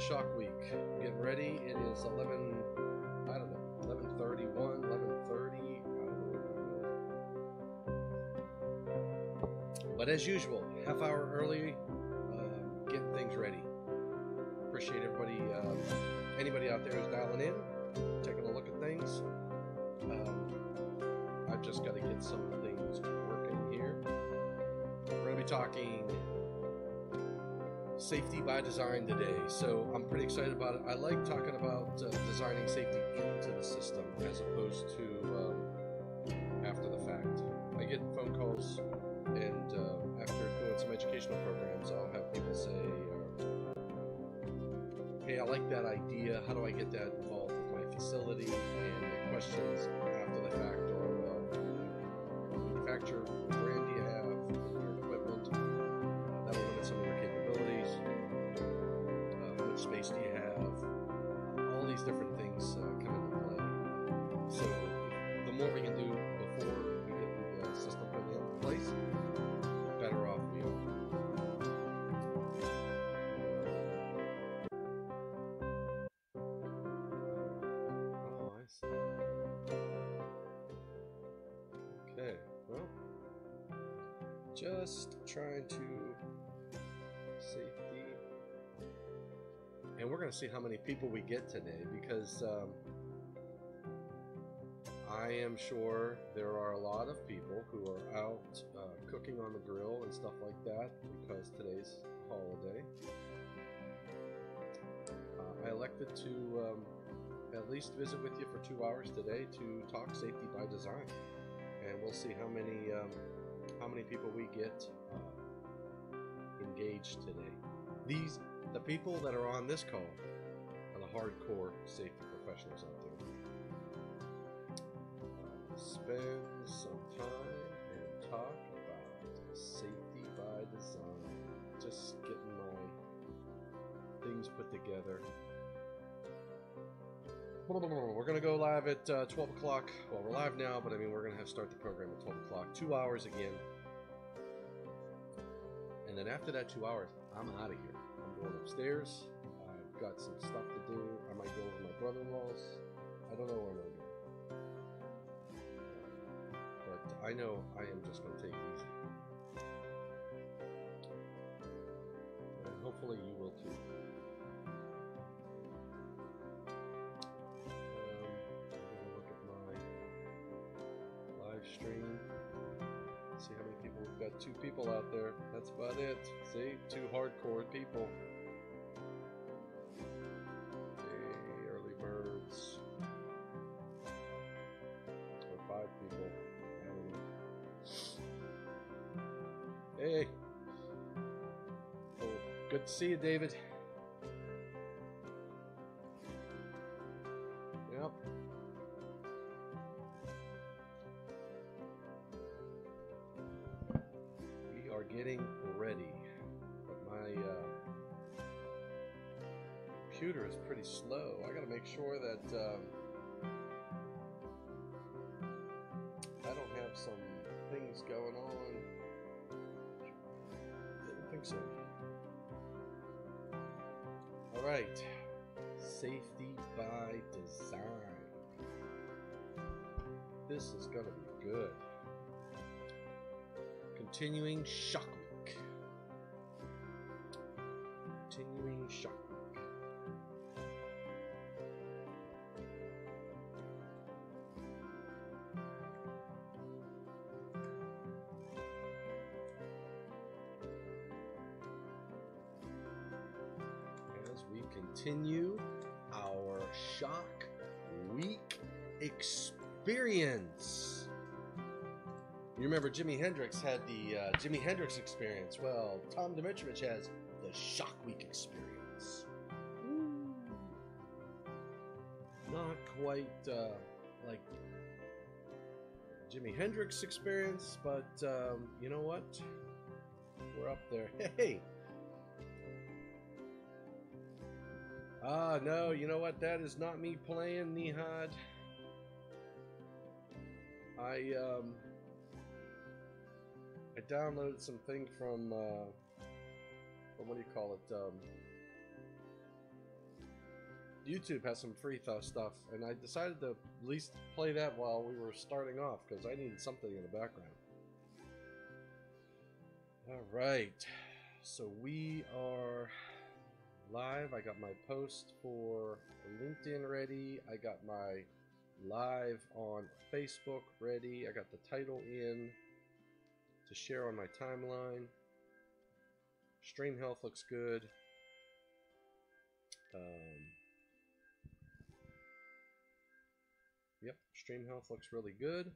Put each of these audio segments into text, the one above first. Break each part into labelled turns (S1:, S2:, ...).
S1: Shock Week. Getting ready. It is 11, I don't know, 11:31, 11:30. I don't. But as usual, half hour early, um, getting things ready. Appreciate everybody, um, anybody out there who's dialing in, taking a look at things. Um, I've just got to get some things working here. We're going to be talking safety by design today. So I'm pretty excited about it. I like talking about uh, designing safety into the system as opposed to um, after the fact. I get phone calls, and uh, after doing some educational programs, I'll have people say, uh, "Hey, I like that idea. How do I get that involved with my facility?" And the questions after the fact just trying to safety, and we're going to see how many people we get today because um, I am sure there are a lot of people who are out uh, cooking on the grill and stuff like that because today's holiday. Uh, I elected to um, at least visit with you for two hours today to talk safety by design, and we'll see how many um, how many people we get uh, engaged today. These the people that are on this call are the hardcore safety professionals out there. Uh, spend some time and talk about safety by design. Just getting my things put together. We're gonna go live at uh, 12 o'clock. Well, we're live now, but I mean we're gonna have to start the program at 12 o'clock. Two hours again, and then after that two hours, I'm out of here. I'm going upstairs. I've got some stuff to do. I might go over to my brother-in-law's. I don't know where I'm gonna go, but I know I am just gonna take it easy, and hopefully you will too. Stream. See how many people we've got. Two people out there. That's about it. See, two hardcore people. Hey, early birds. Five people. Hey. Good to see you, David. This is gonna be good. Continuing Shock Jimi Hendrix had the uh, Jimi Hendrix experience. Well, Tom Domitrovich has the Shock Week experience. Not quite uh, like Jimi Hendrix experience, but um, you know what? We're up there. Hey! Ah, no, you know what? That is not me playing, Nihad. I, um, I downloaded something from, uh, from what do you call it? Um, YouTube has some free stuff, and I decided to at least play that while we were starting off because I needed something in the background. All right, so we are live. I got my post for LinkedIn ready. I got my live on Facebook ready. I got the title in to share on my timeline. Stream health looks good. Um, yep, stream health looks really good.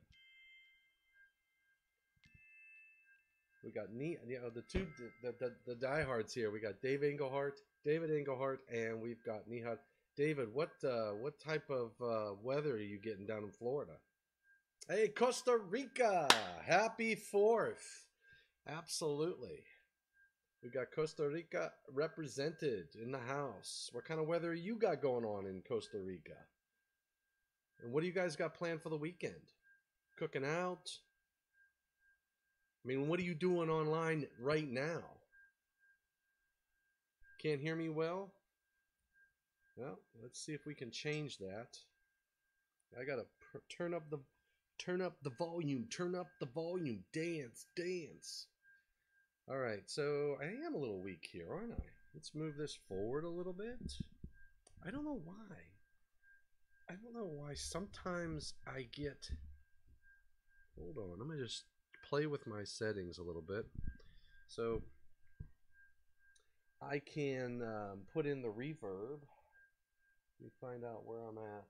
S1: We got you know, the two the, the the diehards here. We got Dave Englehart, David Englehart, and we've got Nihad. David, what uh, what type of uh, weather are you getting down in Florida? Hey, Costa Rica! Happy Fourth! Absolutely. We got Costa Rica represented in the house. What kind of weather you got going on in Costa Rica? And what do you guys got planned for the weekend? Cooking out? I mean, what are you doing online right now? Can't hear me well? Well, let's see if we can change that. I gotta turn up the turn up the volume, turn up the volume, dance, dance. All right, so I am a little weak here, aren't I? Let's move this forward a little bit. I don't know why. I don't know why sometimes I get. Hold on, let me just play with my settings a little bit. So I can um, put in the reverb. Let me find out where I'm at.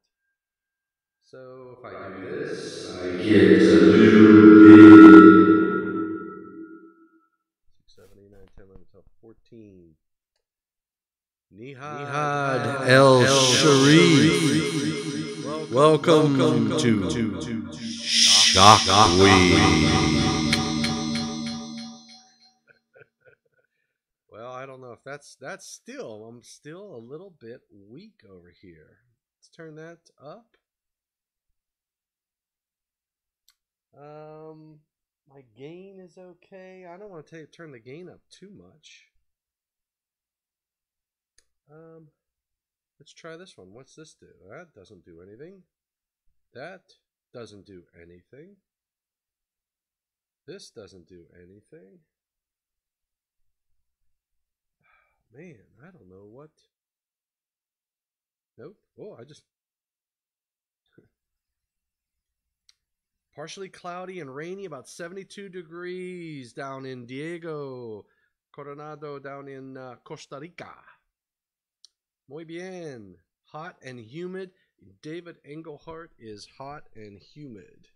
S1: So if I do this, I get a little bit. 6, 7, 8, 9, 10, 11, 12, 14. Nihad,
S2: Nihad
S1: El
S2: El
S1: Sharif.
S2: Welcome,
S1: Welcome
S2: to,
S1: to
S2: Shock Week.
S1: Well, I don't know if that's that's still I'm still a little bit weak over here. Let's turn that up. Um my gain is okay. I don't want to turn the gain up too much. Um let's try this one. What's this do? That doesn't do anything. That doesn't do anything. This doesn't do anything. Man, I don't know what. Nope. Oh, I just. Partially cloudy and rainy, about 72 degrees down in Diego, Coronado, down in uh, Costa Rica. Muy bien. Hot and humid. David Engelhart is hot and humid.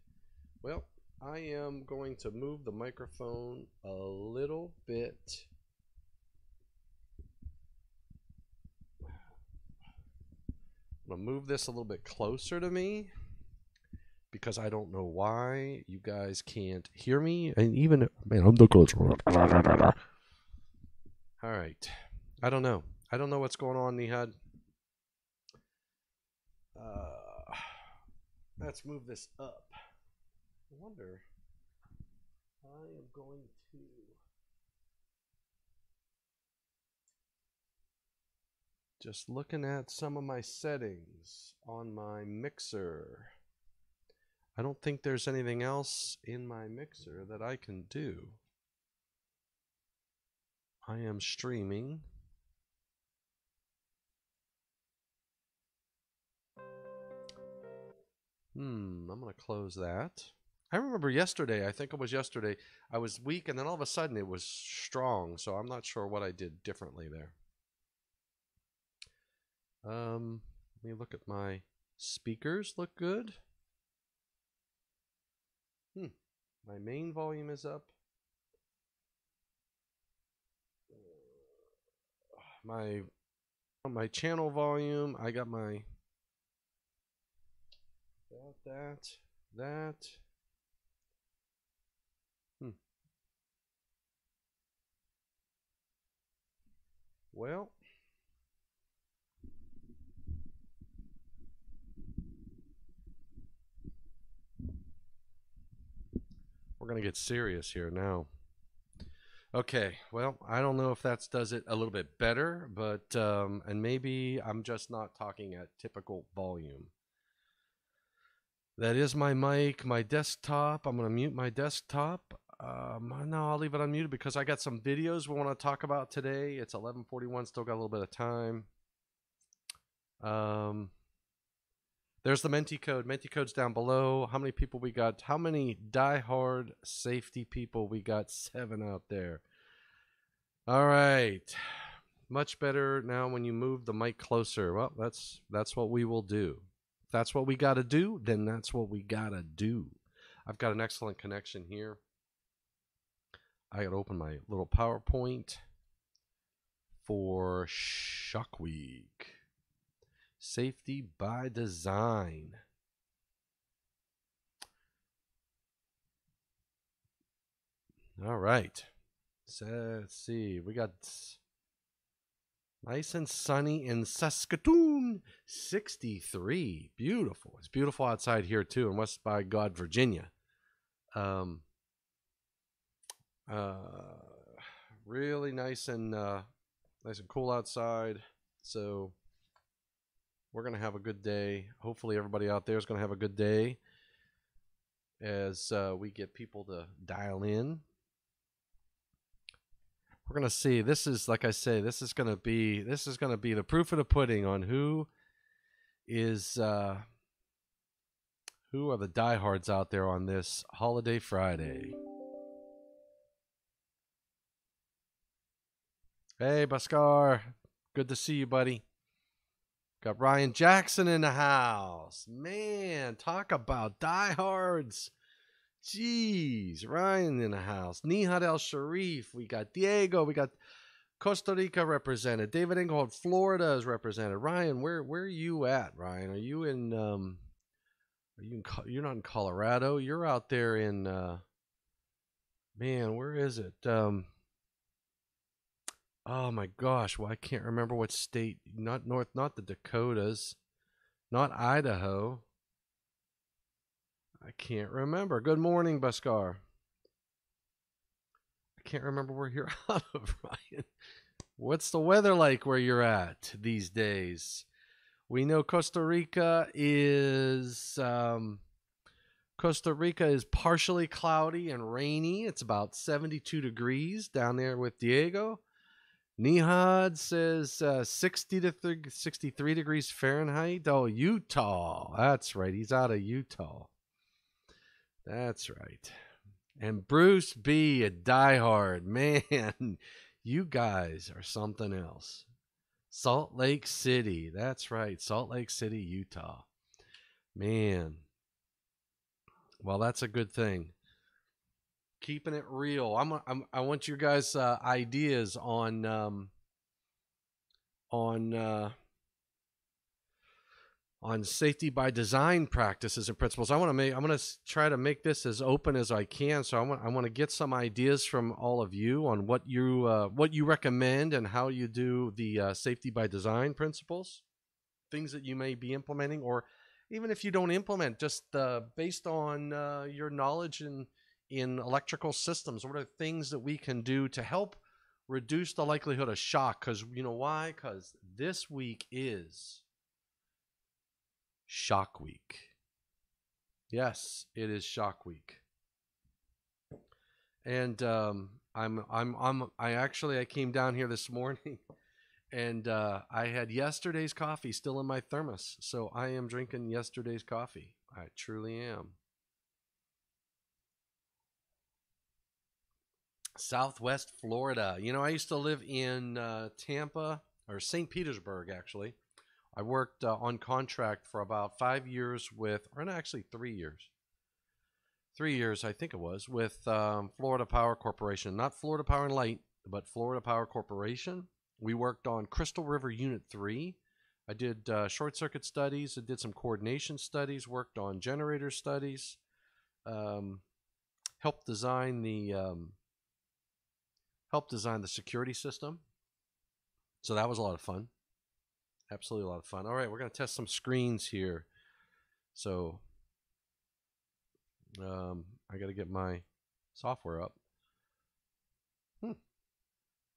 S1: Well, I am going to move the microphone a little bit. I'm gonna move this a little bit closer to me because I don't know why you guys can't hear me. And even man, I'm the closer. All right, I don't know. I don't know what's going on, Nihad. Uh, let's move this up. I wonder. I am going to. Just looking at some of my settings on my mixer. I don't think there's anything else in my mixer that I can do. I am streaming. Hmm, I'm going to close that. I remember yesterday, I think it was yesterday, I was weak and then all of a sudden it was strong, so I'm not sure what I did differently there. Um, let me look at my speakers. Look good. Hmm. My main volume is up. My my channel volume. I got my that that that. Hmm. Well. We're going to get serious here now. Okay, well, I don't know if that does it a little bit better, but um, and maybe I'm just not talking at typical volume. That is my mic, my desktop. I'm gonna mute my desktop. Um, no, I'll leave it unmuted because I got some videos we want to talk about today. It's 11:41, still got a little bit of time. Um, there's the Menti code. Menti code's down below. How many people we got? How many die-hard safety people we got? Seven out there. All right. Much better now when you move the mic closer. Well, that's that's what we will do. If that's what we got to do, then that's what we got to do. I've got an excellent connection here. I got to open my little PowerPoint for Shock Week. Safety by design. All right. So let's see. We got nice and sunny in Saskatoon, 63. Beautiful. It's beautiful outside here too in West by God, Virginia. Um, uh, really nice and uh, nice and cool outside. So we're going to have a good day. Hopefully, everybody out there is going to have a good day as uh, we get people to dial in. We're going to see. This is, like I say, this is going to be this is going to be the proof of the pudding on who is uh, who are the diehards out there on this holiday Friday. Hey, Baskar. Good to see you, buddy. Got Ryan Jackson in the house. Man, talk about diehards. Jeez, Ryan in the house. Nihad El Sharif. We got Diego. We got Costa Rica represented. David Enghold, Florida is represented. Ryan, where where are you at, Ryan? Are you in um are you in you're not in Colorado. You're out there in uh man, where is it? Um Oh my gosh, well I can't remember what state. Not North, not the Dakotas, not Idaho. I can't remember. Good morning, Buskar. I can't remember where you're out of, Ryan. What's the weather like where you're at these days? We know Costa Rica is um, Costa Rica is partially cloudy and rainy. It's about 72 degrees down there with Diego. Nihad says uh, 60 to th- 63 degrees Fahrenheit. Oh, Utah. That's right. He's out of Utah. That's right. And Bruce B, a diehard. Man, you guys are something else. Salt Lake City. That's right. Salt Lake City, Utah. Man. Well, that's a good thing keeping it real. I'm, I'm I want you guys uh, ideas on um, on uh, on safety by design practices and principles. I want to make I'm going to try to make this as open as I can. So I want I want to get some ideas from all of you on what you uh, what you recommend and how you do the uh, safety by design principles, things that you may be implementing, or even if you don't implement, just uh, based on uh, your knowledge and in electrical systems? What are things that we can do to help reduce the likelihood of shock? Because you know why? Because this week is Shock Week. Yes, it is Shock Week. And um, I'm I'm I'm I actually I came down here this morning and uh, I had yesterday's coffee still in my thermos. So I am drinking yesterday's coffee. I truly am. Southwest Florida. You know, I used to live in uh, Tampa or St. Petersburg, actually. I worked uh, on contract for about five years with, or actually three years. Three years, I think it was, with um, Florida Power Corporation. Not Florida Power and Light, but Florida Power Corporation. We worked on Crystal River Unit 3. I did uh, short circuit studies. I did some coordination studies, worked on generator studies, um, helped design the um, helped design the security system. So that was a lot of fun. Absolutely a lot of fun. All right, we're going to test some screens here. So um, I got to get my software up.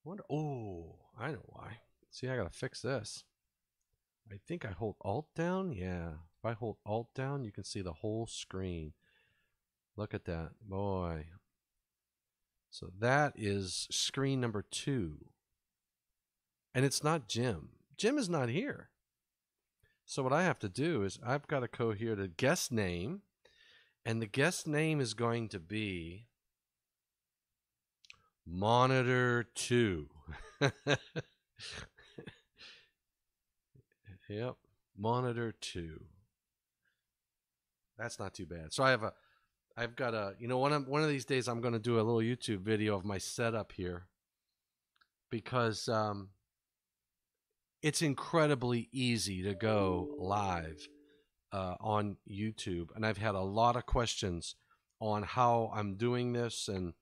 S1: Wonder. Oh, I know why. See, I gotta fix this. I think I hold Alt down. Yeah, if I hold Alt down, you can see the whole screen. Look at that, boy. So that is screen number two. And it's not Jim. Jim is not here. So what I have to do is I've got to go here to guest name, and the guest name is going to be Monitor 2. yep, Monitor 2. That's not too bad. So I have a I've got a you know one of one of these days I'm going to do a little YouTube video of my setup here because um it's incredibly easy to go live uh, on YouTube, and I've had a lot of questions on how I'm doing this and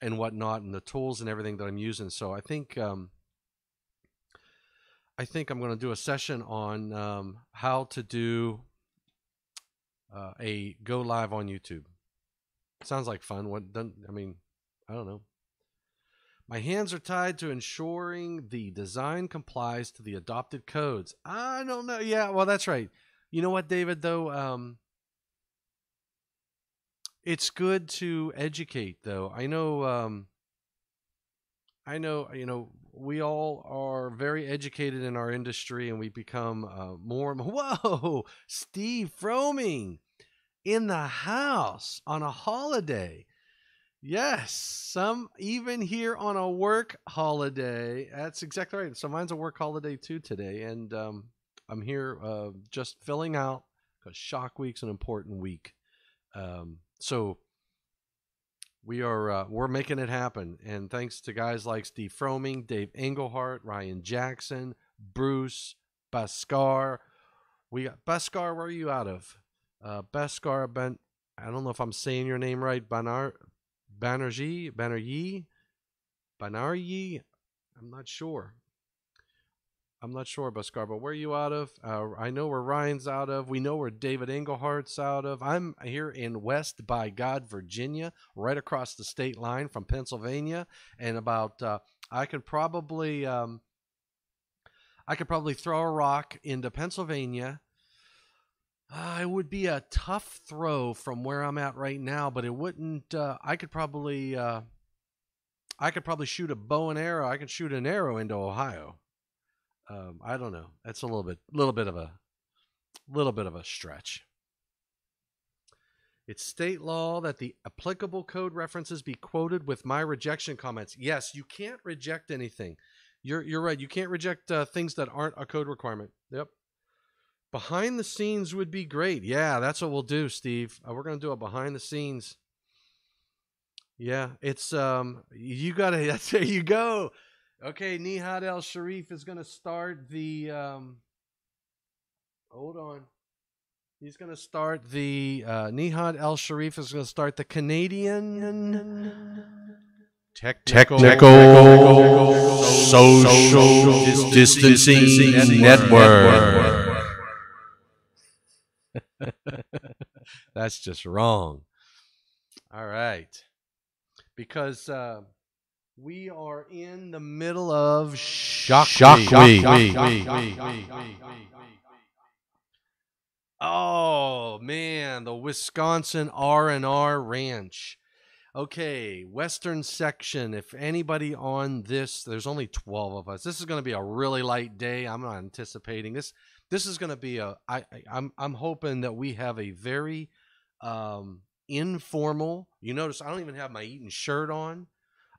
S1: and whatnot, and the tools and everything that I'm using. So I think um, I think I'm going to do a session on um, how to do uh, a go live on YouTube. Sounds like fun. What? Doesn't, I mean, I don't know. My hands are tied to ensuring the design complies to the adopted codes. I don't know. Yeah, well, that's right. You know what, David? Though, um, it's good to educate. Though I know, um, I know, you know, we all are very educated in our industry, and we become uh, more. more Whoa, Steve Froming in the house on a holiday. Yes, some even here on a work holiday. That's exactly right. So mine's a work holiday too today, and um, I'm here uh, just filling out because Shock Week's an important week. Um, so we are uh, we're making it happen, and thanks to guys like Steve Froming, Dave Englehart, Ryan Jackson, Bruce Baskar. We got Baskar. Where are you out of? Uh, Baskar Ben. I don't know if I'm saying your name right. Banar Banerjee, Banerjee, Banerjee. I'm not sure. I'm not sure, Baskar, but where are you out of? Uh, I know where Ryan's out of. We know where David Englehart's out of. I'm here in West by God, Virginia, right across the state line from Pennsylvania, and about uh, I could probably um, I could probably throw a rock into Pennsylvania. Uh, it would be a tough throw from where I'm at right now, but it wouldn't. Uh, I could probably uh, I could probably shoot a bow and arrow. I could shoot an arrow into Ohio. Um, I don't know. That's a little bit, little bit of a, little bit of a stretch. It's state law that the applicable code references be quoted with my rejection comments. Yes, you can't reject anything. You're you're right. You can't reject uh, things that aren't a code requirement. Yep. Behind the scenes would be great. Yeah, that's what we'll do, Steve. Uh, we're gonna do a behind the scenes. Yeah, it's um. You gotta. That's there you go. Okay, Nihad El Sharif is going to start the. Um, hold on. He's going to start the. Uh, Nihad El Sharif is going to start the Canadian. Technical,
S3: Technical Social Distancing Network.
S1: That's just wrong. All right. Because. Uh, we are in the middle of Shock,
S3: Shock
S1: Week. Oh man, the Wisconsin R and R Ranch. Okay, Western section. If anybody on this, there's only twelve of us. This is going to be a really light day. I'm not anticipating this. This is going to be a. I, I I'm I'm hoping that we have a very um, informal. You notice I don't even have my Eaton shirt on.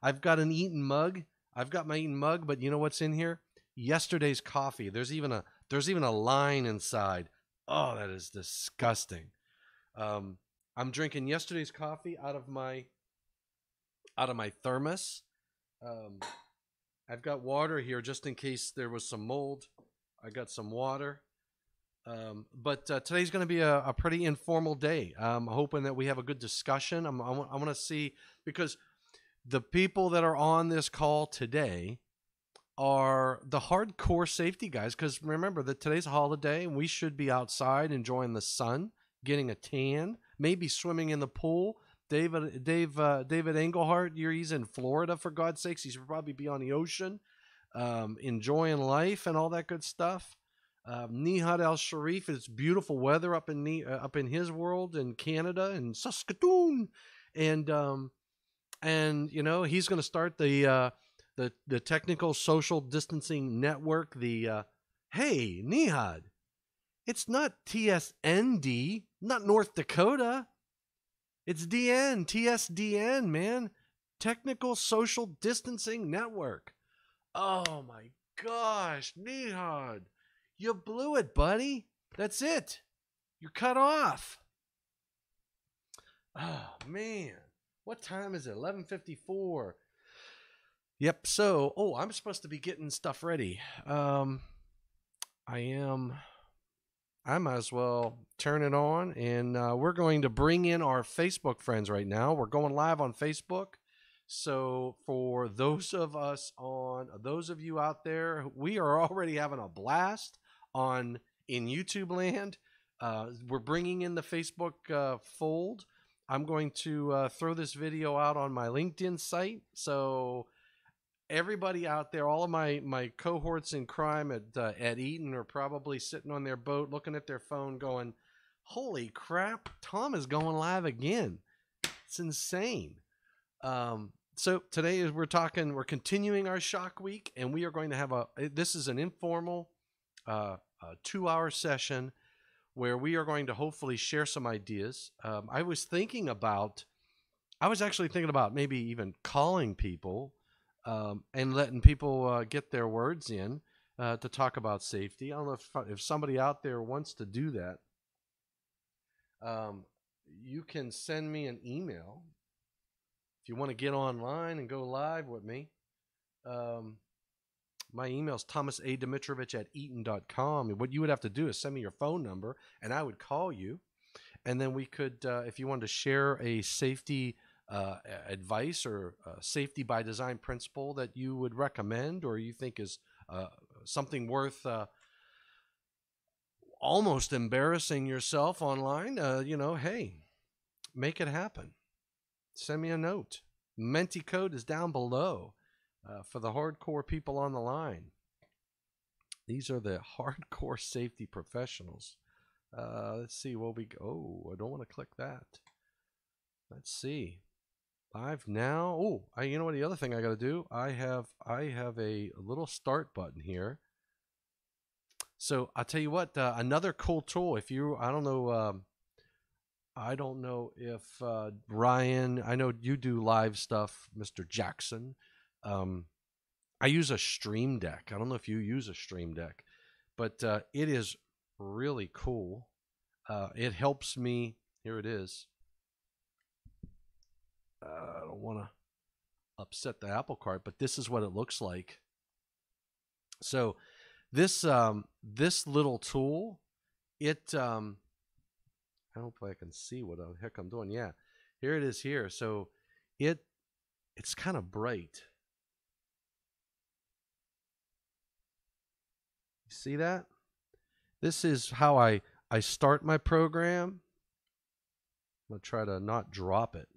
S1: I've got an Eaton mug. I've got my Eaton mug, but you know what's in here? Yesterday's coffee. There's even a there's even a line inside. Oh, that is disgusting. Um, I'm drinking yesterday's coffee out of my out of my thermos. Um, I've got water here just in case there was some mold. I got some water. Um, but uh, today's going to be a, a, pretty informal day. I'm hoping that we have a good discussion. I'm, I want to see because the people that are on this call today are the hardcore safety guys because remember that today's a holiday and we should be outside enjoying the sun getting a tan maybe swimming in the pool David Dave uh, David Englehart. You're he's in Florida for God's sakes. He's probably be on the ocean, um, enjoying life and all that good stuff. Uh, Nihad Al Sharif. It's beautiful weather up in uh, up in his world in Canada and Saskatoon, and um, and you know he's going to start the uh, the the technical social distancing network. The uh, hey Nihad, it's not TSND, not North Dakota. It's DN, TSDN, man. Technical Social Distancing Network. Oh my gosh, Nihad. You blew it, buddy. That's it. You're cut off. Oh man. What time is it? 11:54. Yep. So, oh, I'm supposed to be getting stuff ready. Um I am I might as well turn it on and uh, we're going to bring in our Facebook friends right now. We're going live on Facebook. So for those of us on those of you out there, we are already having a blast on in YouTube land. Uh, we're bringing in the Facebook uh, fold. I'm going to uh, throw this video out on my LinkedIn site. So everybody out there, all of my my cohorts in crime at uh, at Eaton are probably sitting on their boat, looking at their phone, going, "Holy crap! Tom is going live again. It's insane." Um, so today we're talking, we're continuing our shock week, and we are going to have a. This is an informal, uh, two-hour session where we are going to hopefully share some ideas. Um, I was thinking about, I was actually thinking about maybe even calling people um, and letting people uh, get their words in uh, to talk about safety. I don't know if, if somebody out there wants to do that. Um, you can send me an email if you want to get online and go live with me. Um, my email is Thomas A. At eaton.com. What you would have to do is send me your phone number and I would call you. And then we could, uh, if you wanted to share a safety uh, advice or uh, safety by design principle that you would recommend or you think is uh, something worth uh, almost embarrassing yourself online, uh, you know, hey, make it happen. Send me a note. Menti code is down below uh, for the hardcore people on the line. These are the hardcore safety professionals. let's see what we go. Oh, I don't want to click that. Let's see. Live now. Oh, I you know what the other thing I got to do? I have I have a little start button here. So I'll tell you what, uh, another cool tool. If you, I don't know, um, I don't know if uh, Ryan. I know you do live stuff, Mr. Jackson. Um, I use a Stream Deck. I don't know if you use a Stream Deck, but uh, it is really cool. Uh, it helps me. Here it is uh, I don't want to upset the apple cart, but this is what it looks like. So this um, this little tool, it um, I don't hope I can see what the heck I'm doing. Yeah, here it is here. So it it's kind of bright. You see that? This is how I I start my program. I'm gonna try to not drop it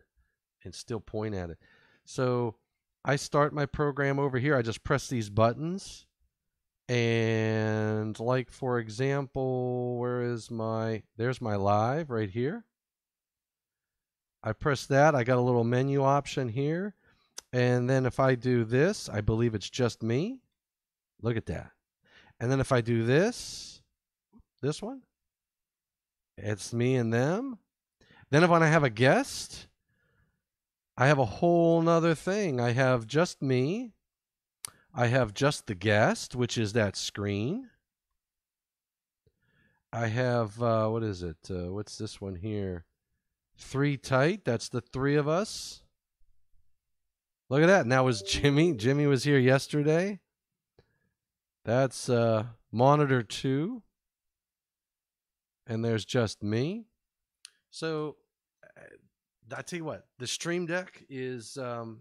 S1: and still point at it. So I start my program over here. I just press these buttons. And like, for example, where is my, there's my live right here. I press that. I got a little menu option here. And then if I do this, I believe it's just me. Look at that. And then if I do this, this one, it's me and them. Then if I have a guest, I have a whole nother thing. I have just me. I have just the guest, which is that screen. I have, uh, what is it? Uh, what's this one here? Three tight. That's the three of us. Look at that. Now was Jimmy. Jimmy was here yesterday. That's uh, monitor two. And there's just me. So I tell you what, the Stream Deck is um,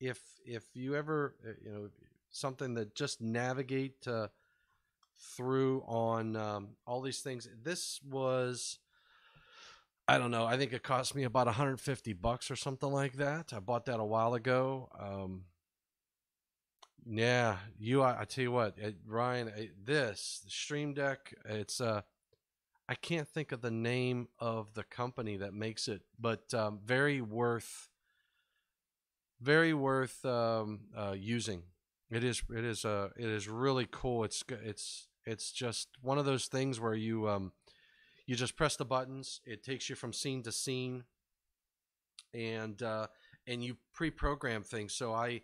S1: if if you ever uh, you know something that just navigate uh, through on um, all these things. This was I don't know. I think it cost me about 150 bucks or something like that. I bought that a while ago. Um, yeah, you. I, I tell you what, Ryan. This Stream Deck. It's uh, I can't think of the name of the company that makes it, but um, very worth, very worth um, uh, using. It is. It is. Uh, it is really cool. It's. It's. It's just one of those things where you um, you just press the buttons. It takes you from scene to scene, and uh, and you pre-program things. So I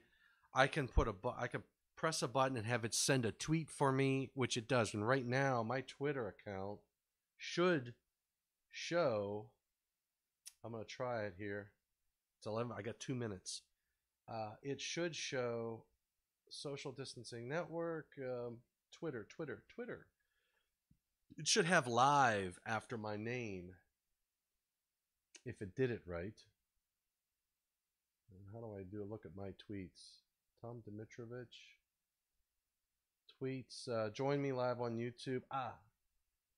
S1: I can put a bu- I can press a button and have it send a tweet for me, which it does. And right now, my Twitter account should show. I'm gonna try it here. It's 11. I got two minutes. Uh, it should show social distancing network, um, Twitter, Twitter, Twitter. It should have live after my name. If it did it right. And how do I do a look at my tweets? Tom Domitrovich. Tweets. Uh, join me live on YouTube. Ah,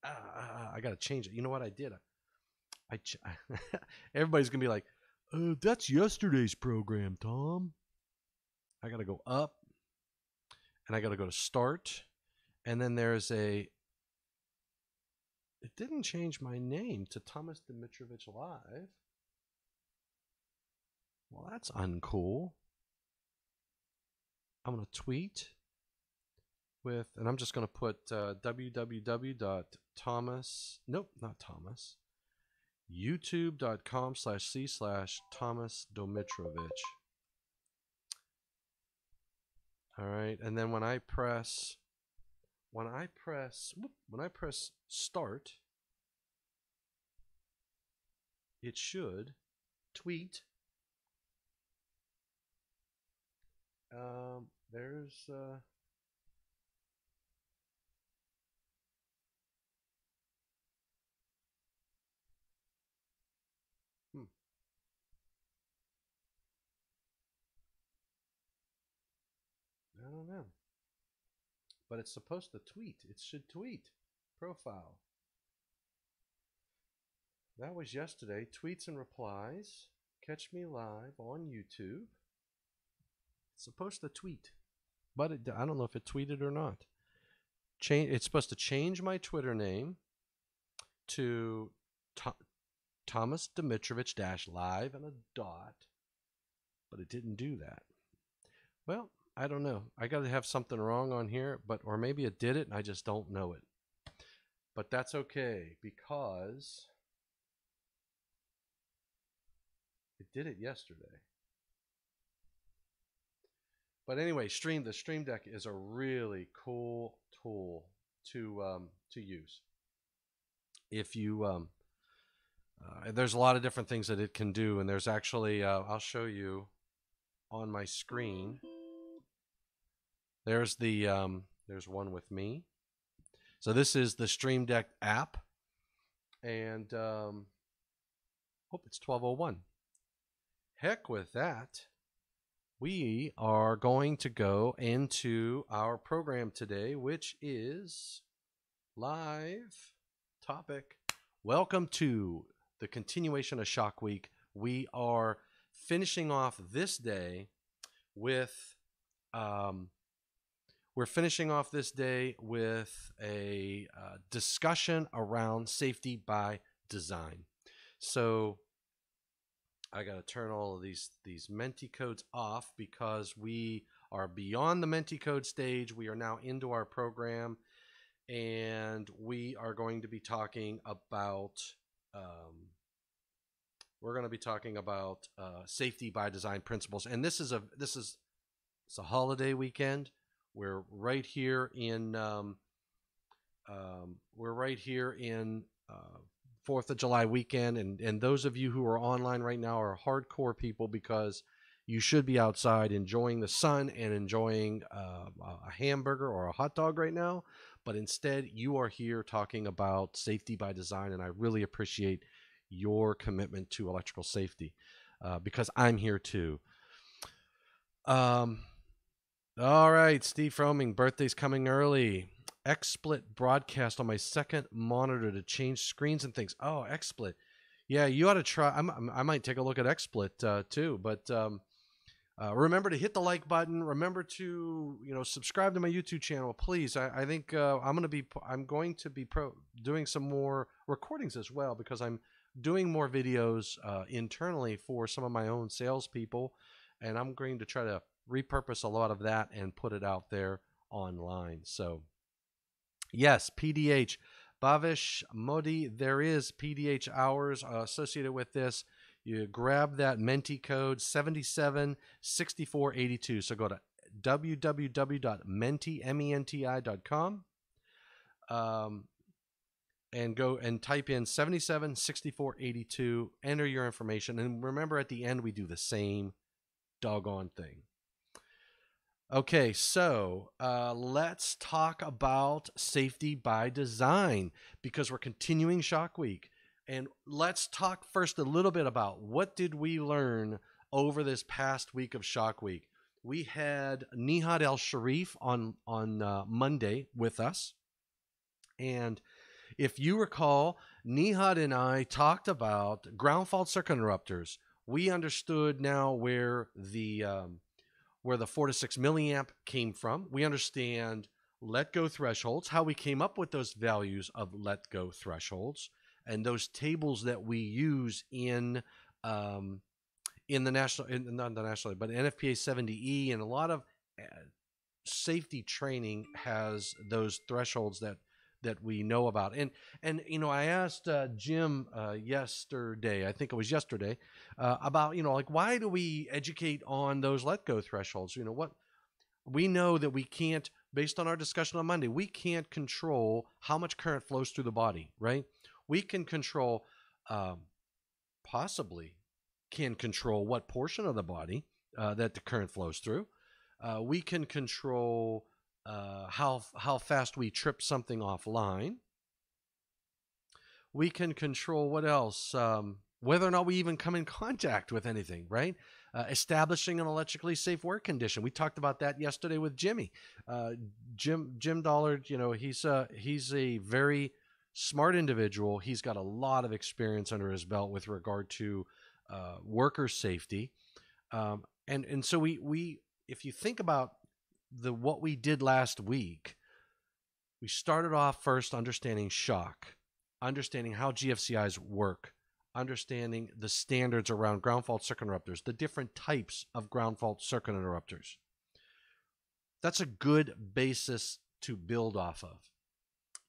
S1: ah, ah, ah, I gotta change it. You know what I did? I, I ch- everybody's gonna be like, uh, "That's yesterday's program, Tom." I gotta go up, and I gotta go to start, and then there's a. It didn't change my name to Thomas Domitrovich Live. Well, that's uncool. I'm going to tweet with, and I'm just going to put uh, www.thomas, nope, not Thomas, youtube.com slash c slash Thomas Domitrovich. All right, and then when I press, when I press, when I press start, it should tweet. Um, there's uh, don't know, but it's supposed to tweet. It should tweet profile. That was yesterday. Tweets and replies. Catch me live on YouTube. It's supposed to tweet, but it, I don't know if it tweeted or not. Change. It's supposed to change my Twitter name to Tho- Thomas Domitrovich dash live and a dot, but it didn't do that. Well, I don't know. I got to have something wrong on here, but or maybe it did it and I just don't know it. But that's okay because it did it yesterday. But anyway, stream the Stream Deck is a really cool tool to um, to use. If you um, uh, there's a lot of different things that it can do, and there's actually uh, I'll show you on my screen. There's the um, there's one with me. So this is the Stream Deck app, and um, hope it's 1201. Heck with that we are going to go into our program today, which is live topic. Welcome to the continuation of Shock Week. We are finishing off this day with, um, we're finishing off this day with a uh, discussion around safety by design. So, I got to turn all of these these Menti codes off because we are beyond the Menti code stage. We are now into our program, and we are going to be talking about. Um, we're going to be talking about uh, safety by design principles, and this is a this is it's a holiday weekend. We're right here in um, um, we're right here in uh, Fourth of July weekend, and and those of you who are online right now are hardcore people because you should be outside enjoying the sun and enjoying uh, a hamburger or a hot dog right now. But instead, you are here talking about safety by design, and I really appreciate your commitment to electrical safety uh, because I'm here too. Um, all right, Steve Froming, birthday's coming early. XSplit broadcast on my second monitor to change screens and things. Oh, XSplit. Yeah, you ought to try. I'm, i might take a look at XSplit uh, too. But um, uh, remember to hit the like button. Remember to you know subscribe to my YouTube channel, please. I, I think uh, I'm gonna be I'm going to be pro- doing some more recordings as well because I'm doing more videos uh, internally for some of my own salespeople, and I'm going to try to repurpose a lot of that and put it out there online. So yes, PDH. Bhavish Modi, there is PDH hours uh, associated with this. You grab that Menti code 776482. So go to www.menti.com um, and go and type in 776482. Enter your information. And remember, at the end, we do the same doggone thing. Okay, so uh, let's talk about safety by design because we're continuing Shock Week. And let's talk first a little bit about what did we learn over this past week of Shock Week. We had Nihad El Sharif on on uh, Monday with us, and if you recall, Nihad and I talked about ground fault circuit interrupters. We understood now where the um, where the four to six milliamp came from. We understand let go thresholds, how we came up with those values of let go thresholds, and those tables that we use in um, in the national, in, not the national, but NFPA 70E, and a lot of uh, safety training has those thresholds that that we know about. And and you know, I asked uh, Jim uh, yesterday, I think it was yesterday, uh, about you know, like why do we educate on those let go thresholds? You know, what we know that we can't, based on our discussion on Monday, we can't control how much current flows through the body, right? We can control, um, possibly, can control what portion of the body uh, that the current flows through. Uh, we can control uh, how how fast we trip something offline. We can control what else? Um, whether or not we even come in contact with anything, right? Uh, establishing an electrically safe work condition. We talked about that yesterday with Jimmy. Uh, Jim Jim Dollard, you know, he's a he's a very smart individual. He's got a lot of experience under his belt with regard to uh, worker safety, um, and and so we we if you think about the what we did last week, we started off first understanding shock, understanding how GFCIs work, understanding the standards around ground fault circuit interrupters, the different types of ground fault circuit interrupters. That's a good basis to build off of.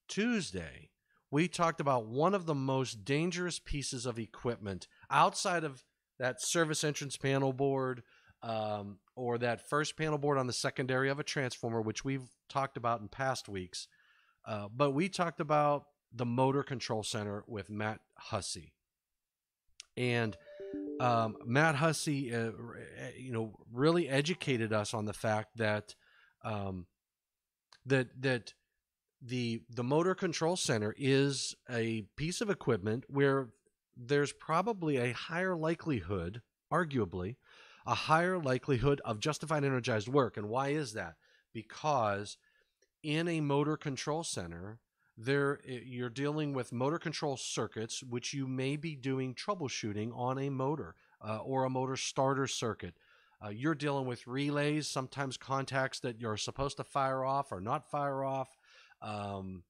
S1: Tuesday, we talked about one of the most dangerous pieces of equipment outside of that service entrance panel board um, or that first panel board on the secondary of a transformer, which we've talked about in past weeks. Uh, but we talked about the motor control center with Matt Hussey. And um, Matt Hussey, uh, you know, really educated us on the fact that um, that that the the motor control center is a piece of equipment where there's probably a higher likelihood, arguably, a higher likelihood of justified energized work. And why is that? Because in a motor control center, there you're dealing with motor control circuits, which you may be doing troubleshooting on a motor uh, or a motor starter circuit. Uh, you're dealing with relays, sometimes contacts that you're supposed to fire off or not fire off. Um,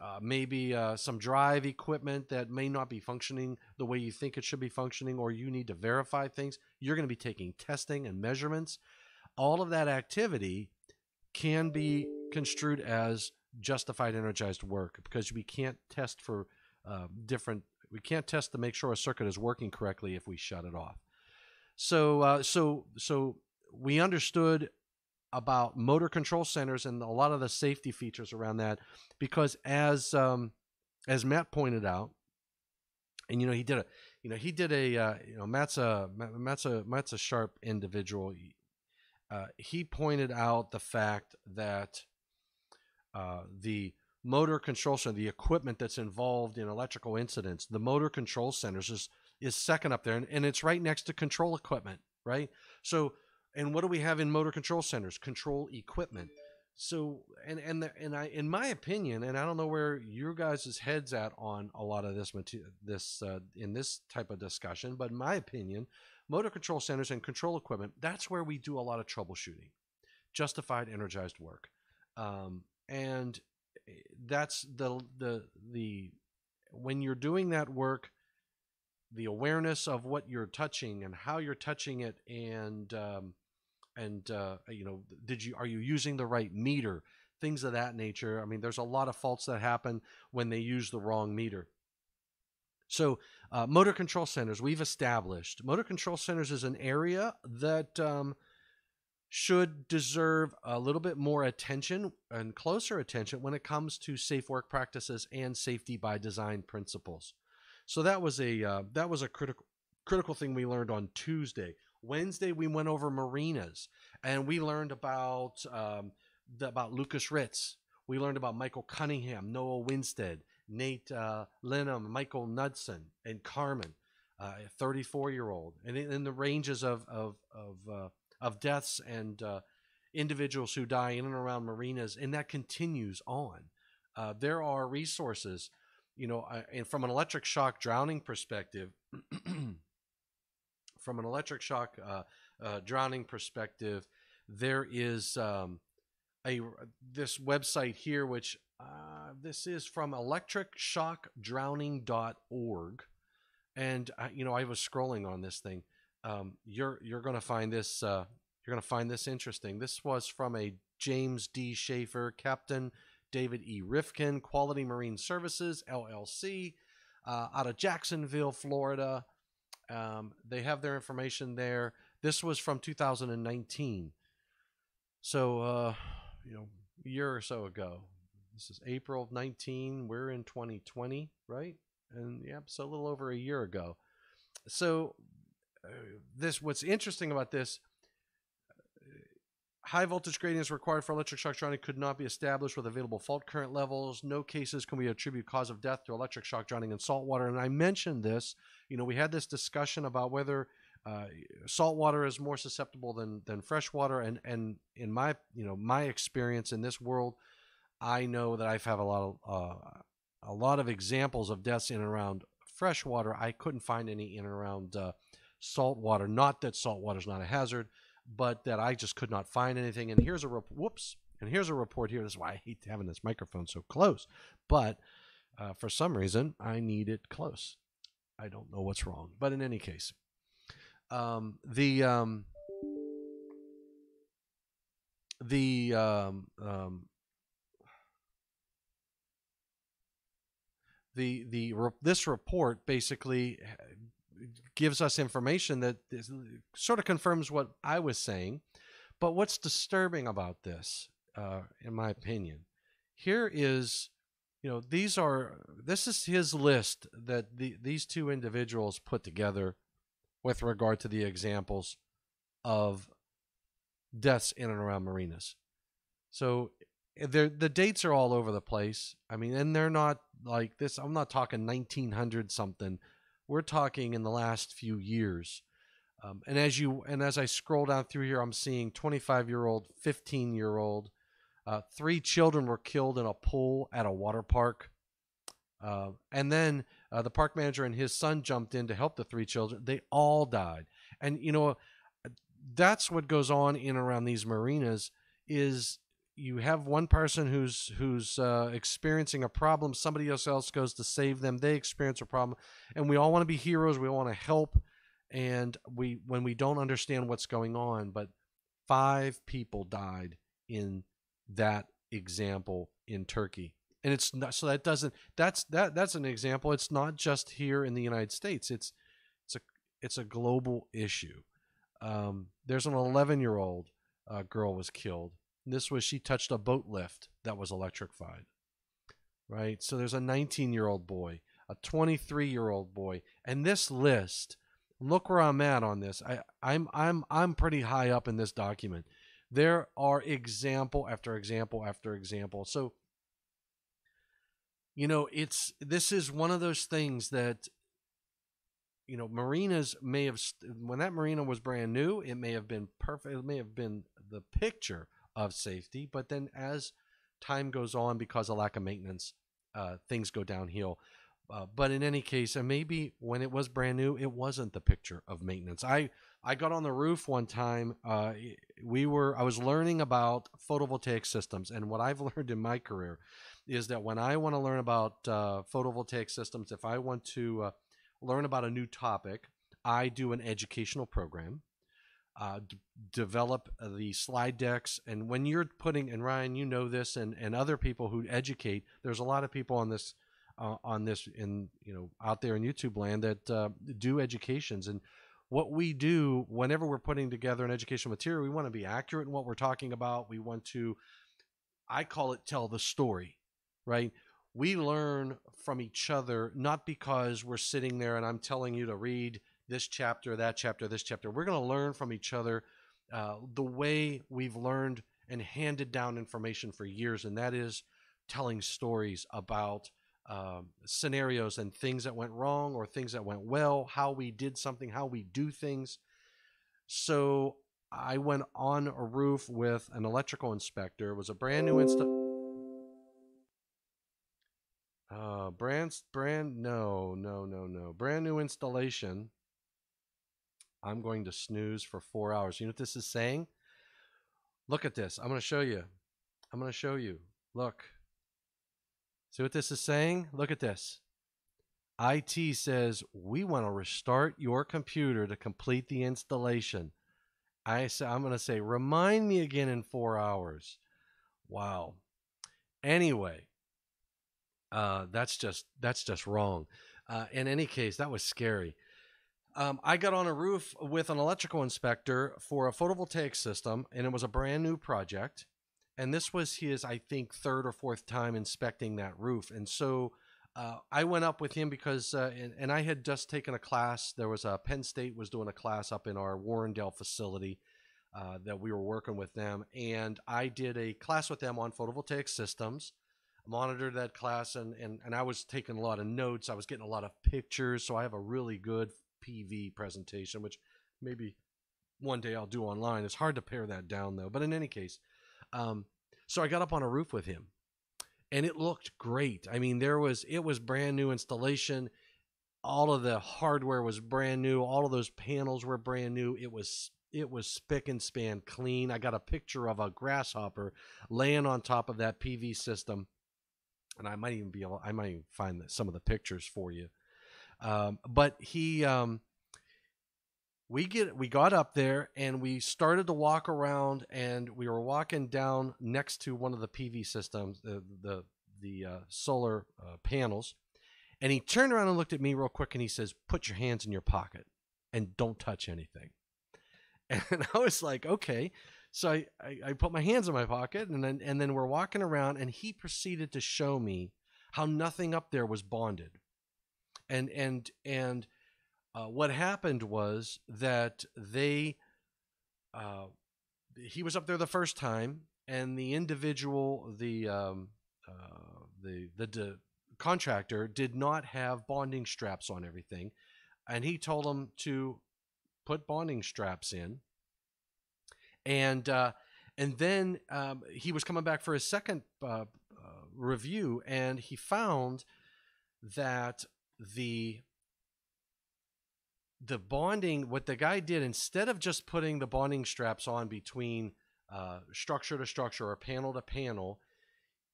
S1: uh, maybe uh, some drive equipment that may not be functioning the way you think it should be functioning, or you need to verify things. You're going to be taking testing and measurements. All of that activity can be construed as justified energized work because we can't test for uh, different. We can't test to make sure a circuit is working correctly if we shut it off. So, uh, so, so we understood about motor control centers and a lot of the safety features around that because as um, as Matt pointed out and you know he did a you know he did a uh, you know Matt's a Matt's a Matt's a sharp individual. Uh, he pointed out the fact that uh, the motor control center the equipment that's involved in electrical incidents the motor control centers is is second up there and, and it's right next to control equipment right? So and what do we have in motor control centers? Control equipment. so and and the, and I in my opinion, and I don't know where your guys' heads at on a lot of this this uh, in this type of discussion, but in my opinion, motor control centers and control equipment, that's where we do a lot of troubleshooting, justified, energized work, um, and eh, that's the the the when you're doing that work the awareness of what you're touching and how you're touching it and um, and uh, you know did you are you using the right meter? Things of that nature. I mean there's a lot of faults that happen when they use the wrong meter. So uh, motor control centers we've established motor control centers is an area that um, should deserve a little bit more attention and closer attention when it comes to safe work practices and safety by design principles. So that was a uh, that was a critical critical thing we learned on Tuesday. Wednesday we went over marinas and we learned about um, the, about Lucas Ritz. We learned about Michael Cunningham, Noah Winstead, Nate uh, Linham, Michael Knudsen, and Carmen, uh, a 34 year old, and in, in, the ranges of of of, uh, of deaths and uh, individuals who die in and around marinas, and that continues on. Uh, there are resources you know, I, and from an electric shock drowning perspective, from an electric shock uh, uh, drowning perspective, there is um, a this website here, which uh, this is from electricshockdrowning.org, and you know, I was scrolling on this thing. Um, you're you're going to find this uh, you're to find this interesting. This was from a James D. Schaefer, Captain David E. Rifkin, Quality Marine Services, LLC, uh, out of Jacksonville, Florida. Um, they have their information there. This was from 2019. So, uh, you know, a year or so ago. This is April of 19. We're in 2020, right? And yeah, so a little over a year ago. So, uh, this what's interesting about this High voltage gradients required for electric shock drowning could not be established with available fault current levels. No cases can we attribute cause of death to electric shock drowning in salt water. And I mentioned this, you know, we had this discussion about whether uh, salt water is more susceptible than than fresh water. And and in my you know my experience in this world, I know that I've had a lot of uh, a lot of examples of deaths in and around fresh water. I couldn't find any in and around uh, salt water. Not that salt water is not a hazard but that I just could not find anything. And here's a rep- whoops, and here's a report here. This is why I hate having this microphone so close, but uh, for some reason I need it close. I don't know what's wrong, but in any case, um, the um, the um, um, the the this report basically gives us information that is, sort of confirms what I was saying. But what's disturbing about this, uh, in my opinion, here is, you know, these are this is his list that the, these two individuals put together with regard to the examples of deaths in and around marinas. So the dates are all over the place. I mean, and they're not like this. I'm not talking 1900 something we're talking in the last few years. Um, and as you and as I scroll down through here, I'm seeing 25 year old, 15 year old. Uh, three children were killed in a pool at a water park. Uh, and then uh, the park manager and his son jumped in to help the three children. They all died. And you know, that's what goes on in around these marinas. Is you have one person who's who's uh, experiencing a problem somebody else else goes to save them they experience a problem and we all want to be heroes we want to help and we when we don't understand what's going on but five people died in that example in turkey and it's not so that doesn't that's that that's an example it's not just here in the united states it's it's a it's a global issue um, there's an 11 year old uh, girl was killed this was she touched a boat lift that was electrified. Right? So there's a 19 year old boy, a 23 year old boy, and this list. Look where I'm at on this. I, I'm I'm I'm pretty high up in this document. There are example after example after example. So you know it's this is one of those things that you know marinas may have when that marina was brand new it may have been perfect it may have been the picture of safety. But then as time goes on, because of lack of maintenance, uh, things go downhill. Uh, but in any case, and maybe when it was brand new, it wasn't the picture of maintenance. I I got on the roof one time. Uh, we were I was learning about photovoltaic systems, and what I've learned in my career is that when I want to learn about uh, photovoltaic systems, if I want to uh, learn about a new topic, I do an educational program. Uh, d- develop the slide decks, and when you're putting, and Ryan, you know this, and and other people who educate, there's a lot of people on this uh, on this in you know out there in YouTube land that uh, do educations. And what we do whenever we're putting together an educational material we want to be accurate in what we're talking about. We want to I call it tell the story right? We learn from each other not because we're sitting there and I'm telling you to read this chapter that chapter this chapter. We're going to learn from each other uh, the way we've learned and handed down information for years and that is telling stories about um, scenarios and things that went wrong or things that went well, how we did something, how we do things. So I went on a roof with an electrical inspector. It was a brand new install. Uh, brand, brand, no, no, no, no. Brand new installation. I'm going to snooze for four hours. You know what this is saying? Look at this. I'm going to show you. I'm going to show you. Look. See what this is saying? Look at this. IT says, we want to restart your computer to complete the installation. I say, I'm going to say, remind me again in four hours. Wow. Anyway, uh, that's just that's just wrong. Uh, in any case, that was scary. Um, I got on a roof with an electrical inspector for a photovoltaic system, and it was a brand new project and this was his i think third or fourth time inspecting that roof and so uh, i went up with him because uh, and, and, i had just taken a class there was a penn state was doing a class up in our warrendale facility uh, that we were working with them and i did a class with them on photovoltaic systems I monitored that class and, and, and i was taking a lot of notes i was getting a lot of pictures so i have a really good pv presentation which maybe one day i'll do online it's hard to pare that down though but in any case um, so I got up on a roof with him, and it looked great. I mean, there was it was brand new installation. All of the hardware was brand new. All of those panels were brand new. It was it was spick and span clean. I got a picture of a grasshopper laying on top of that PV system, and I might even be able I might even find some of the pictures for you. Um, but he um, we get we got up there and we started to walk around and we were walking down next to one of the PV systems the the the uh, solar uh, panels. And he turned around and looked at me real quick and he says put your hands in your pocket and don't touch anything. And I was like okay. So I, I, I put my hands in my pocket and then and then we're walking around and he proceeded to show me how nothing up there was bonded. And and and uh, what happened was that they, uh, he was up there the first time, and the individual, the um, uh, the the de- contractor, did not have bonding straps on everything, and he told them to put bonding straps in, and uh, and then um, he was coming back for his second uh, review, and he found that the the bonding, what the guy did, instead of just putting the bonding straps on between uh, structure to structure or panel to panel,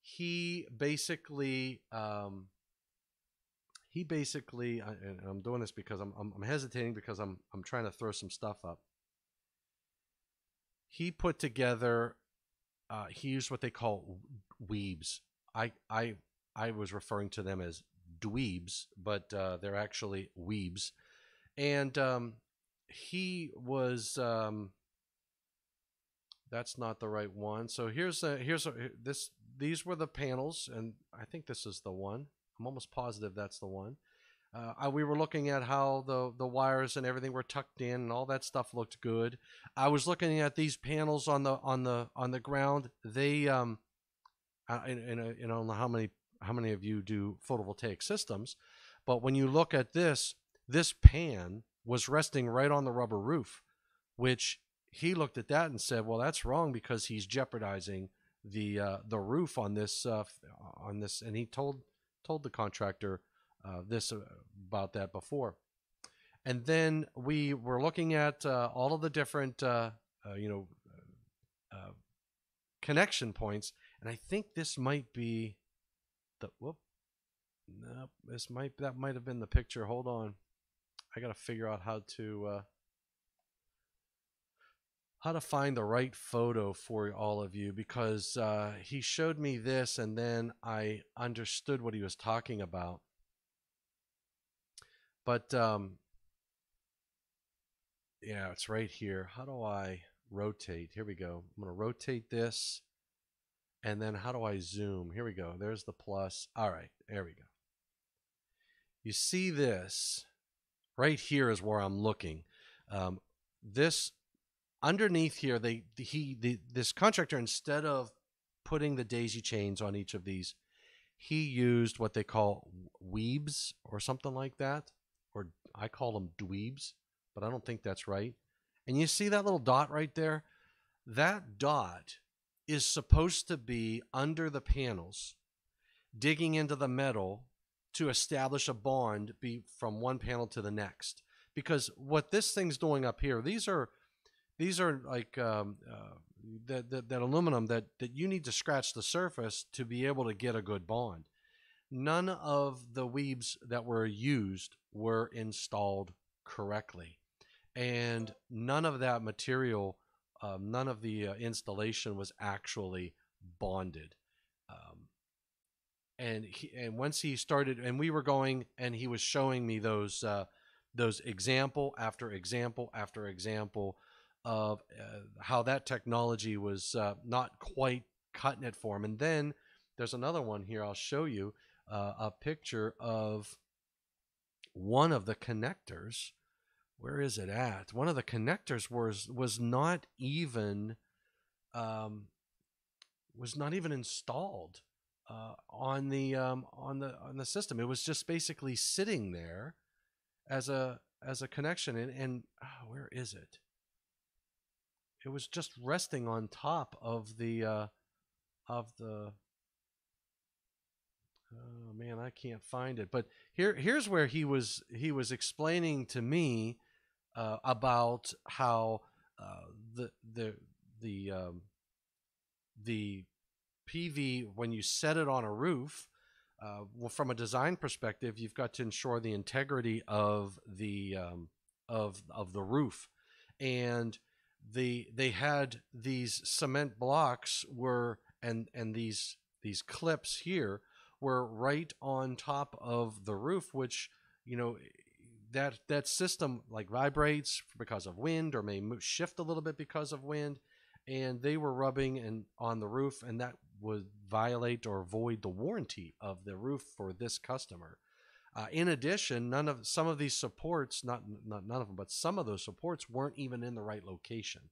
S1: he basically um, he basically and I'm doing this because I'm, I'm, hesitating because I'm I'm trying to throw some stuff up. He put together uh, he used what they call weebs. I I I was referring to them as dweebs, but uh, they're actually weebs and um, he was. Um, that's not the right one. So here's a here's a this these were the panels, and I think this is the one. I'm almost positive that's the one. Uh, we were looking at how the the wires and everything were tucked in, and all that stuff looked good. I was looking at these panels on the on the on the ground. They um, I, I, don't know how many how many of you do photovoltaic systems, but when you look at this, this pan was resting right on the rubber roof, which he looked at that and said, "Well, that's wrong because he's jeopardizing the uh, the roof on this uh, on this." And he told told the contractor uh, this uh, about that before. And then we were looking at uh, all of the different, uh, you know, connection points, and I think this might be the whoop. Nope, this might that might have been the picture. Hold on, I got to figure out how to how to find the right photo for all of you because uh, he showed me this and then I understood what he was talking about. But um, yeah, it's right here. How do I rotate? Here we go. I'm to rotate this. And then how do I zoom? Here we go. There's the plus. All right, there we go. You see this right here is where I'm looking. Um, this underneath here, they he the, this contractor instead of putting the daisy chains on each of these, he used what they call weebs or something like that, or I call them dweebs, but I don't think that's right. And you see that little dot right there? That dot is supposed to be under the panels, digging into the metal to establish a bond be from one panel to the next. Because what this thing's doing up here, these are these are like um, uh, that, that, that aluminum that, that you need to scratch the surface to be able to get a good bond. None of the weebs that were used were installed correctly. And none of that material, um, none of the uh, installation was actually bonded. Um, and he, and once he started, and we were going, and he was showing me those uh, those example after example after example of uh, how that technology was uh, not quite cutting it for him. And then there's another one here. I'll show you uh, a picture of one of the connectors. Where is it at? One of the connectors was was not even um, was not even installed uh, on the um, on the on the system. It was just basically sitting there as a as a connection. And, and oh, where is it? it was just resting on top of the uh, of the oh man i can't find it but here here's where he was he was explaining to me uh, about how uh, the the the um, the PV when you set it on a roof uh, well, from a design perspective you've got to ensure the integrity of the um, of of the roof. And the they had these cement blocks were and and these these clips here were right on top of the roof which you know that that system like vibrates because of wind or may shift a little bit because of wind and they were rubbing and on the roof and that would violate or void the warranty of the roof for this customer uh, in addition, none of some of these supports, not, not none of them, but some of those supports weren't even in the right location.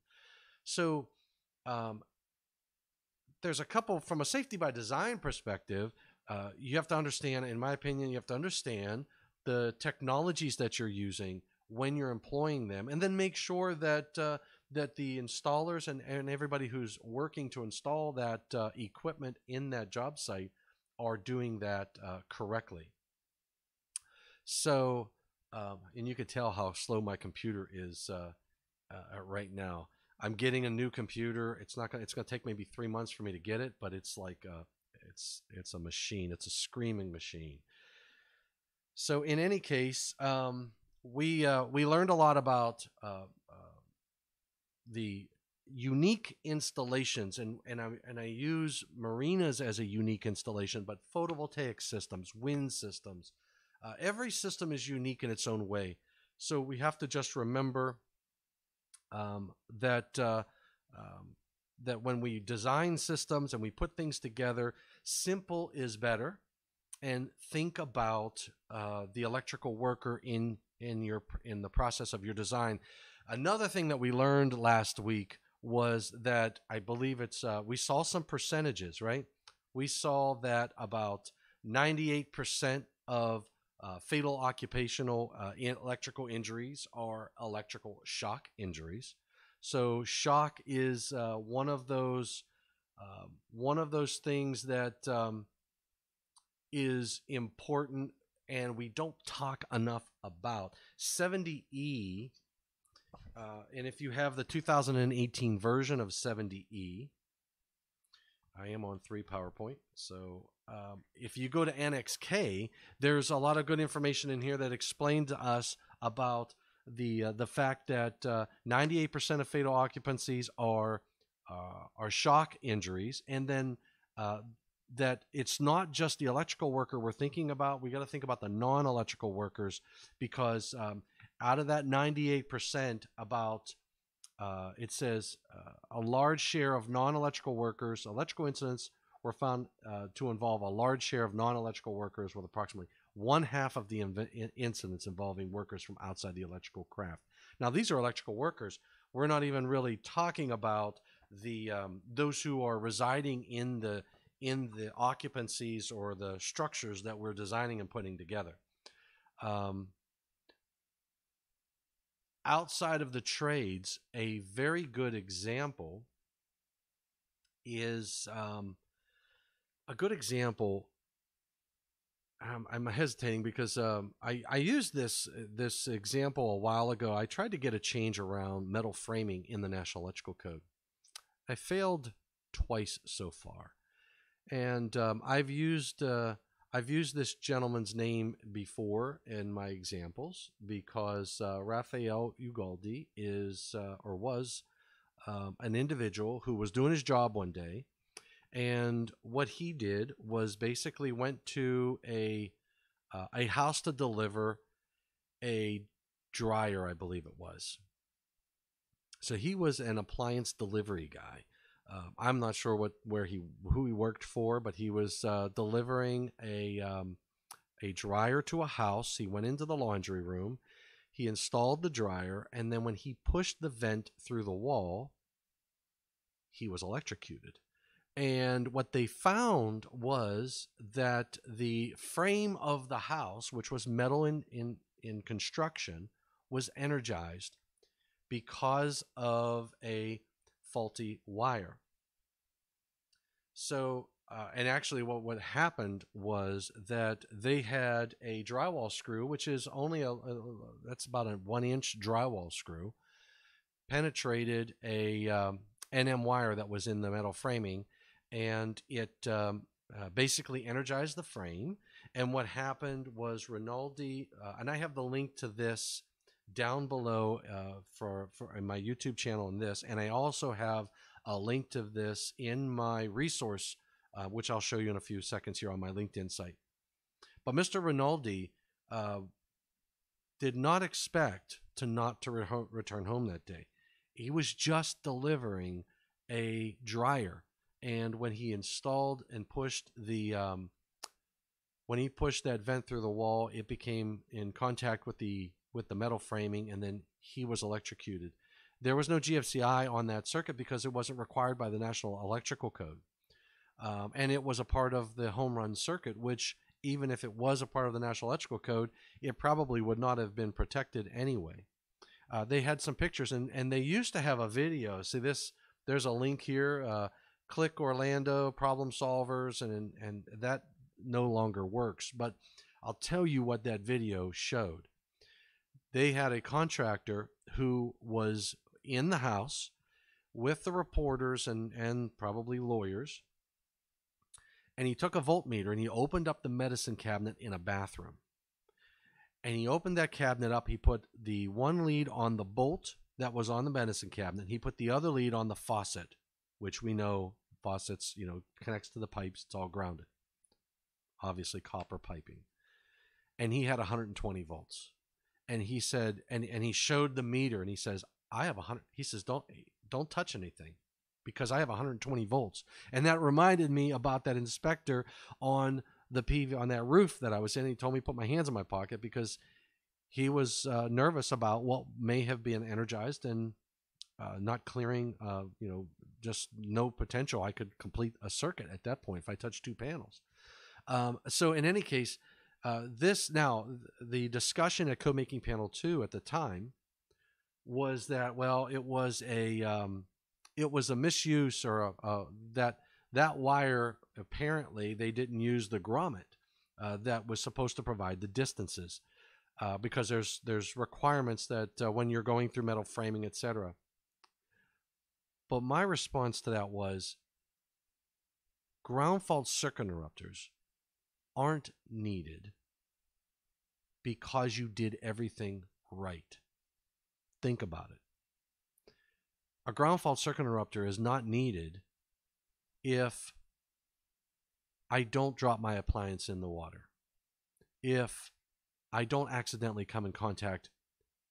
S1: So um, there's a couple from a safety by design perspective. Uh, you have to understand, in my opinion, you have to understand the technologies that you're using when you're employing them, and then make sure that uh, that the installers and, and everybody who's working to install that uh, equipment in that job site are doing that uh, correctly. So, um, and you can tell how slow my computer is uh, uh, right now. I'm getting a new computer. It's not gonna. It's gonna take maybe three months for me to get it, but it's like uh, it's it's a machine. It's a screaming machine. So in any case, um, we uh, we learned a lot about uh, uh, the unique installations, and and I and I use marinas as a unique installation, but photovoltaic systems, wind systems, uh, every system is unique in its own way. So we have to just remember um, that uh, um, that when we design systems and we put things together, simple is better. And think about uh, the electrical worker in in your in the process of your design. Another thing that we learned last week was that I believe it's uh, we saw some percentages, right? We saw that about 98% of uh, fatal occupational uh, electrical injuries are electrical shock injuries. So shock is uh, one of those uh, one of those things that um, is important and we don't talk enough about. 70E, uh, and if you have the 2018 version of 70E, I am on three PowerPoint. So um, if you go to Annex K, there's a lot of good information in here that explain to us about the uh, the fact that uh, 98% of fatal occupancies are uh, are shock injuries, and then uh, that it's not just the electrical worker we're thinking about. We got to think about the non-electrical workers because um, out of that 98%, about uh, it says uh, a large share of non-electrical workers, electrical incidents were found uh, to involve a large share of non-electrical workers, with approximately one half of the inv- incidents involving workers from outside the electrical craft. Now, these are electrical workers. We're not even really talking about the um, those who are residing in the in the occupancies or the structures that we're designing and putting together. Um, outside of the trades, a very good example is um, a good example. Um, I'm hesitating because um, I, I used this this example a while ago. I tried to get a change around metal framing in the National Electrical Code. I failed twice so far and um, I've used uh, I've used this gentleman's name before in my examples because uh, Rafael Ugalde is uh, or was um, an individual who was doing his job one day, and what he did was basically went to a uh, a house to deliver a dryer, I believe it was. So he was an appliance delivery guy uh, I'm not sure what where he who he worked for, but he was uh, delivering a um, a dryer to a house. He went into the laundry room, he installed the dryer, and then when he pushed the vent through the wall, he was electrocuted. And what they found was that the frame of the house, which was metal in, in, in construction, was energized because of a faulty wire. So, uh, and actually, what, what happened was that they had a drywall screw, which is only a, a that's about a one inch drywall screw, penetrated a um, NM wire that was in the metal framing, and it um, uh, basically energized the frame. And what happened was Rinaldi, uh, and I have the link to this down below uh, for, for my YouTube channel in this, and I also have a link to this in my resource, uh, which I'll show you in a few seconds here on my LinkedIn site. But Mr. Rinaldi uh, did not expect to not to re- return home that day. He was just delivering a dryer, and when he installed and pushed the um, when he pushed that vent through the wall, it became in contact with the with the metal framing, and then he was electrocuted. There was no GFCI on that circuit because it wasn't required by the National Electrical Code. Um, and it was a part of the home run circuit, which, even if it was a part of the National Electrical Code, it probably would not have been protected anyway. Uh, they had some pictures, and, and they used to have a video. See this? There's a link here. Uh, click Orlando problem solvers, and and that no longer works. But I'll tell you what that video showed they had a contractor who was in the house with the reporters and, and probably lawyers. And he took a voltmeter and he opened up the medicine cabinet in a bathroom. And he opened that cabinet up. He put the one lead on the bolt that was on the medicine cabinet. He put the other lead on the faucet, which we know faucets, you know, connects to the pipes. It's all grounded. Obviously, copper piping. And he had 120 volts and he said and and he showed the meter and he says i have a 100 he says don't don't touch anything because i have 120 volts. And that reminded me about that inspector on the pv on that roof that i was in he told me to put my hands in my pocket because he was uh, nervous about what may have been energized and uh, not clearing uh, you know just no potential. I could complete a circuit at that point if i touched two panels. Um, so in any case uh, this now, the discussion at code-making Panel 2 at the time was that well, it was a um, it was a misuse or a, a, that that wire apparently they didn't use the grommet uh, that was supposed to provide the distances uh, because there's there's requirements that uh, when you're going through metal framing, etc. But my response to that was ground fault circuit interrupters aren't needed because you did everything right. Think about it. A ground fault circuit interrupter is not needed if I don't drop my appliance in the water. If I don't accidentally come in contact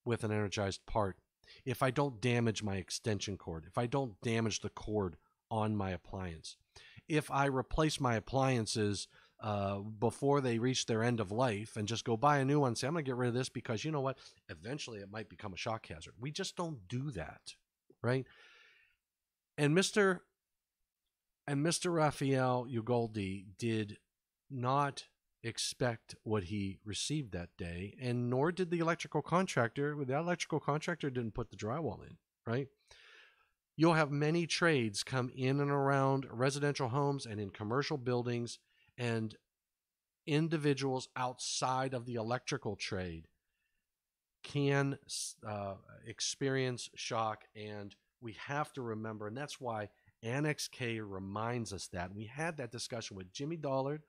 S1: with an energized part, if I don't damage my extension cord, if I don't damage the cord on my appliance, if I replace my appliances uh, before they reach their end of life and just go buy a new one say, I'm going to get rid of this because you know what? Eventually it might become a shock hazard. We just don't do that, right? And Mr. And Mr. Rafael Ugalde did not expect what he received that day, and nor did the electrical contractor. The electrical contractor didn't put the drywall in, right? You'll have many trades come in and around residential homes and in commercial buildings, and individuals outside of the electrical trade can uh, experience shock, and we have to remember, and that's why Annex K reminds us that. We had that discussion with Jimmy Dollard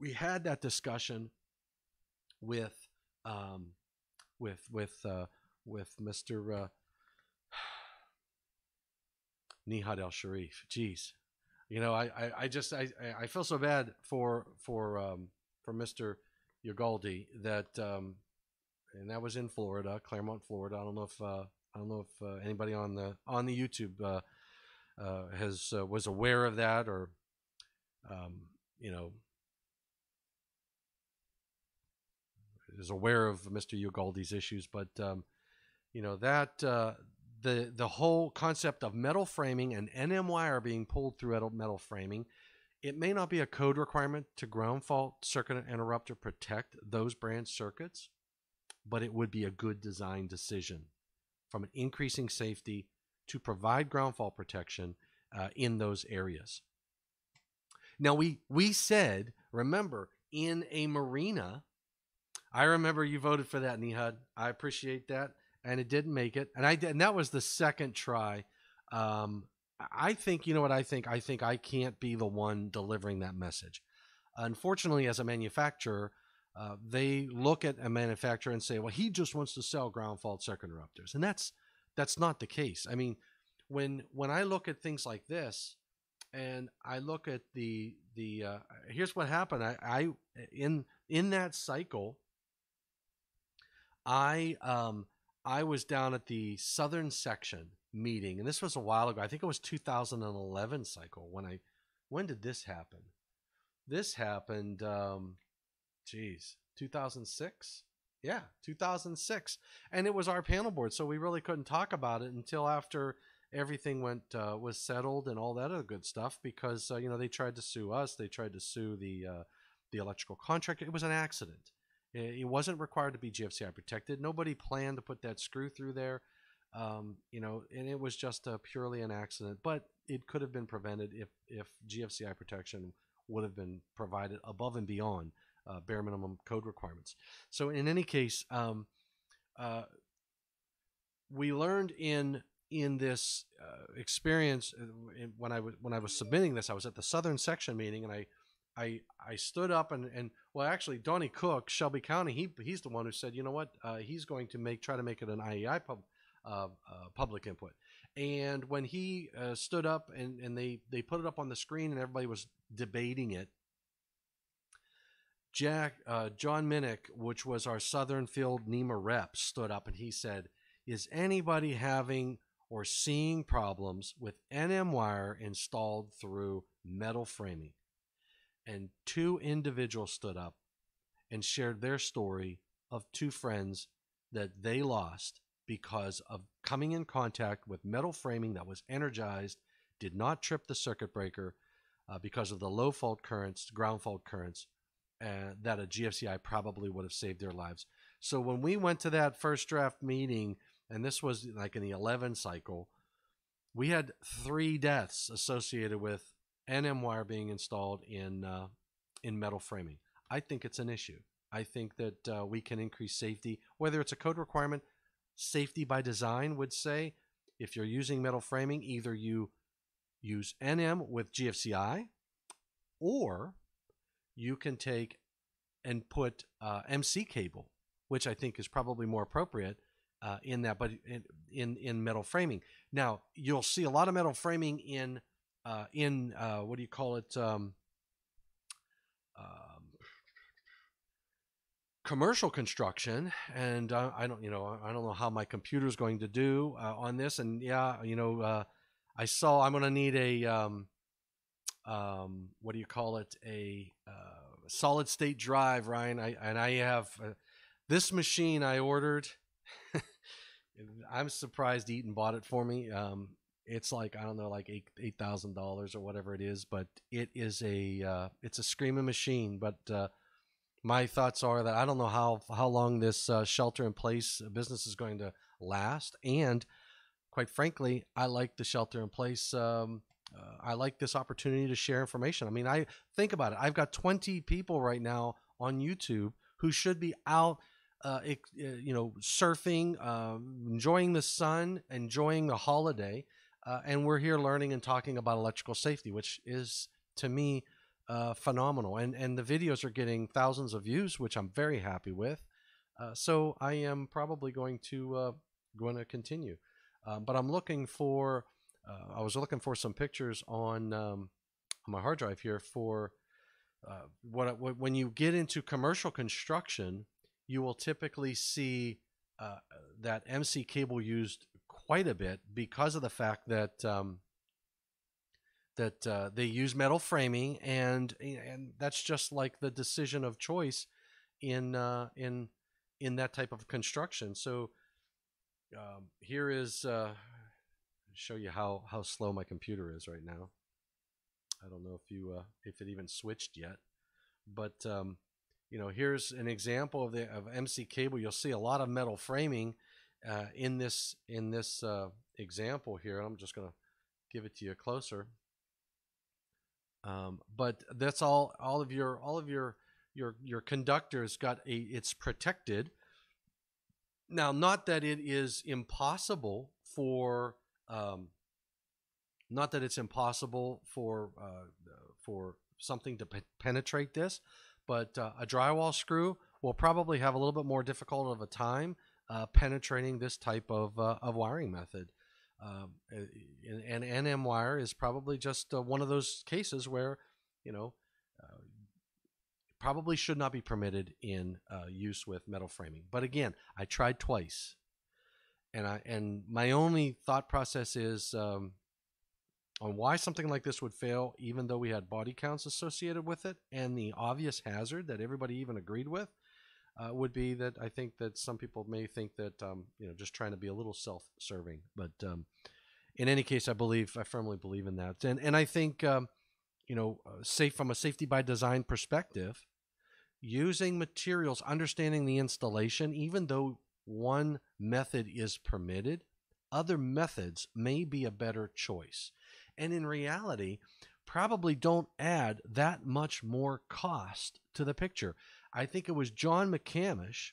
S1: we had that discussion with um, with with uh, with Mr. Uh, Nihad El Sharif. Jeez, you know, I, I, I, just I, I feel so bad for for um, for Mr. Ugalde that um, and that was in Florida, Clermont, Florida. I don't know if uh, I don't know if uh, anybody on the on the YouTube uh, uh, has uh, was aware of that or um, you know is aware of Mr. Ugalde's issues, but um, you know that uh, the the whole concept of metal framing and NM wire being pulled through metal framing, it may not be a code requirement to ground fault circuit interrupter protect those branch circuits, but it would be a good design decision from an increasing safety to provide ground fault protection uh, in those areas. Now we we said, remember, in a marina I remember you voted for that, Nihad. I appreciate that, and it didn't make it, and I did, and that was the second try. Um, I think you know what I think. I think I can't be the one delivering that message. Unfortunately, as a manufacturer, uh, they look at a manufacturer and say, "Well, he just wants to sell ground fault circuit interrupters," and that's that's not the case. I mean, when when I look at things like this, and I look at the the uh, here's what happened. I, I in in that cycle, I um I was down at the southern section meeting, and this was a while ago. I think it was 2011 cycle when I when did this happen? This happened um geez, 2006? Yeah, 2006. And it was our panel board, so we really couldn't talk about it until after everything went uh, was settled and all that other good stuff because uh, you know they tried to sue us, they tried to sue the uh, the electrical contractor. It was an accident. It wasn't required to be GFCI protected. Nobody planned to put that screw through there, um, you know, and it was just a purely an accident. But it could have been prevented if if GFCI protection would have been provided above and beyond uh, bare minimum code requirements. So in any case, um, uh, we learned in in this uh, experience uh, when I was when I was submitting this, I was at the Southern Section meeting, and I I I stood up and and well actually Donnie Cook Shelby County he he's the one who said you know what? Uh, he's going to make try to make it an IEI pub, uh, uh, public input. And when he uh, stood up and and they they put it up on the screen and everybody was debating it Jack uh, John Minnick which was our Southern Field NEMA rep stood up and he said is anybody having or seeing problems with NM wire installed through metal framing and two individuals stood up and shared their story of two friends that they lost because of coming in contact with metal framing that was energized, did not trip the circuit breaker uh, because of the low fault currents, ground fault currents, uh, that a GFCI probably would have saved their lives. So when we went to that first draft meeting, and this was like in the 11 cycle, we had three deaths associated with NM wire being installed in uh, in metal framing. I think it's an issue. I think that uh, we can increase safety, whether it's a code requirement. Safety by design would say if you're using metal framing, either you use NM with GFCI, or you can take and put uh, MC cable, which I think is probably more appropriate uh, in that, but in, in, in metal framing. Now you'll see a lot of metal framing in uh, in uh, what do you call it? Um, um, commercial construction, and uh, I don't, you know, I don't know how my computer is going to do uh, on this. And yeah, you know, uh, I saw I'm going to need a um, um, what do you call it? A uh, solid state drive, Ryan. I and I have this machine I ordered. I'm surprised Eaton bought it for me. Um, it's like I don't know, like eight eight thousand dollars or whatever it is, but it is a uh, it's a screaming machine. But uh, my thoughts are that I don't know how how long this uh, shelter in place business is going to last, and quite frankly, I like the shelter in place. Um, uh, I like this opportunity to share information. I mean, I think about it. I've got 20 people right now on YouTube who should be out uh, uh, you know, surfing, uh, enjoying the sun, enjoying the holiday, uh, and we're here learning and talking about electrical safety, which is to me uh, phenomenal. And and the videos are getting thousands of views, which I'm very happy with. Uh, so I am probably going to going to continue, um, but I'm looking for. I was looking for some pictures on um, on my hard drive here for. what, what when you get into commercial construction, you will typically see uh, that MC cable used quite a bit because of the fact that um, that uh, they use metal framing, and and that's just like the decision of choice in uh, in in that type of construction. So um, here is uh, show you how how slow my computer is right now. I don't know if you uh, if it even switched yet, but um, you know, here's an example of the of MC cable. You'll see a lot of metal framing uh, in this in this uh, example here. I'm just going to give it to you closer. Um, but that's all. All of your all of your your your conductors got a. It's protected. Now, not that it is impossible for. Um, not that it's impossible for uh, for something to pe- penetrate this, but uh, a drywall screw will probably have a little bit more difficult of a time uh, penetrating this type of, uh, of wiring method. Um, and, and NM wire is probably just uh, one of those cases where, you know, uh, probably should not be permitted in uh, use with metal framing. But again, I tried twice, and I and my only thought process is um, on why something like this would fail, even though we had body counts associated with it, and the obvious hazard that everybody even agreed with, uh, would be that I think that some people may think that um, you know just trying to be a little self-serving, but um, in any case, I believe I firmly believe in that, and and I think um, you know uh, safe from a safety by design perspective, using materials, understanding the installation, even though one method is permitted, other methods may be a better choice and in reality probably don't add that much more cost to the picture. I think it was John McCamish.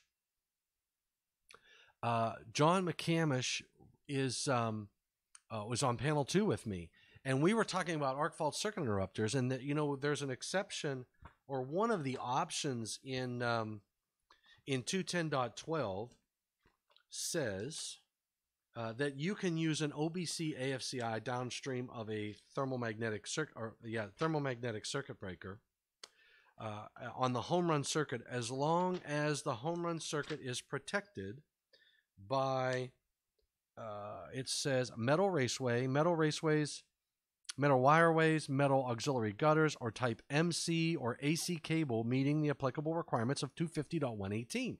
S1: Uh, John McCamish is um, uh, was on panel two with me, and we were talking about arc fault circuit interrupters, and that you know there's an exception or one of the options in um, in 210.12 says uh, that you can use an OBC AFCI downstream of a thermomagnetic circuit, or yeah, thermomagnetic circuit breaker uh, on the home run circuit as long as the home run circuit is protected by uh, it says metal raceway, metal raceways, metal wireways, metal auxiliary gutters, or type MC or AC cable meeting the applicable requirements of 250.118.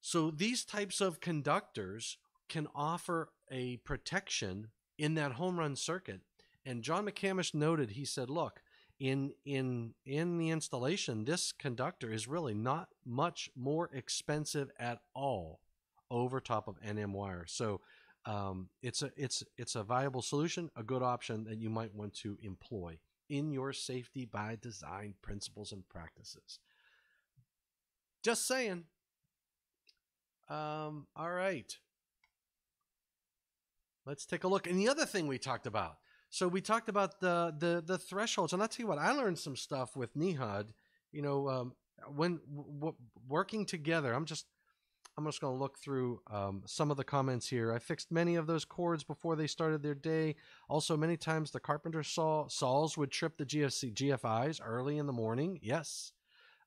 S1: So these types of conductors can offer a protection in that home run circuit. And John McCamish noted, he said, look, in in in the installation, this conductor is really not much more expensive at all over top of NM wire. So um, it's a it's it's a viable solution, a good option that you might want to employ in your safety by design principles and practices. Just saying. Um, all right. Let's take a look. And the other thing we talked about. So we talked about the the the thresholds, and I'll tell you what, I learned some stuff with Nihad. You know, um, when w- working together, I'm just I'm just going to look through um, some of the comments here. I fixed many of those cords before they started their day. Also, many times the carpenter saw saws would trip the GFC GFIs early in the morning. Yes,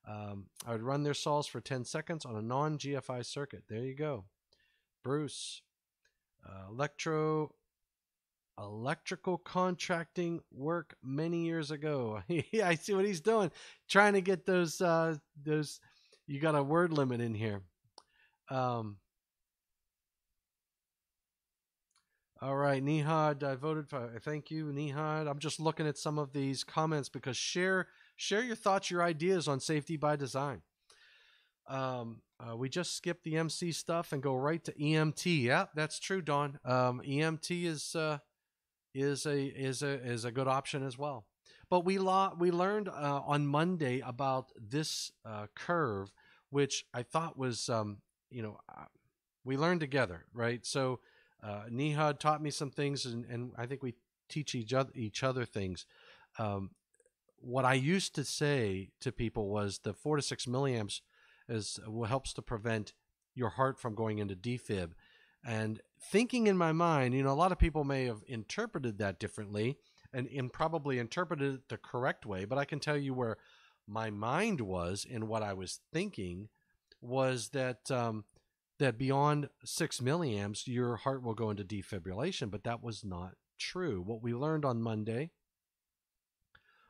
S1: um, I would run their saws for 10 seconds on a non-GFI circuit. There you go, Bruce. Uh, electro electrical contracting work many years ago. yeah, I see what he's doing, trying to get those uh, those. You got a word limit in here. Um, all right, Nihad, I voted for. Thank you, Nihad. I'm just looking at some of these comments because share share your thoughts, your ideas on safety by design. Um, uh, we just skip the MC stuff and go right to EMT. Yeah, that's true, Don. Um, EMT is uh, is a is a is a good option as well. But we lo- we learned uh, on Monday about this uh, curve, which I thought was um, you know, uh, we learned together, right? So uh, Nihad taught me some things, and, and I think we teach each other each other things. Um, what I used to say to people was the four to six milliamps is helps to prevent your heart from going into defib. And thinking in my mind, you know, a lot of people may have interpreted that differently and, and probably interpreted it the correct way, but I can tell you where my mind was and what I was thinking was that um, that beyond six milliamps, your heart will go into defibrillation, but that was not true. What we learned on Monday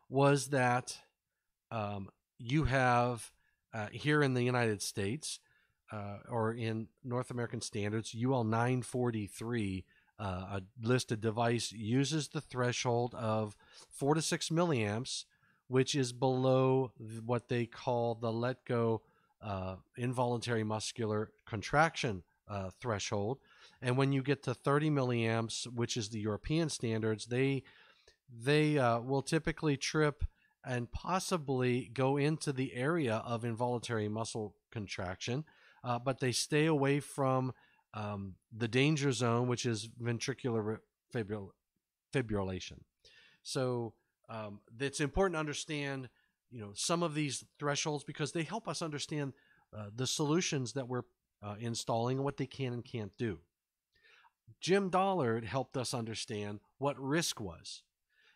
S1: was that um, you have uh, here in the United States uh, or in North American standards, UL 943. Uh, a listed device uses the threshold of four to six milliamps, which is below what they call the let go uh, involuntary muscular contraction uh, threshold. And when you get to 30 milliamps, which is the European standards, they they uh, will typically trip and possibly go into the area of involuntary muscle contraction, uh, but they stay away from um, the danger zone, which is ventricular fibril- fibrillation. So um, it's important to understand you know some of these thresholds because they help us understand uh, the solutions that we're uh, installing and what they can and can't do. Jim Dollard helped us understand what risk was,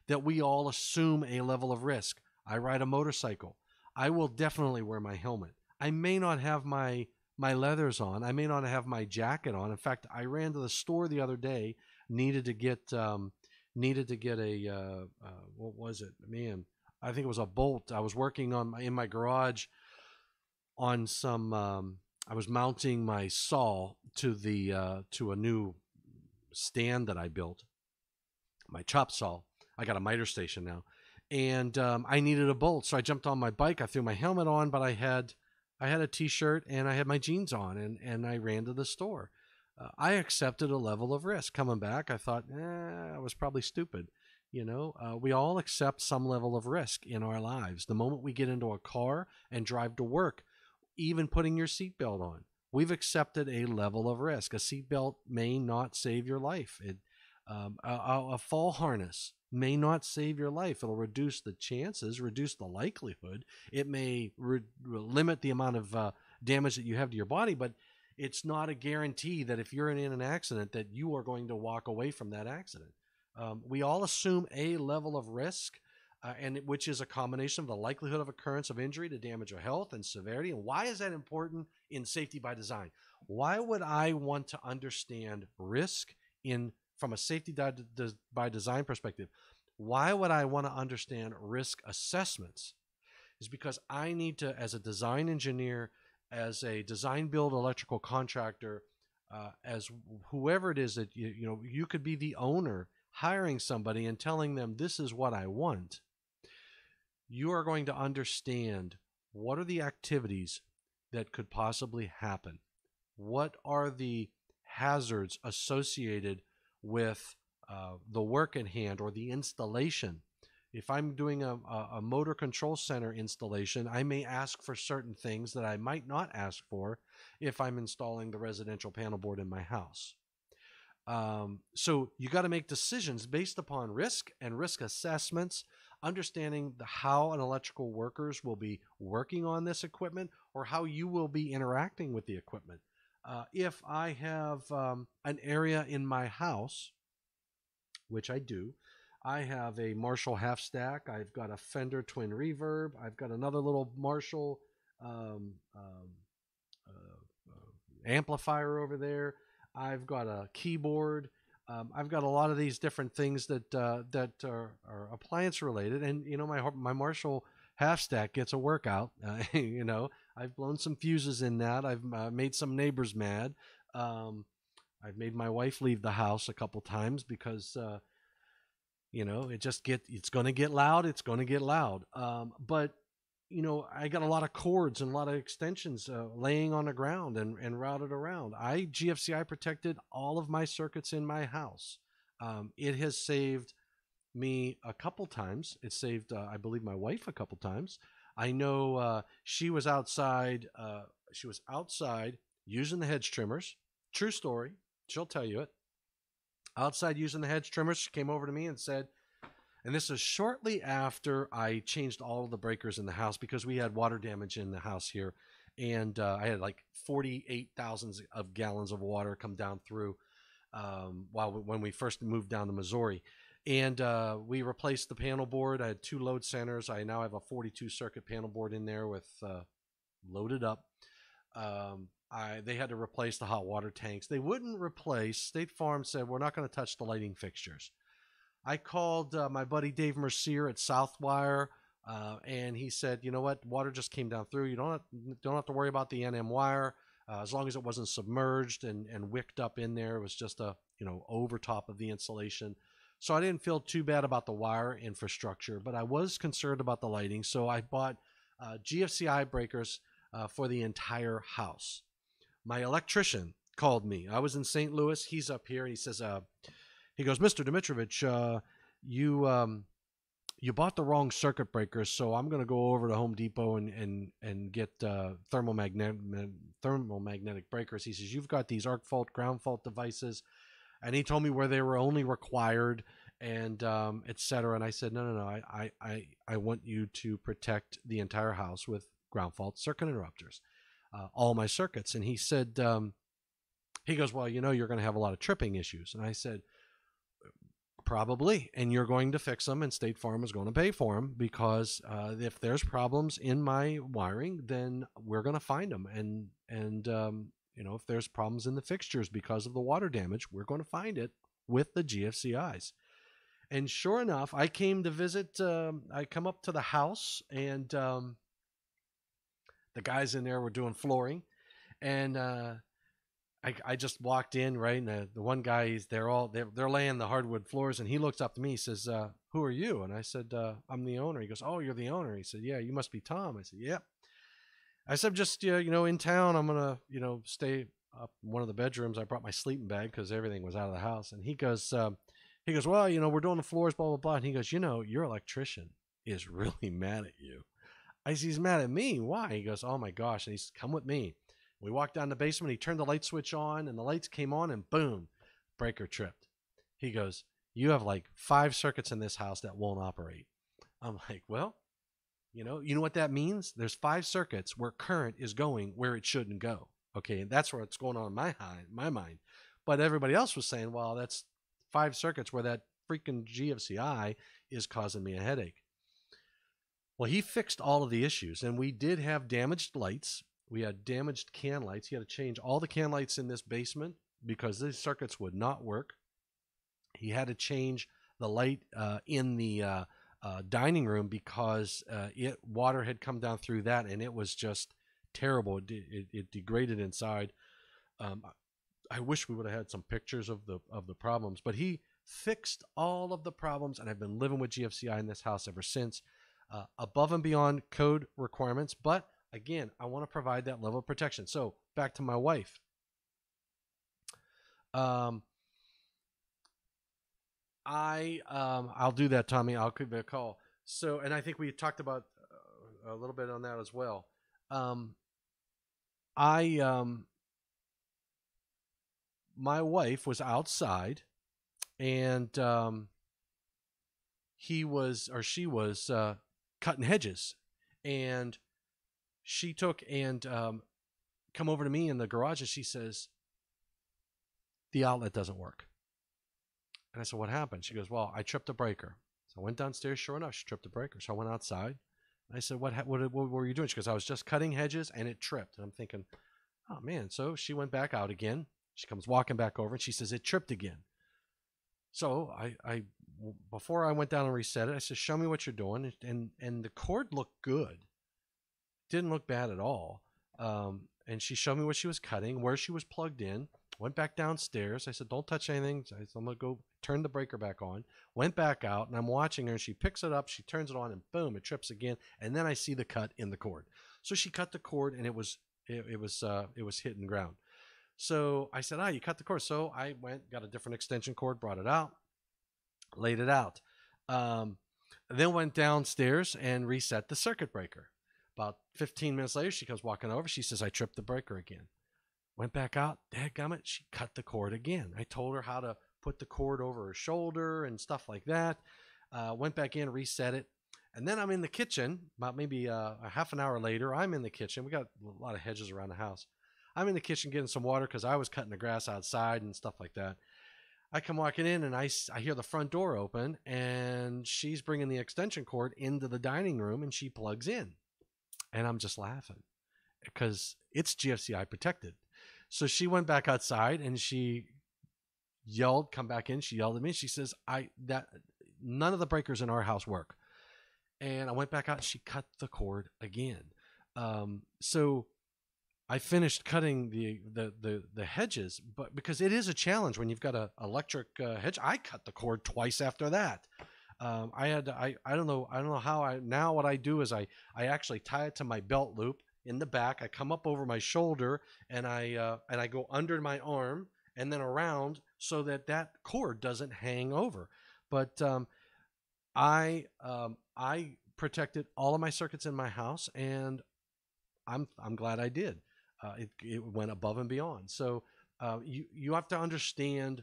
S1: that we all assume a level of risk. I ride a motorcycle. I will definitely wear my helmet. I may not have my my leathers on. I may not have my jacket on. In fact, I ran to the store the other day, needed to get um, needed to get a uh, uh, what was it? Man, I think it was a bolt. I was working on my, in my garage on some. Um, I was mounting my saw to the uh, to a new stand that I built. My chop saw. I got a miter station now, and um, I needed a bolt, so I jumped on my bike. I threw my helmet on, but I had I had a t-shirt and I had my jeans on, and and I ran to the store. Uh, I accepted a level of risk. Coming back, I thought, eh, I was probably stupid. You know, uh, we all accept some level of risk in our lives. The moment we get into a car and drive to work, even putting your seatbelt on, we've accepted a level of risk. A seatbelt may not save your life. It, um, a, a, fall harness may not save your life. It'll reduce the chances, reduce the likelihood. It may re- limit the amount of uh, damage that you have to your body, but it's not a guarantee that if you're in an accident that you are going to walk away from that accident. Um, we all assume a level of risk, uh, and which is a combination of the likelihood of occurrence of injury to damage or health and severity. And why is that important in safety by design? Why would I want to understand risk in from a safety by design perspective? Why would I want to understand risk assessments? Is because I need to, as a design engineer, as a design build electrical contractor, uh, as whoever it is that you, you know, you could be the owner hiring somebody and telling them this is what I want, you are going to understand what are the activities that could possibly happen. what are the hazards associated with uh, the work in hand or the installation. If I'm doing a, a, motor control center installation, I may ask for certain things that I might not ask for if I'm installing the residential panel board in my house. Um, so you got to make decisions based upon risk and risk assessments, understanding the, how an electrical workers will be working on this equipment or how you will be interacting with the equipment. Uh, if I have um, an area in my house, which I do, I have a Marshall half stack. I've got a Fender twin reverb. I've got another little Marshall um, um, uh, uh, amplifier over there. I've got a keyboard. Um, I've got a lot of these different things that uh, that are, are, appliance related, and you know my my Marshall half stack gets a workout. You know I've blown some fuses in that. I've uh, made some neighbors mad. Um, I've made my wife leave the house a couple times because uh, you know it just get it's going to get loud. It's going to get loud. Um, but you know, I got a lot of cords and a lot of extensions uh, laying on the ground and, and routed around. I GFCI protected all of my circuits in my house. Um, it has saved me a couple times. It saved, uh, I believe, my wife a couple times. I know uh, she was outside. Uh, she was outside using the hedge trimmers. True story. She'll tell you it. Outside using the hedge trimmers, she came over to me and said, and this is shortly after I changed all of the breakers in the house because we had water damage in the house here. And uh, I had like 48,000 of gallons of water come down through um, while when we first moved down to Missouri. And uh, we replaced the panel board. I had two load centers. I now have a 42 circuit panel board in there with uh, loaded up. Um, I, they had to replace the hot water tanks. They wouldn't replace. State Farm said we're not going to touch the lighting fixtures. I called uh, my buddy Dave Mercier at Southwire, uh, and he said, "You know what? Water just came down through. You don't have, don't have to worry about the NM wire uh, as long as it wasn't submerged and and wicked up in there. It was just a you know over top of the insulation." So I didn't feel too bad about the wire infrastructure, but I was concerned about the lighting. So I bought uh, GFCI breakers uh, for the entire house. My electrician called me. I was in St. Louis. He's up here, and he says, uh, he goes, Mr. Domitrovich, uh, you um, you bought the wrong circuit breakers, so I'm going to go over to Home Depot and and and get uh, thermomagnetic breakers. He says you've got these arc fault, ground fault devices, and he told me where they were only required and um, etc. And I said, no, no, no, I, I, I want you to protect the entire house with ground fault circuit interrupters, uh, all my circuits. And he said, um, he goes, well, you know, you're going to have a lot of tripping issues. And I said, Probably, and you're going to fix them, and State Farm is going to pay for them because uh, if there's problems in my wiring, then we're going to find them, and and um, you know if there's problems in the fixtures because of the water damage, we're going to find it with the GFCIs. And sure enough, I came to visit. Um, I come up to the house, and um, the guys in there were doing flooring, and uh, I, I just walked in right, and the, the one guy he's they're all they're, they're laying the hardwood floors, and he looks up to me, he says, uh, "Who are you?" And I said, uh, "I'm the owner." He goes, "Oh, you're the owner." He said, "Yeah, you must be Tom." I said, "Yep." I said, "Just you know, in town, I'm gonna you know stay up in one of the bedrooms. I brought my sleeping bag because everything was out of the house." And he goes, um, "He goes, well, you know, we're doing the floors, blah blah blah." And he goes, "You know, your electrician is really mad at you." I said, "He's mad at me. Why?" He goes, "Oh my gosh!" And he's, "Come with me." We walked down the basement. He turned the light switch on, and the lights came on, and boom, breaker tripped. He goes, "You have like five circuits in this house that won't operate." I'm like, "Well, you know, you know what that means? There's five circuits where current is going where it shouldn't go. Okay, and that's what's going on in my my mind. But everybody else was saying, "Well, that's five circuits where that freaking GFCI is causing me a headache." Well, he fixed all of the issues, and we did have damaged lights we had damaged can lights. He had to change all the can lights in this basement because these circuits would not work. He had to change the light uh, in the uh, uh, dining room because uh, it water had come down through that and it was just terrible. It, it, it degraded inside. Um, I wish we would have had some pictures of the of the problems, but he fixed all of the problems, and I've been living with GFCI in this house ever since, uh, above and beyond code requirements. But again, I want to provide that level of protection. So back to my wife. Um, I um, I'll do that, Tommy. I'll give you a call. So, and I think we talked about uh, a little bit on that as well. Um, I um, my wife was outside, and um, he was or she was uh, cutting hedges, and she took and um, come over to me in the garage, and she says, "The outlet doesn't work." And I said, "What happened?" She goes, "Well, I tripped a breaker." So I went downstairs. Sure enough, she tripped a breaker. So I went outside. And I said, "What? ha- What? What were you doing?" She goes, "I was just cutting hedges, and it tripped." And I'm thinking, "Oh man!" So she went back out again. She comes walking back over, and she says, "It tripped again." So I, I, before I went down and reset it, I said, "Show me what you're doing." And and the cord looked good. Didn't look bad at all. Um, and she showed me what she was cutting, where she was plugged in. Went back downstairs. I said, "Don't touch anything." I said, "I'm gonna go turn the breaker back on." Went back out, and I'm watching her. And she picks it up. She turns it on, and boom, it trips again. And then I see the cut in the cord. So she cut the cord, and it was it, it was uh, it was hitting ground. So I said, "Ah, you cut the cord." So I went, got a different extension cord, brought it out, laid it out. Um, then went downstairs and reset the circuit breaker. About 15 minutes later, she comes walking over. She says, "I tripped the breaker again." Went back out. Dadgummit, she cut the cord again. I told her how to put the cord over her shoulder and stuff like that. Uh, went back in, reset it. And then I'm in the kitchen, about maybe uh, a half an hour later. I'm in the kitchen. We got a lot of hedges around the house. I'm in the kitchen getting some water because I was cutting the grass outside and stuff like that. I come walking in and I, I hear the front door open and she's bringing the extension cord into the dining room and she plugs in. And I'm just laughing because it's GFCI protected. So she went back outside and she yelled, come back in. She yelled at me. She says, I, that none of the breakers in our house work. And I went back out she cut the cord again. Um, so I finished cutting the, the, the, the hedges, but because it is a challenge when you've got a electric uh, hedge, I cut the cord twice after that. Um, I had to, I, I don't know I don't know how I now what I do is I I actually tie it to my belt loop in the back. I come up over my shoulder and I uh, and I go under my arm and then around so that that cord doesn't hang over. But um, I um, I protected all of my circuits in my house and I'm I'm glad I did. Uh, it it went above and beyond. So uh, you you have to understand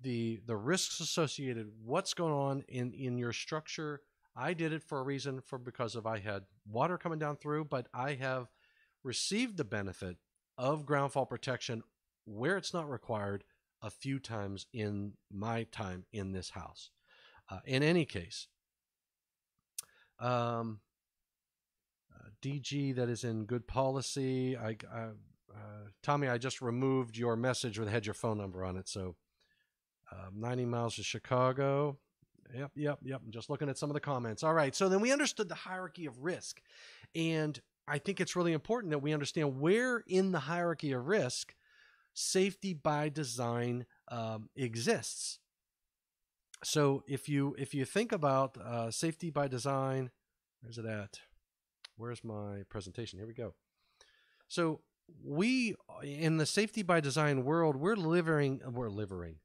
S1: the the risks associated. What's going on in in your structure? I did it for a reason, for because of I had water coming down through, but I have received the benefit of ground fault protection where it's not required a few times in my time in this house. Uh, in any case, um, uh, DG that is in good policy. I, I uh, Tommy, I just removed your message with had your phone number on it. So um, 90 miles to Chicago. Yep, yep, yep. I'm just looking at some of the comments. All right. So then we understood the hierarchy of risk. And I think it's really important that we understand where in the hierarchy of risk safety by design um, exists. So if you if you think about uh, safety by design, where's it at? Where's my presentation? Here we go. So we in the safety by design world, we're living we're living.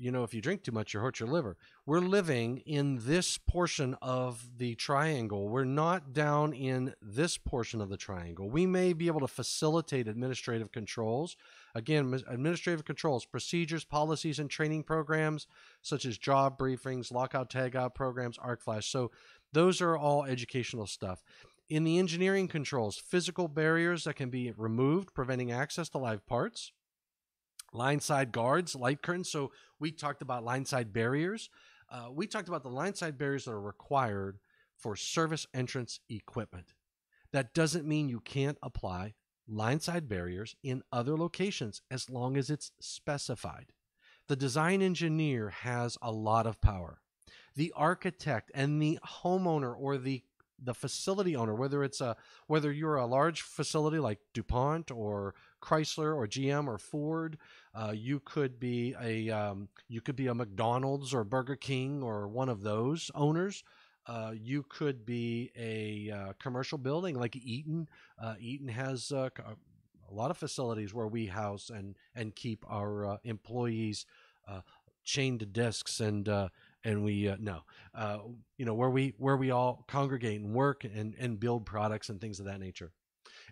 S1: You know, if you drink too much, you hurt your liver. We're living in this portion of the triangle. We're not down in this portion of the triangle. We may be able to facilitate administrative controls. Again, administrative controls, procedures, policies, and training programs such as job briefings, lockout tagout programs, arc flash. So those are all educational stuff. In the engineering controls, physical barriers that can be removed, preventing access to live parts. Line side guards, light curtains. So we talked about line side barriers. Uh, we talked about the line side barriers that are required for service entrance equipment. That doesn't mean you can't apply line side barriers in other locations as long as it's specified. The design engineer has a lot of power. The architect and the homeowner or the the facility owner, whether it's a whether you're a large facility like DuPont or Chrysler or GM or Ford, uh, you could be a um, you could be a McDonald's or Burger King or one of those owners. Uh, you could be a uh, commercial building like Eaton. Uh, Eaton has uh, c- a lot of facilities where we house and and keep our uh, employees uh, chained to desks and uh, and we uh, no uh, you know where we where we all congregate and work and and build products and things of that nature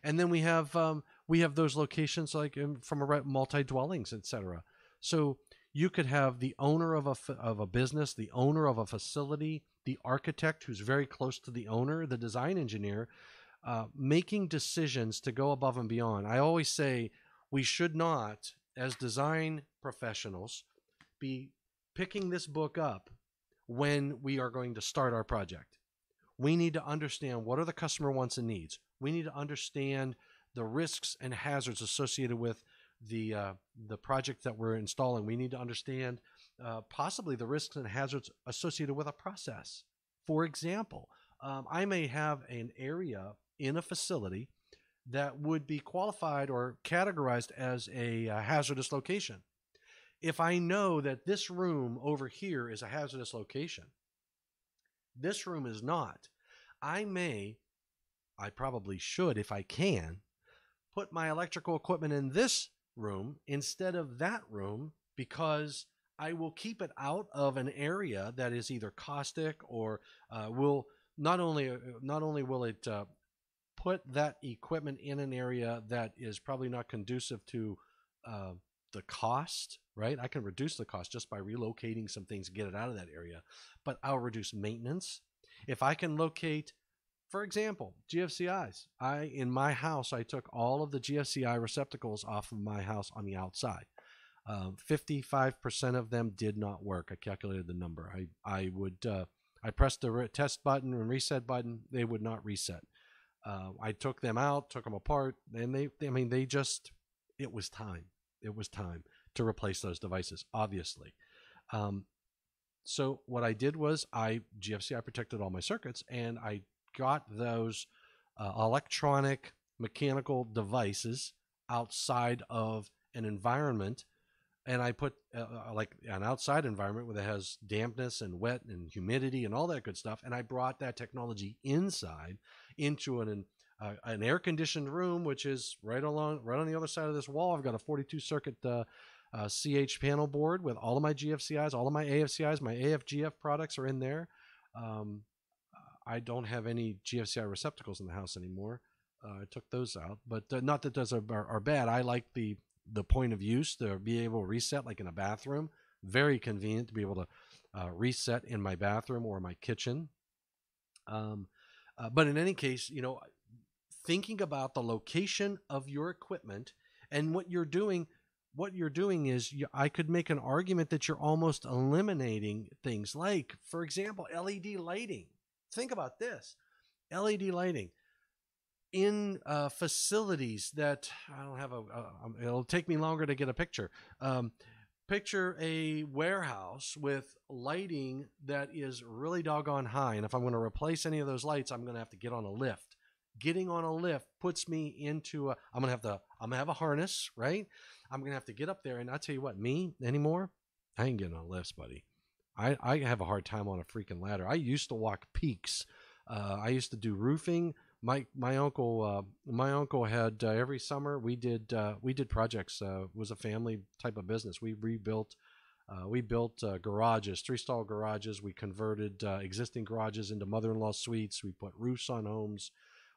S1: and then we have um, we have those locations like um, from a multi dwellings etc so you could have the owner of a of a business the owner of a facility the architect who's very close to the owner the design engineer uh, making decisions to go above and beyond i always say we should not as design professionals be picking this book up when we are going to start our project. We need to understand what are the customer wants and needs. We need to understand the risks and hazards associated with the uh, the project that we're installing. We need to understand uh, possibly the risks and hazards associated with a process. For example, um, I may have an area in a facility that would be qualified or categorized as a uh, hazardous location if I know that this room over here is a hazardous location, this room is not, I may, I probably should if I can, put my electrical equipment in this room instead of that room because I will keep it out of an area that is either caustic or uh, will not only uh, not only will it uh, put that equipment in an area that is probably not conducive to uh, the cost, right? I can reduce the cost just by relocating some things, get it out of that area, but I'll reduce maintenance. If I can locate, for example, GFCIs, I in my house I took all of the GFCI receptacles off of my house on the outside. Um, 55% of them did not work. I calculated the number. I I would uh, I pressed the re- test button and reset button. They would not reset. Uh, I took them out, took them apart, and they, I mean, they just, it was time it was time to replace those devices, obviously. Um, so what I did was I GFCI protected all my circuits and I got those uh, electronic mechanical devices outside of an environment and I put uh, uh like an outside environment where it has dampness and wet and humidity and all that good stuff and I brought that technology inside into an uh, an air conditioned room, which is right along, right on the other side of this wall. I've got a 42 circuit uh, uh, CH panel board with all of my GFCIs, all of my AFCIs, my AFGF products are in there. Um, I don't have any GFCI receptacles in the house anymore. Uh, I took those out, but uh, not that those are, are, are bad. I like the the point of use to be able to reset, like in a bathroom. Very convenient to be able to uh, reset in my bathroom or my kitchen. Um, uh, but in any case, you know, thinking about the location of your equipment and what you're doing what you're doing is you, I could make an argument that you're almost eliminating things like for example LED lighting think about this. LED lighting in uh, facilities that I don't have a, a, um, it'll take me longer to get a picture. Um, picture a warehouse with lighting that is really doggone high and if I'm going to replace any of those lights I'm going to have to get on a lift. Getting on a lift puts me into a i'm gonna have to i'm gonna have a harness right? I'm gonna have to get up there and i tell you what me anymore i ain't getting on lifts buddy i i have a hard time on a freaking ladder. I used to walk peaks. Uh, i used to do roofing. My my uncle uh, my uncle had uh, every summer we did uh, we did projects uh, it was a family type of business. We rebuilt uh, we built garages three stall garages. We converted existing garages into mother-in-law suites. We put roofs on homes.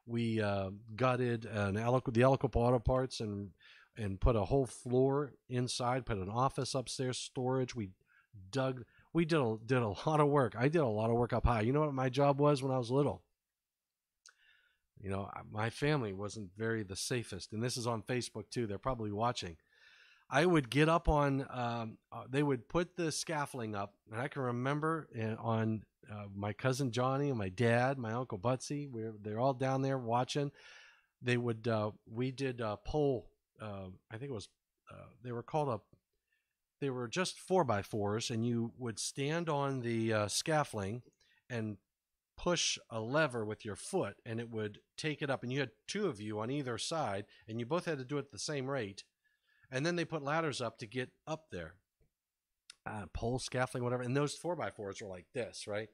S1: We uh, gutted an Alico, the Alico Auto Parts and and put a whole floor inside, put an office upstairs, storage. We dug. We did a did a lot of work. I did a lot of work up high. You know what my job was when I was little? You know, my family wasn't very the safest, and this is on Facebook too. They're probably watching. I would get up on. Um, uh, they would put the scaffolding up, and I can remember uh, on uh, my cousin Johnny and my dad, my uncle Butsy. We're they're all down there watching. They would uh, we did a pole. Uh, I think it was uh, they were called a. They were just four by fours, and you would stand on the uh, scaffolding and push a lever with your foot, and it would take it up. And you had two of you on either side, and you both had to do it at the same rate. And then they put ladders up to get up there uh, pole scaffolding, whatever. And those four by fours were like this, right?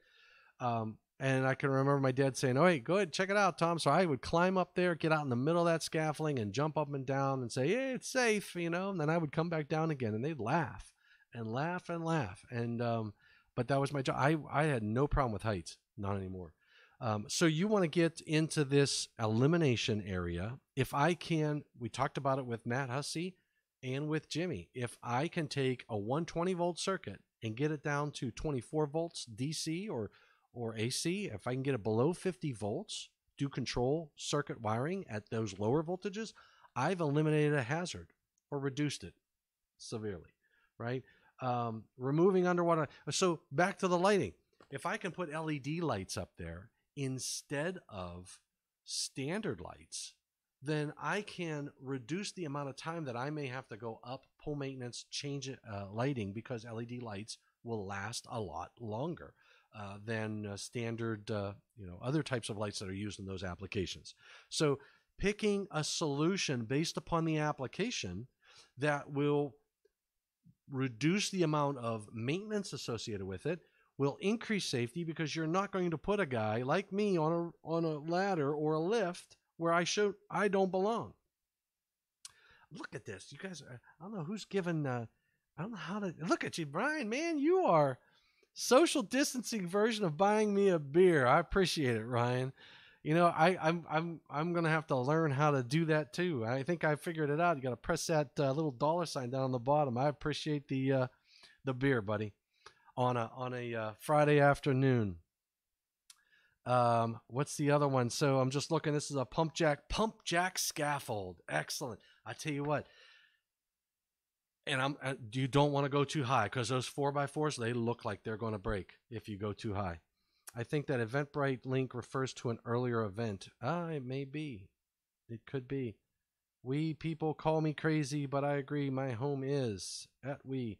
S1: Um, and I can remember my dad saying, "Oh, hey, go ahead, check it out, Tom." So I would climb up there, get out in the middle of that scaffolding, and jump up and down, and say, "Hey, it's safe," you know. And then I would come back down again, and they'd laugh and laugh and laugh. And um, but that was my job. I I had no problem with heights, not anymore. Um, so you want to get into this elimination area. If I can, we talked about it with Matt Hussey and with Jimmy. If I can take a 120 volt circuit and get it down to 24 volts DC or or AC, if I can get it below 50 volts, do control circuit wiring at those lower voltages, I've eliminated a hazard or reduced it severely, right? Um, removing underwater. So back to the lighting. If I can put LED lights up there instead of standard lights, then I can reduce the amount of time that I may have to go up, pull maintenance, change uh, lighting because LED lights will last a lot longer uh, than uh, standard, uh, you know, other types of lights that are used in those applications. So picking a solution based upon the application that will reduce the amount of maintenance associated with it will increase safety because you're not going to put a guy like me on a on a ladder or a lift where I show I don't belong. Look at this, you guys. I don't know who's given. Uh, I don't know how to look at you, Brian. Man, you are social distancing version of buying me a beer. I appreciate it, Ryan. You know, I, I'm I'm I'm gonna have to learn how to do that too. I think I figured it out. You got to press that uh, little dollar sign down on the bottom. I appreciate the uh, the beer, buddy on a on a uh, Friday afternoon. Um, what's the other one? So I'm just looking. This is a pump jack pump jack scaffold. Excellent. I tell you what. And I'm uh, you don't want to go too high because those four by fours they look like they're going to break if you go too high. I think that Eventbrite link refers to an earlier event. Ah, it may be. It could be. We people call me crazy, but I agree. My home is at we.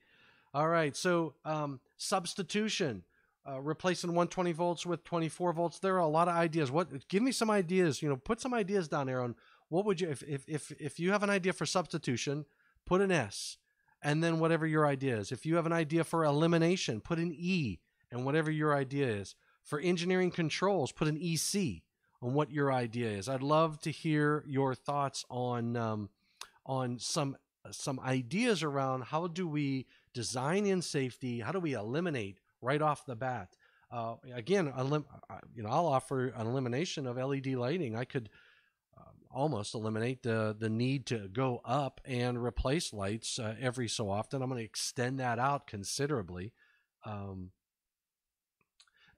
S1: All right. So um, substitution, uh, replacing 120 volts with 24 volts. There are a lot of ideas. What? Give me some ideas. You know, put some ideas down there on what would you if if if if you have an idea for substitution, put an S, and then whatever your idea is. If you have an idea for elimination, put an E, and whatever your idea is. For engineering controls, put an EC on what your idea is. I'd love to hear your thoughts on um, on some some ideas around how do we design in safety? How do we eliminate right off the bat? Uh, again, elim- you know, I'll offer an elimination of LED lighting. I could uh, almost eliminate the the need to go up and replace lights uh, every so often. I'm going to extend that out considerably. Um,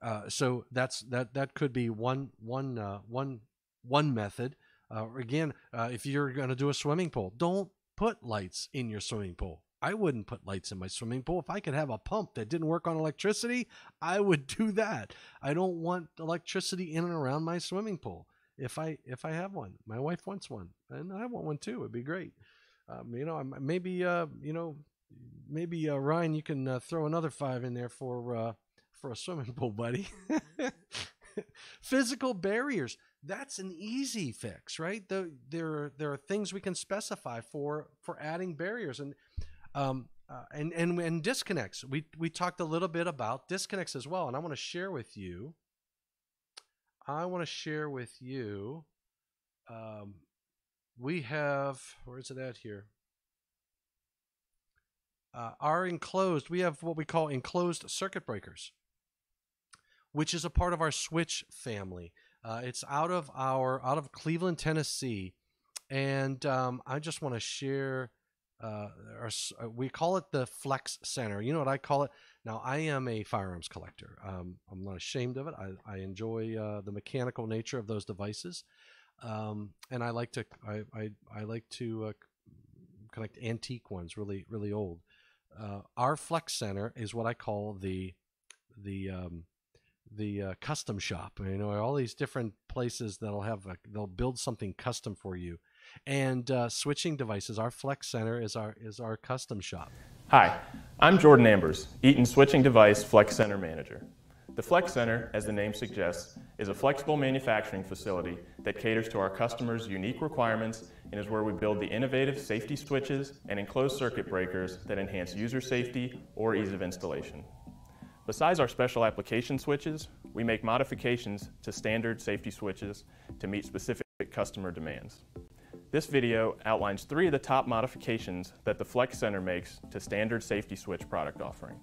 S1: uh, so that's that that could be one one uh, one one method. Uh, again, if you're going to do a swimming pool, don't put lights in your swimming pool. I wouldn't put lights in my swimming pool. If I could have a pump that didn't work on electricity, I would do that. I don't want electricity in and around my swimming pool. If I if I have one, my wife wants one, and I want one too. It'd be great. Um, you know, maybe uh, you know, maybe uh, Ryan, you can uh, throw another five in there for uh, for a swimming pool, buddy. Physical barriers. That's an easy fix, right? The, there, there are things we can specify for for adding barriers, and um, uh, and, and and disconnects. We we talked a little bit about disconnects as well, and I want to share with you. I want to share with you. Um, we have where is it at here? Uh, our enclosed. We have what we call enclosed circuit breakers, which is a part of our switch family. Uh, it's out of our out of Cleveland, Tennessee, and um, I just want to share uh, our, uh, we call it the Flex Center. You know what I call it? Now, I am a firearms collector. Um, I'm not ashamed of it. I, I enjoy uh, the mechanical nature of those devices, um, and I like to I I, I like to uh, collect antique ones, really really old. Uh, our Flex Center is what I call the the um, the uh, custom shop. You know, all these different places that'll have a, they'll build something custom for you and uh, switching devices. Our Flex Center is our is our custom shop.
S4: Hi, I'm Jordan Ambers, Eaton Switching Device Flex Center Manager. The Flex Center, as the name suggests, is a flexible manufacturing facility that caters to our customers' unique requirements and is where we build the innovative safety switches and enclosed circuit breakers that enhance user safety or ease of installation. Besides our special application switches, we make modifications to standard safety switches to meet specific customer demands. This video outlines three of the top modifications that the Flex Center makes to standard safety switch product offering.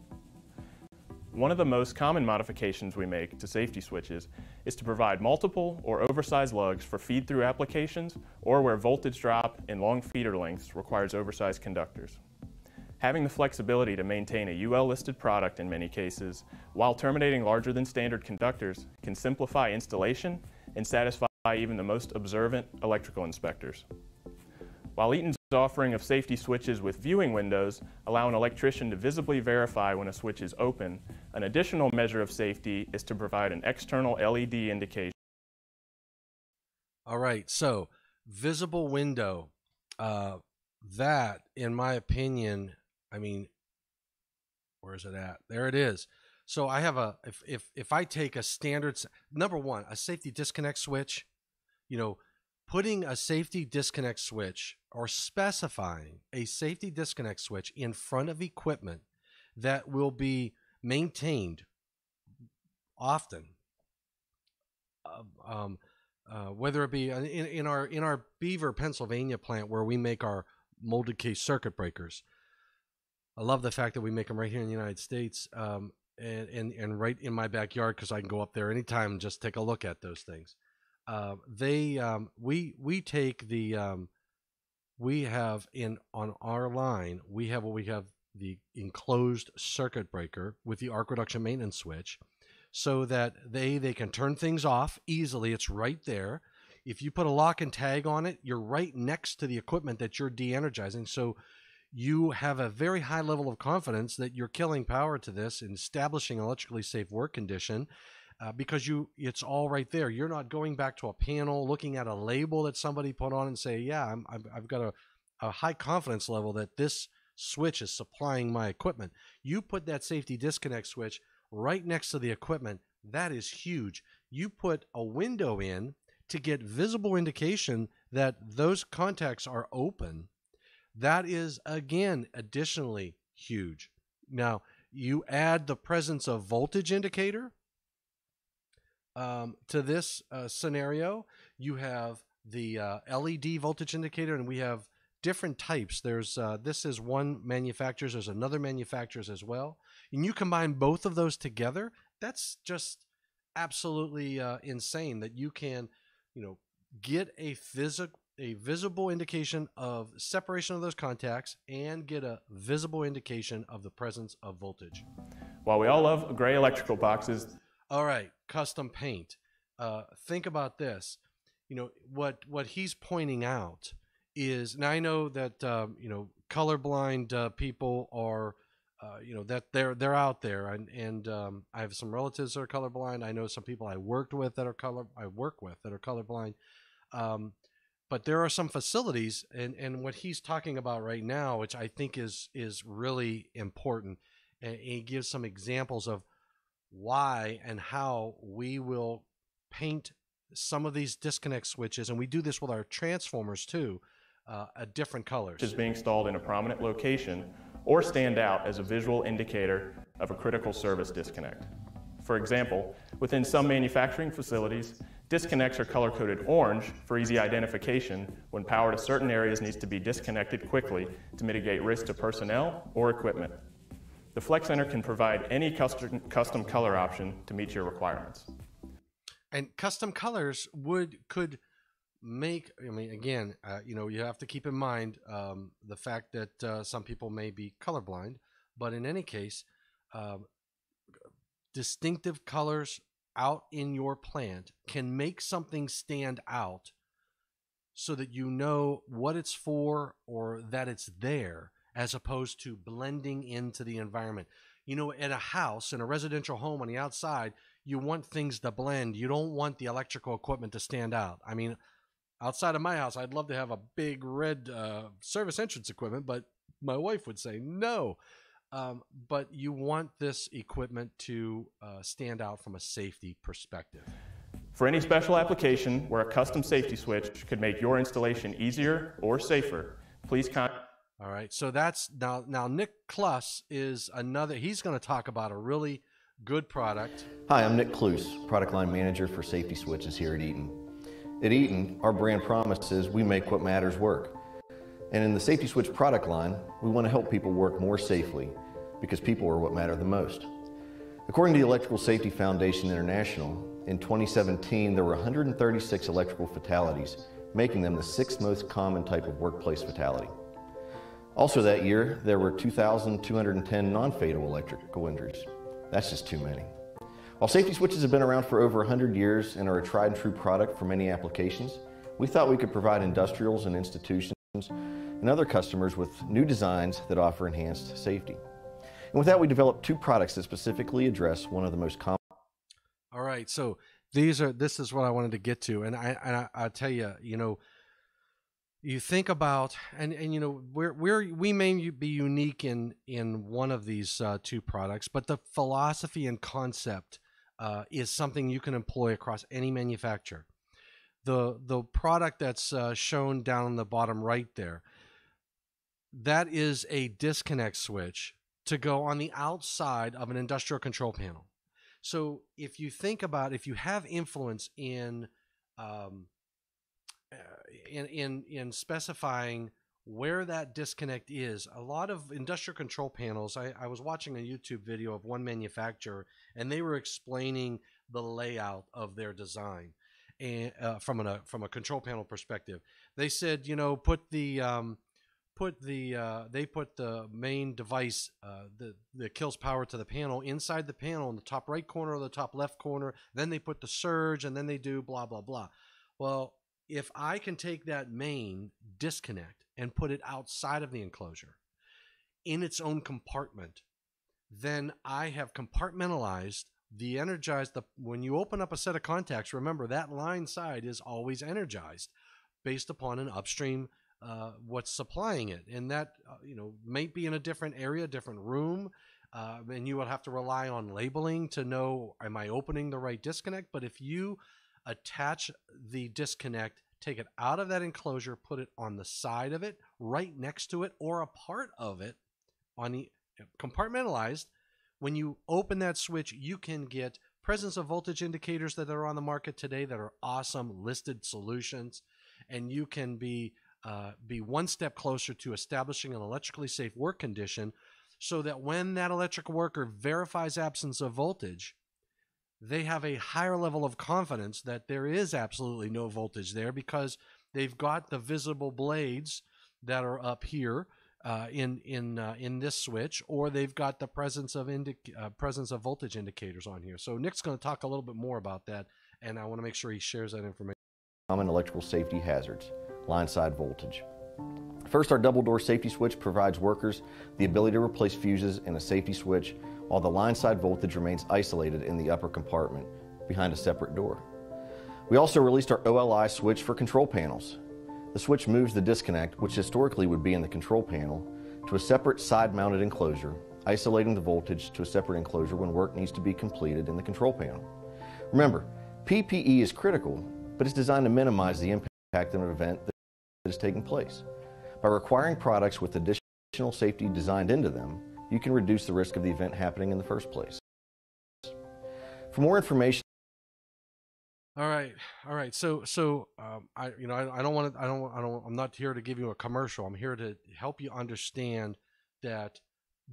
S4: One of the most common modifications we make to safety switches is to provide multiple or oversized lugs for feed-through applications or where voltage drop in long feeder lengths requires oversized conductors. Having the flexibility to maintain a UL-listed product in many cases while terminating larger than standard conductors can simplify installation and satisfy even the most observant electrical inspectors. While Eaton's offering of safety switches with viewing windows allow an electrician to visibly verify when a switch is open, an additional measure of safety is to provide an external LED indication.
S1: All right, so visible window. Uh, that, in my opinion, I mean, where is it at? There it is. So I have a if if if I take a standard number one, a safety disconnect switch, you know, putting a safety disconnect switch or specifying a safety disconnect switch in front of equipment that will be maintained often uh, um, uh, whether it be in, in our in our Beaver, Pennsylvania plant where we make our molded case circuit breakers. I love the fact that we make them right here in the United States, um, and, and and right in my backyard because I can go up there anytime and just take a look at those things. Uh, they um, we we take the um, we have in on our line we have what we have the enclosed circuit breaker with the arc reduction maintenance switch so that they they can turn things off easily. It's right there. If you put a lock and tag on it you're right next to the equipment that you're de-energizing. So you have a very high level of confidence that you're killing power to this and establishing electrically safe work condition uh, because you it's all right there. You're not going back to a panel looking at a label that somebody put on and say, yeah, I'm, I've, I've got a, a high confidence level that this switch is supplying my equipment. You put that safety disconnect switch right next to the equipment. That is huge. You put a window in to get visible indication that those contacts are open. That is, again, additionally huge. Now, you add the presence of voltage indicator um, to this uh, scenario, you have the uh, LED voltage indicator, and we have different types. There's uh, this is one manufacturer's. There's another manufacturer's as well, and you combine both of those together. That's just absolutely uh, insane that you can, you know, get a physical a visible indication of separation of those contacts and get a visible indication of the presence of voltage.
S4: While we all love gray electrical boxes,
S1: all right, custom paint. Uh, think about this. You know what what he's pointing out is now I know that um, you know colorblind uh, people are uh, you know that they're they're out there and and um, I have some relatives that are colorblind. I know some people I worked with that are color I work with that are colorblind. Um, but there are some facilities and and what he's talking about right now, which I think is is really important. And he gives some examples of why and how we will paint some of these disconnect switches, and we do this with our transformers too, uh, a different colors.
S4: Is being installed in a prominent location or stand out as a visual indicator of a critical service disconnect. For example, within some manufacturing facilities, disconnects are color-coded orange for easy identification when power to certain areas needs to be disconnected quickly to mitigate risk to personnel or equipment. The Flex Center can provide any custom, custom color option to meet your requirements.
S1: And custom colors would could make. I mean, again, uh, you know, you have to keep in mind um, the fact that uh, some people may be colorblind, but in any case, um, distinctive colors out in your plant can make something stand out so that you know what it's for or that it's there as opposed to blending into the environment. You know, at a house, in a residential home on the outside, you want things to blend. You don't want the electrical equipment to stand out. I mean, outside of my house, I'd love to have a big red uh, service entrance equipment, but my wife would say no. Um, but you want this equipment to uh, stand out from a safety perspective.
S4: For any special application where a custom safety switch could make your installation easier or safer, please contact
S1: all right. So that's now now Nick Kluss is another he's going to talk about a really good product.
S5: Hi, I'm Nick Cluse, product line manager for safety switches here at Eaton. At Eaton, our brand promise is we make what matters work. And in the safety switch product line, we want to help people work more safely because people are what matter the most. According to the Electrical Safety Foundation International, in 2017 there were 136 electrical fatalities, making them the sixth most common type of workplace fatality. Also that year, there were 2,210 non-fatal electrical injuries. That's just too many. While safety switches have been around for over 100 years and are a tried and true product for many applications, we thought we could provide industrials and institutions and other customers with new designs that offer enhanced safety. And with that, we developed two products that specifically address one of the most common.
S1: All right, so these are this is what I wanted to get to, and I and I, I tell you, you know, you think about and and you know we're we're we may be unique in in one of these uh, two products, but the philosophy and concept uh, is something you can employ across any manufacturer. The the product that's uh, shown down on the bottom right there, that is a disconnect switch to go on the outside of an industrial control panel. So if you think about if you have influence in um, in in in specifying where that disconnect is, a lot of industrial control panels. I, I was watching a YouTube video of one manufacturer, and they were explaining the layout of their design, and uh, from a from a control panel perspective, they said, you know, put the um, put the uh, they put the main device uh, that, that kills power to the panel inside the panel in the top right corner or the top left corner. Then they put the surge, and then they do blah blah blah. Well, if I can take that main disconnect and put it outside of the enclosure in its own compartment, then I have compartmentalized the energized the when you open up a set of contacts remember that line side is always energized based upon an upstream uh, what's supplying it. And that uh, you know may be in a different area different room uh, and you will have to rely on labeling to know am i opening the right disconnect? But if you attach the disconnect take it out of that enclosure, put it on the side of it, right next to it, or a part of it on the compartmentalized. When you open that switch, you can get presence of voltage indicators that are on the market today that are awesome listed solutions, and you can be uh, be one step closer to establishing an electrically safe work condition, so that when that electric worker verifies absence of voltage, they have a higher level of confidence that there is absolutely no voltage there because they've got the visible blades that are up here uh, in in uh, in this switch, or they've got the presence of uh, presence of voltage indicators on here. So Nick's going to talk a little bit more about that, and I want to make sure he shares that information.
S5: Common electrical safety hazards, line side voltage. First, our double door safety switch provides workers the ability to replace fuses in a safety switch while the line side voltage remains isolated in the upper compartment behind a separate door. We also released our OLI switch for control panels. The switch moves the disconnect, which historically would be in the control panel, to a separate side mounted enclosure, isolating the voltage to a separate enclosure when work needs to be completed in the control panel. Remember, PPE is critical, but it's designed to minimize the impact of an event that is taking place. By requiring products with additional safety designed into them, you can reduce the risk of the event happening in the first place. For more information,
S1: all right, all right. So, so um, I, you know, I, I don't want to, I don't, I don't, I'm not here to give you a commercial. I'm here to help you understand that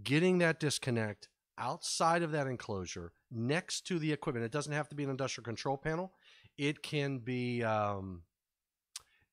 S1: getting that disconnect outside of that enclosure next to the equipment. It doesn't have to be an industrial control panel. It can be, um,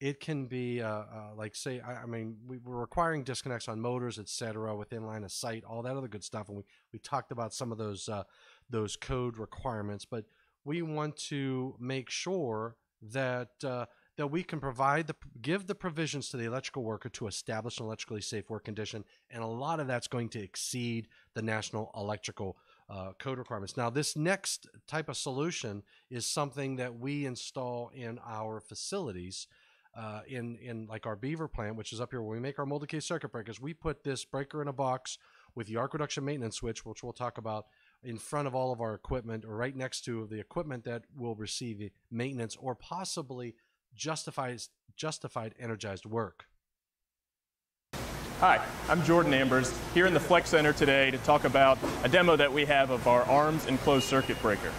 S1: it can be uh, uh, like say I, I, mean we were requiring disconnects on motors etc within line of sight all that other good stuff and we, we talked about some of those uh, those code requirements but we want to make sure that uh, that we can provide the give the provisions to the electrical worker to establish an electrically safe work condition and a lot of that's going to exceed the national electrical uh, code requirements. Now, this next type of solution is something that we install in our facilities uh, in in like our Beaver plant, which is up here where we make our molded case circuit breakers, we put this breaker in a box with the arc reduction maintenance switch, which we'll talk about in front of all of our equipment or right next to the equipment that will receive the maintenance or possibly justifies justified energized work.
S4: Hi, I'm Jordan Ambers, here in the Flex Center today to talk about a demo that we have of our ARMS enclosed circuit breaker.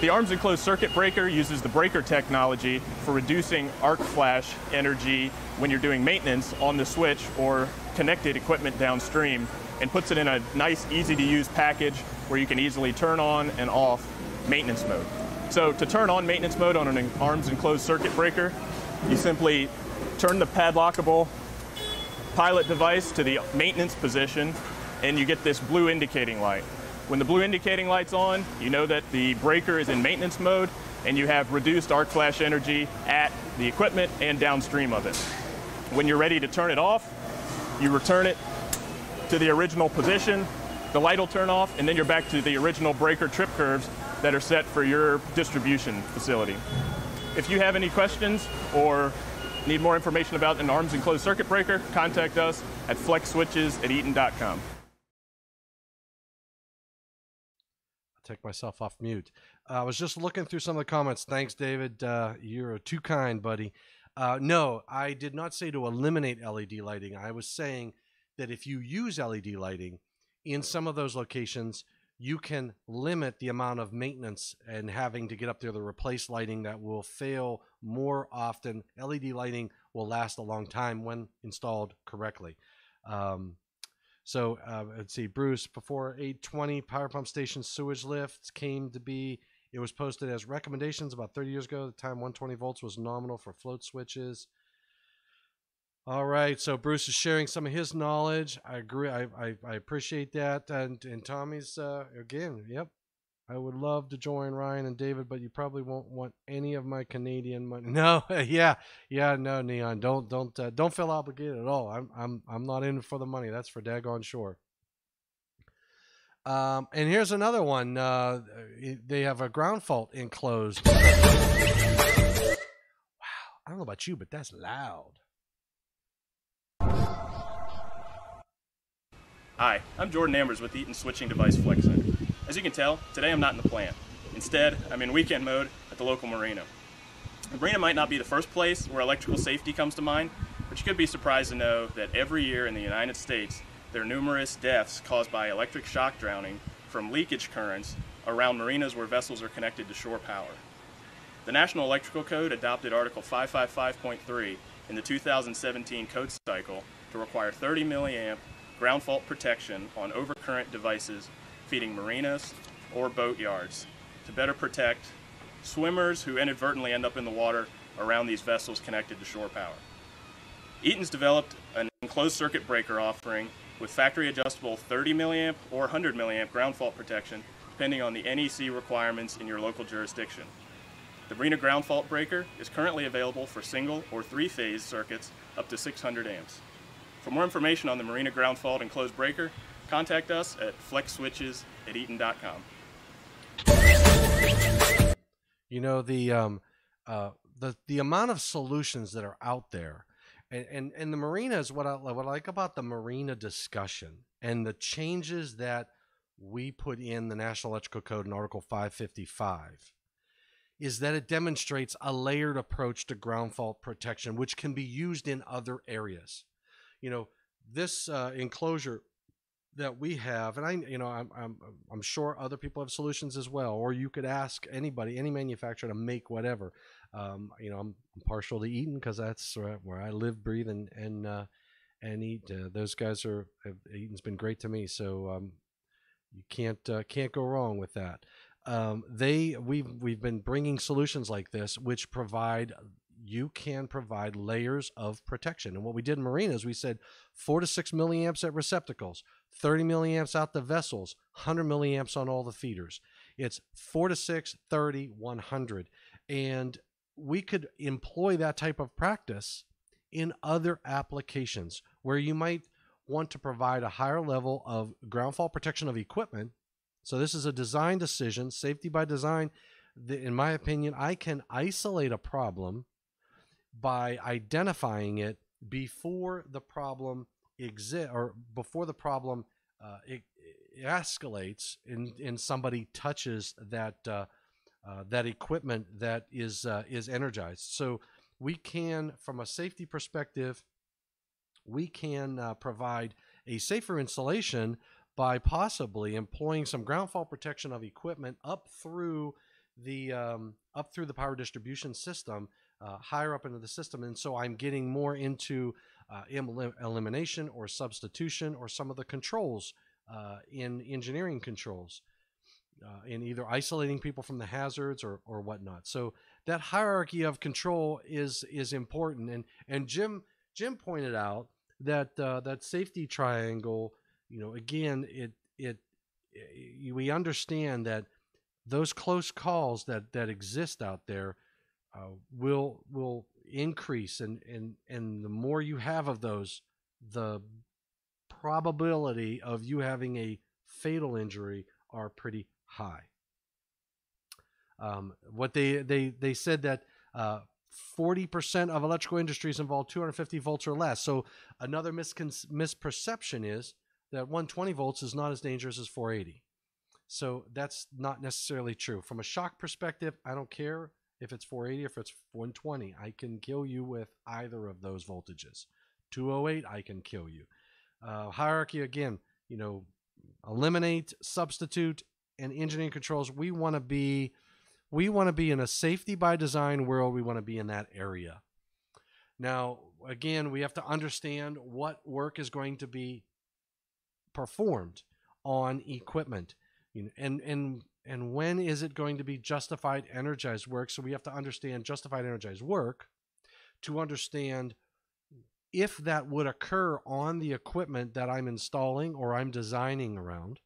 S4: The ARMS enclosed circuit breaker uses the breaker technology for reducing arc flash energy when you're doing maintenance on the switch or connected equipment downstream and puts it in a nice, easy to use package where you can easily turn on and off maintenance mode. So to turn on maintenance mode on an ARMS enclosed circuit breaker, you simply turn the padlockable pilot device to the maintenance position and you get this blue indicating light. When the blue indicating light's on, you know that the breaker is in maintenance mode and you have reduced arc flash energy at the equipment and downstream of it. When you're ready to turn it off, you return it to the original position, the light will turn off, and then you're back to the original breaker trip curves that are set for your distribution facility. If you have any questions or Need more information about an ARMS enclosed circuit breaker? Contact us at flexswitches at eaton.com.
S1: take myself off mute. Uh, I was just looking through some of the comments. Thanks, David. Uh, you're too kind, buddy. Uh, no, I did not say to eliminate LED lighting. I was saying that if you use LED lighting in some of those locations, you can limit the amount of maintenance and having to get up there to replace lighting that will fail more often. LED lighting will last a long time when installed correctly. Um, so uh, let's see, Bruce, before 820 power pump station sewage lifts came to be, it was posted as recommendations about 30 years ago. The time 120 volts was nominal for float switches. All right, so Bruce is sharing some of his knowledge. I agree. I I, I appreciate that. And and Tommy's uh, again. Yep, I would love to join Ryan and David, but you probably won't want any of my Canadian money. No, yeah, yeah, no, Neon, don't don't uh, don't feel obligated at all. I'm I'm I'm not in for the money. That's for daggone sure. Um, and here's another one. Uh, they have a ground fault enclosed. Wow, I don't know about you, but that's loud.
S4: Hi, I'm Jordan Ambers with Eaton Switching Device Flex Center. As you can tell, today I'm not in the plant. Instead, I'm in weekend mode at the local marina. The marina might not be the first place where electrical safety comes to mind, but you could be surprised to know that every year in the United States, there are numerous deaths caused by electric shock drowning from leakage currents around marinas where vessels are connected to shore power. The National Electrical Code adopted Article 555.3 in the 2017 code cycle to require 30 milliamp ground fault protection on overcurrent devices feeding marinas or boat yards to better protect swimmers who inadvertently end up in the water around these vessels connected to shore power. Eaton's developed an enclosed circuit breaker offering with factory adjustable 30 milliamp or 100 milliamp ground fault protection depending on the NEC requirements in your local jurisdiction. The Marina ground fault breaker is currently available for single or three phase circuits up to 600 amps. For more information on the Marina ground fault enclosed breaker, contact us at flexswitches at eaton.com.
S1: You know the um, uh, the the amount of solutions that are out there, and and, and the marina is what I what I like about the marina discussion and the changes that we put in the National Electrical Code in Article 555 is that it demonstrates a layered approach to ground fault protection, which can be used in other areas you know, this uh, enclosure that we have, and I, you know, I'm, I'm, I'm sure other people have solutions as well, or you could ask anybody, any manufacturer to make whatever. Um, you know, I'm, partial to Eaton because that's where I live, breathe, and and uh, and eat. Uh, those guys are have, Eaton's been great to me, so um, you can't uh, can't go wrong with that. Um, they we've we've been bringing solutions like this, which provide you can provide layers of protection. And what we did in Marina is we said four to six milliamps at receptacles, 30 milliamps out the vessels, 100 milliamps on all the feeders. It's four to six, 30, 100. And we could employ that type of practice in other applications where you might want to provide a higher level of ground fault protection of equipment. So this is a design decision, safety by design. In my opinion, I can isolate a problem by identifying it before the problem exist or before the problem uh, it, it, escalates and, and somebody touches that uh, uh, that equipment that is uh, is energized. So we can, from a safety perspective, we can uh, provide a safer installation by possibly employing some ground fault protection of equipment up through the um, up through the power distribution system, uh, higher up into the system, and so I'm getting more into uh, elim- elimination or substitution or some of the controls uh, in engineering controls. Uh, in either isolating people from the hazards or, or whatnot. So that hierarchy of control is is important. And and Jim Jim pointed out that uh, that safety triangle. You know, again, it it, it we understand that those close calls that that exist out there uh, will will increase, and and and the more you have of those, the probability of you having a fatal injury are pretty high. Um, what they they they said that uh, 40% of electrical industries involve 250 volts or less. So another miscon- misperception is that 120 volts is not as dangerous as 480. So that's not necessarily true. From a shock perspective, I don't care if it's 480 if it's 120. I can kill you with either of those voltages. 208, I can kill you. Uh, hierarchy again, you know, eliminate, substitute, and engineering controls. We want to be we want to be in a safety by design world. We want to be in that area. Now, again, we have to understand what work is going to be performed on equipment, you know, and and and when is it going to be justified energized work? So we have to understand justified energized work to understand if that would occur on the equipment that I'm installing or I'm designing around.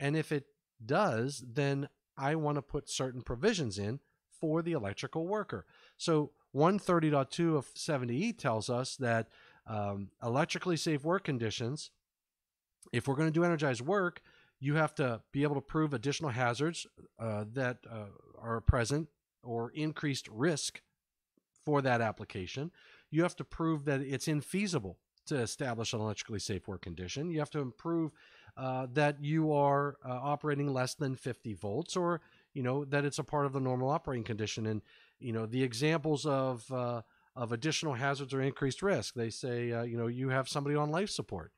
S1: And if it does, then I want to put certain provisions in for the electrical worker. So 130.2 of 70E tells us that um, electrically safe work conditions, if we're going to do energized work, you have to be able to prove additional hazards uh, that uh, are present or increased risk for that application. You have to prove that it's infeasible to establish an electrically safe work condition. You have to improve uh, that you are uh, operating less than 50 volts or you know that it's a part of the normal operating condition and you know the examples of uh, of additional hazards or increased risk they say uh, you know you have somebody on life support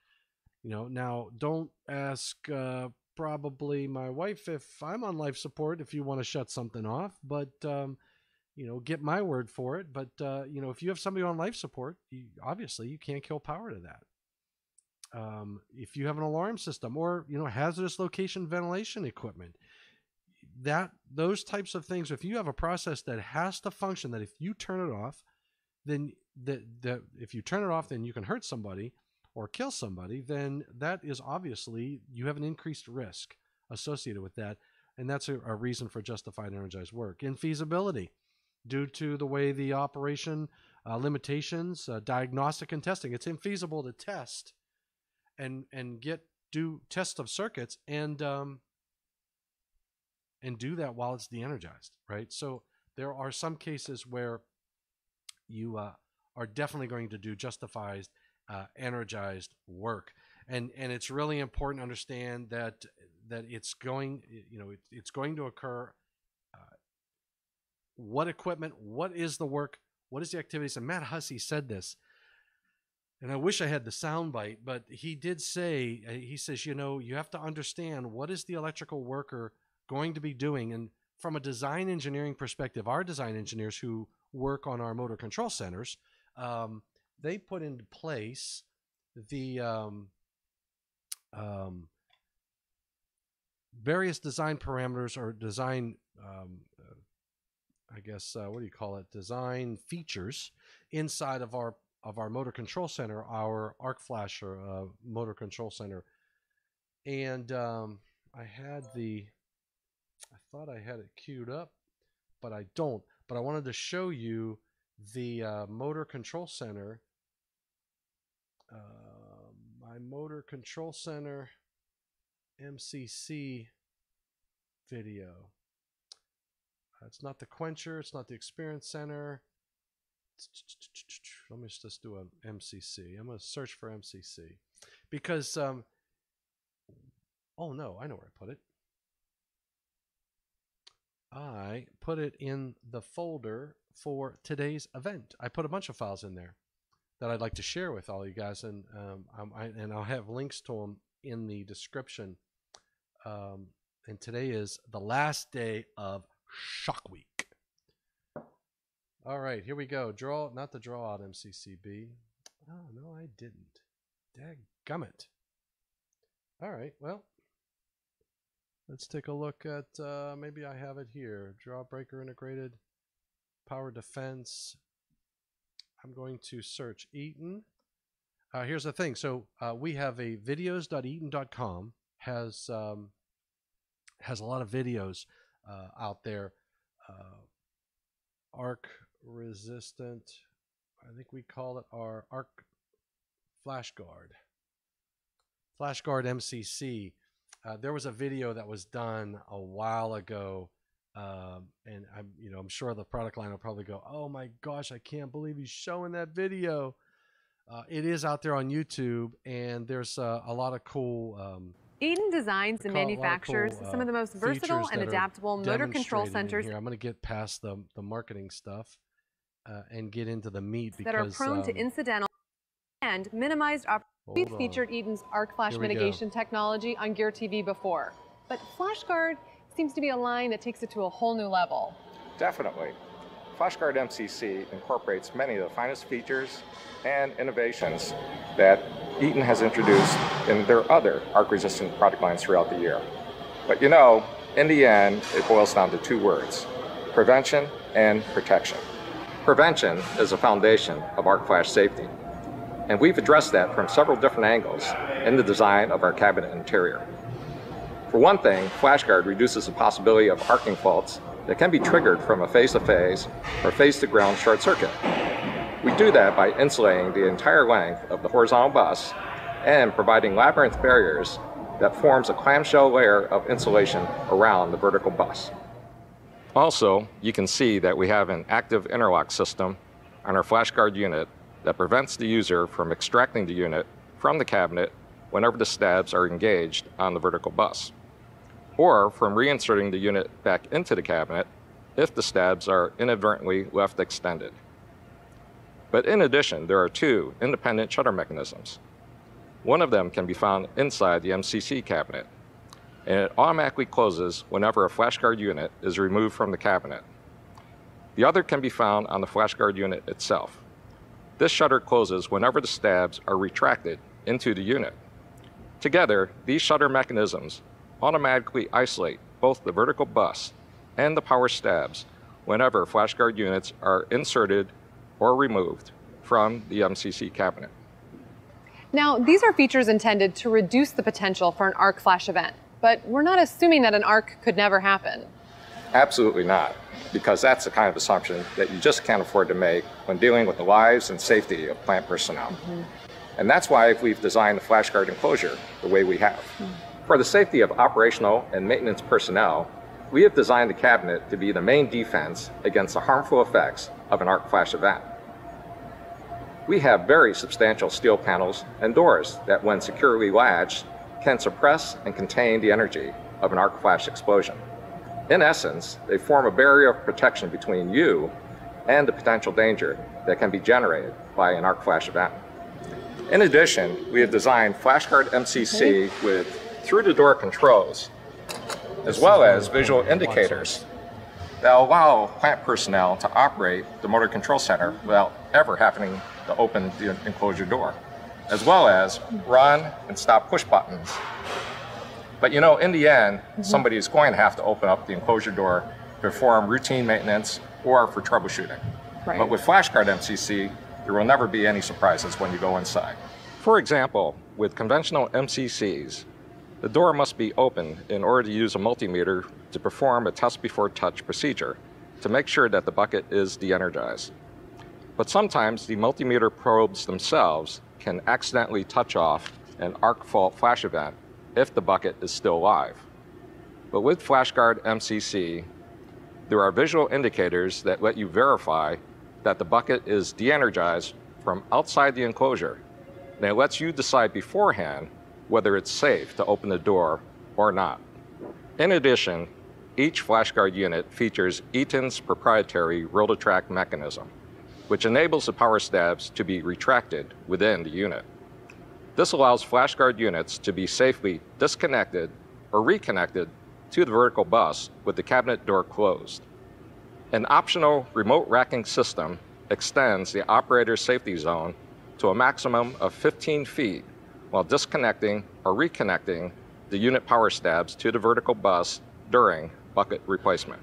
S1: you know now don't ask uh, probably my wife if i'm on life support if you want to shut something off but um, you know get my word for it but uh, you know if you have somebody on life support you, obviously you can't kill power to that. Um, if you have an alarm system or you know hazardous location ventilation equipment that those types of things if you have a process that has to function that if you turn it off then that that if you turn it off then you can hurt somebody or kill somebody then that is obviously you have an increased risk associated with that and that's a, a reason for justified energized work infeasibility due to the way the operation uh, limitations uh, diagnostic and testing it's infeasible to test and and get do tests of circuits and um, and do that while it's de-energized, right? So there are some cases where you uh, are definitely going to do justified uh, energized work, and and it's really important to understand that that it's going you know it, it's going to occur. Uh, what equipment? What is the work? What is the activities? And Matt Hussey said this and I wish I had the soundbite, but he did say, uh, he says, you know, you have to understand what is the electrical worker going to be doing. And from a design engineering perspective, our design engineers who work on our motor control centers, um, they put into place the um, um, various design parameters or design, um, uh, I guess, uh, what do you call it? Design features inside of our of our motor control center, our arc flasher uh, motor control center, and um, I had the, I thought I had it queued up, but I don't. But I wanted to show you the uh, motor control center, uh, my motor control center MCC video. it's not the quencher, it's not the experience center. Let me just do an MCC. I'm going to search for MCC because, um, oh no, I know where I put it. I put it in the folder for today's event. I put a bunch of files in there that I'd like to share with all you guys, and um, I, and I'll have links to them in the description. Um, and today is the last day of Shock Week. All right, here we go. Draw, not the draw out MCCB. Oh no, I didn't. Dag gummit. All right, well, let's take a look at. Uh, maybe I have it here. Drawbreaker integrated power defense. I'm going to search Eaton. Uh, here's the thing. So uh, we have a videos.eaton.com has um, has a lot of videos uh, out there. Uh, arc resistant. I think we call it our arc flash guard. Flash guard MCC. Uh, there was a video that was done a while ago um, and I'm, you know, I'm sure the product line will probably go, "Oh my gosh, I can't believe he's showing that video." Uh, it is out there on YouTube, and there's uh, a lot of cool. Um,
S6: Eaton designs and manufactures
S1: cool, uh,
S6: some of the most versatile and adaptable motor control centers
S1: Here. I'm going to get past the the marketing stuff uh, and get into the meat because
S6: that are prone to
S1: um,
S6: incidental and minimized opportunities. We've featured Eaton's arc flash
S1: we go.
S6: mitigation technology on Gear TV before, but FlashGuard seems to be a line that takes it to a whole new level.
S7: Definitely. FlashGuard MCC incorporates many of the finest features and innovations that Eaton has introduced in their other arc-resistant product lines throughout the year. But you know, in the end, it boils down to two words, prevention and protection. Prevention is a foundation of arc flash safety, and we've addressed that from several different angles in the design of our cabinet interior. For one thing, FlashGuard reduces the possibility of arcing faults that can be triggered from a phase-to-phase or phase-to-ground short circuit. We do that by insulating the entire length of the horizontal bus and providing labyrinth barriers that forms a clamshell layer of insulation around the vertical bus. Also, you can see that we have an active interlock system on our FlashGuard unit that prevents the user from extracting the unit from the cabinet whenever the stabs are engaged on the vertical bus, or from reinserting the unit back into the cabinet if the stabs are inadvertently left extended. But in addition, there are two independent shutter mechanisms. One of them can be found inside the MCC cabinet, and it automatically closes whenever a FlashGuard unit is removed from the cabinet. The other can be found on the FlashGuard unit itself. This shutter closes whenever the stabs are retracted into the unit. Together, these shutter mechanisms automatically isolate both the vertical bus and the power stabs whenever FlashGuard units are inserted or removed from the MCC cabinet.
S6: Now, these are features intended to reduce the potential for an arc flash event, but we're not assuming that an arc could never happen.
S7: Absolutely not, because that's the kind of assumption that you just can't afford to make when dealing with the lives and safety of plant personnel. Mm-hmm. And that's why we've designed the FlashGuard enclosure the way we have. Mm-hmm. For the safety of operational and maintenance personnel, we have designed the cabinet to be the main defense against the harmful effects of an arc flash event. We have very substantial steel panels and doors that, when securely latched, can suppress and contain the energy of an arc flash explosion. In essence, they form a barrier of protection between you and the potential danger that can be generated by an arc flash event. In addition, we have designed FlashGuard MCC with through-the-door controls, as well as visual indicators that allow plant personnel to operate the motor control center without ever having to open the enclosure door, as well as run and stop push buttons. But you know, in the end, mm-hmm. somebody is going to have to open up the enclosure door to perform routine maintenance or for troubleshooting.
S6: Right.
S7: But with FlashGuard MCC, there will never be any surprises when you go inside. For example, with conventional MCCs, the door must be open in order to use a multimeter to perform a test before touch procedure to make sure that the bucket is de-energized. But sometimes the multimeter probes themselves can accidentally touch off an arc fault flash event if the bucket is still live. But with FlashGuard MCC, there are visual indicators that let you verify that the bucket is de-energized from outside the enclosure. And it lets you decide beforehand whether it's safe to open the door or not. In addition, each FlashGuard unit features Eaton's proprietary RotoTract mechanism which enables the power stabs to be retracted within the unit. This allows FlashGuard units to be safely disconnected or reconnected to the vertical bus with the cabinet door closed. An optional remote racking system extends the operator's safety zone to a maximum of 15 feet while disconnecting or reconnecting the unit power stabs to the vertical bus during bucket replacement.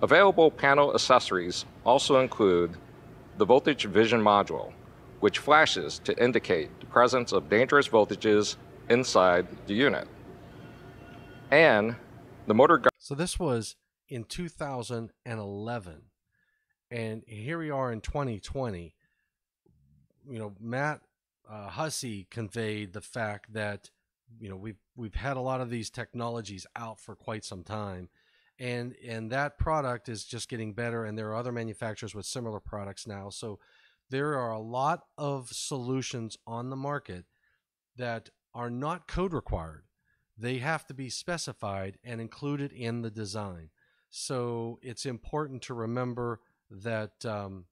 S7: Available panel accessories also include the voltage vision module, which flashes to indicate the presence of dangerous voltages inside the unit, and the motor guard.
S1: So this was in 2011, and here we are in 2020. You know, Matt uh, Hussey conveyed the fact that you know we've we've had a lot of these technologies out for quite some time, and and that product is just getting better. And there are other manufacturers with similar products now. So there are a lot of solutions on the market that are not code required they have to be specified and included in the design. So it's important to remember that um,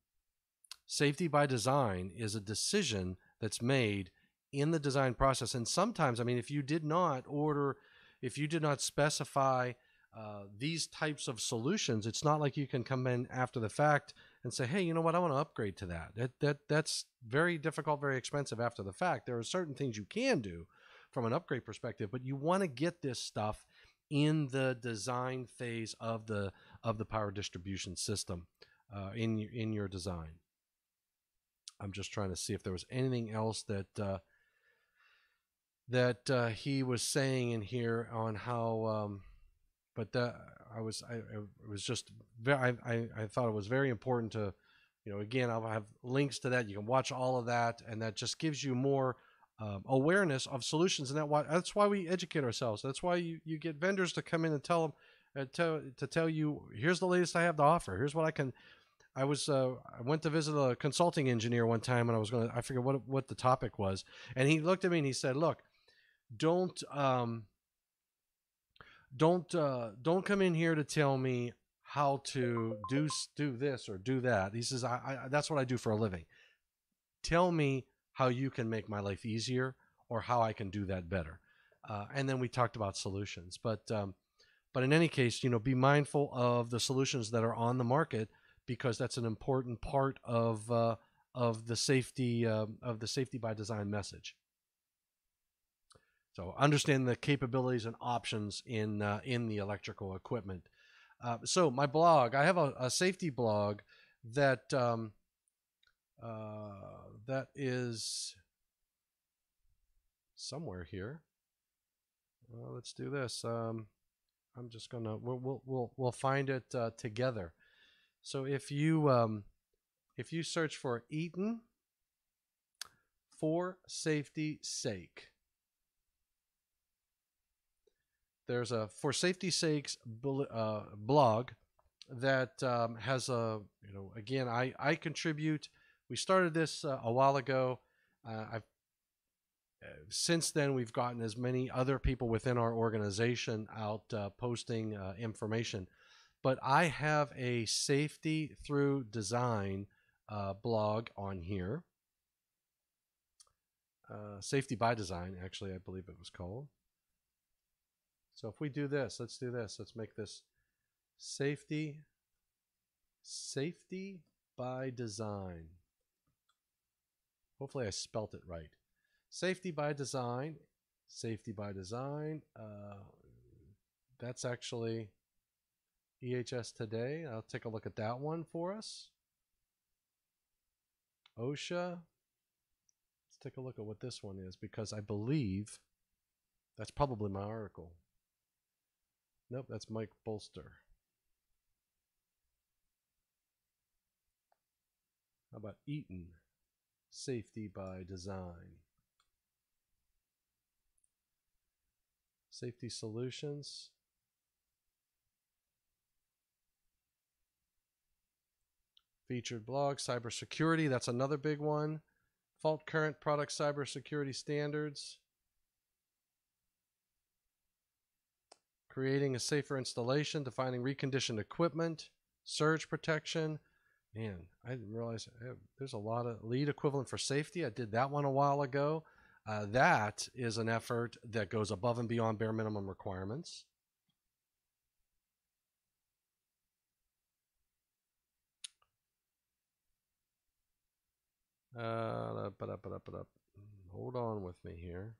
S1: safety by design is a decision that's made in the design process. And sometimes, I mean, if you did not order, if you did not specify uh, these types of solutions, it's not like you can come in after the fact and say, "Hey, you know what? I want to upgrade to that." That that that's very difficult, very expensive after the fact. There are certain things you can do, from an upgrade perspective, but you want to get this stuff in the design phase of the of the power distribution system uh, in in your design. I'm just trying to see if there was anything else that uh, that uh, he was saying in here on how. Um, but that I was I, I was just very I, I thought it was very important to you know again I'll have links to that you can watch all of that and that just gives you more um, awareness of solutions, and that why that's why we educate ourselves. That's why you, you get vendors to come in and tell them uh, to, to tell you here's the latest I have to offer. Here's what I can. I was uh, I went to visit a consulting engineer one time, and I was going to I forget what what the topic was, and he looked at me and he said, "Look, don't um, don't uh, don't come in here to tell me how to do do this or do that." He says, I, "I that's what I do for a living. Tell me." how you can make my life easier or how I can do that better. Uh, and then we talked about solutions. But um, but in any case, you know, be mindful of the solutions that are on the market because that's an important part of uh, of the safety uh, of the safety by design message. So understand the capabilities and options in uh, in the electrical equipment. Uh, so my blog, I have a, a safety blog that um, uh, that is somewhere here. Well, let's do this. Um, I'm just gonna we'll we'll we'll, we'll find it uh, together. So if you um, if you search for Eaton for safety sake, there's a for safety sakes uh, blog that um, has a you know again I I contribute we started this uh, a while ago. Uh, I've uh, since then we've gotten as many other people within our organization out uh, posting uh, information but i have a safety through design uh, blog on here safety by design actually i believe it was called so if we do this let's do this let's make this safety safety by design Hopefully I spelt it right. Safety by design. Safety by design. Uh, that's actually EHS today. I'll take a look at that one for us. OSHA. Let's take a look at what this one is because I believe that's probably my article. Nope, that's Mike Bolster. How about Eaton? Safety by design. Safety solutions. Featured blog, cybersecurity, that's another big one. Fault current product cybersecurity standards. Creating a safer installation, defining reconditioned equipment, surge protection, Man, I didn't realize there's a lot of LEED equivalent for safety. I did that one a while ago. Uh, that is an effort that goes above and beyond bare minimum requirements. Uh, but up, but up, but up. Hold on with me here.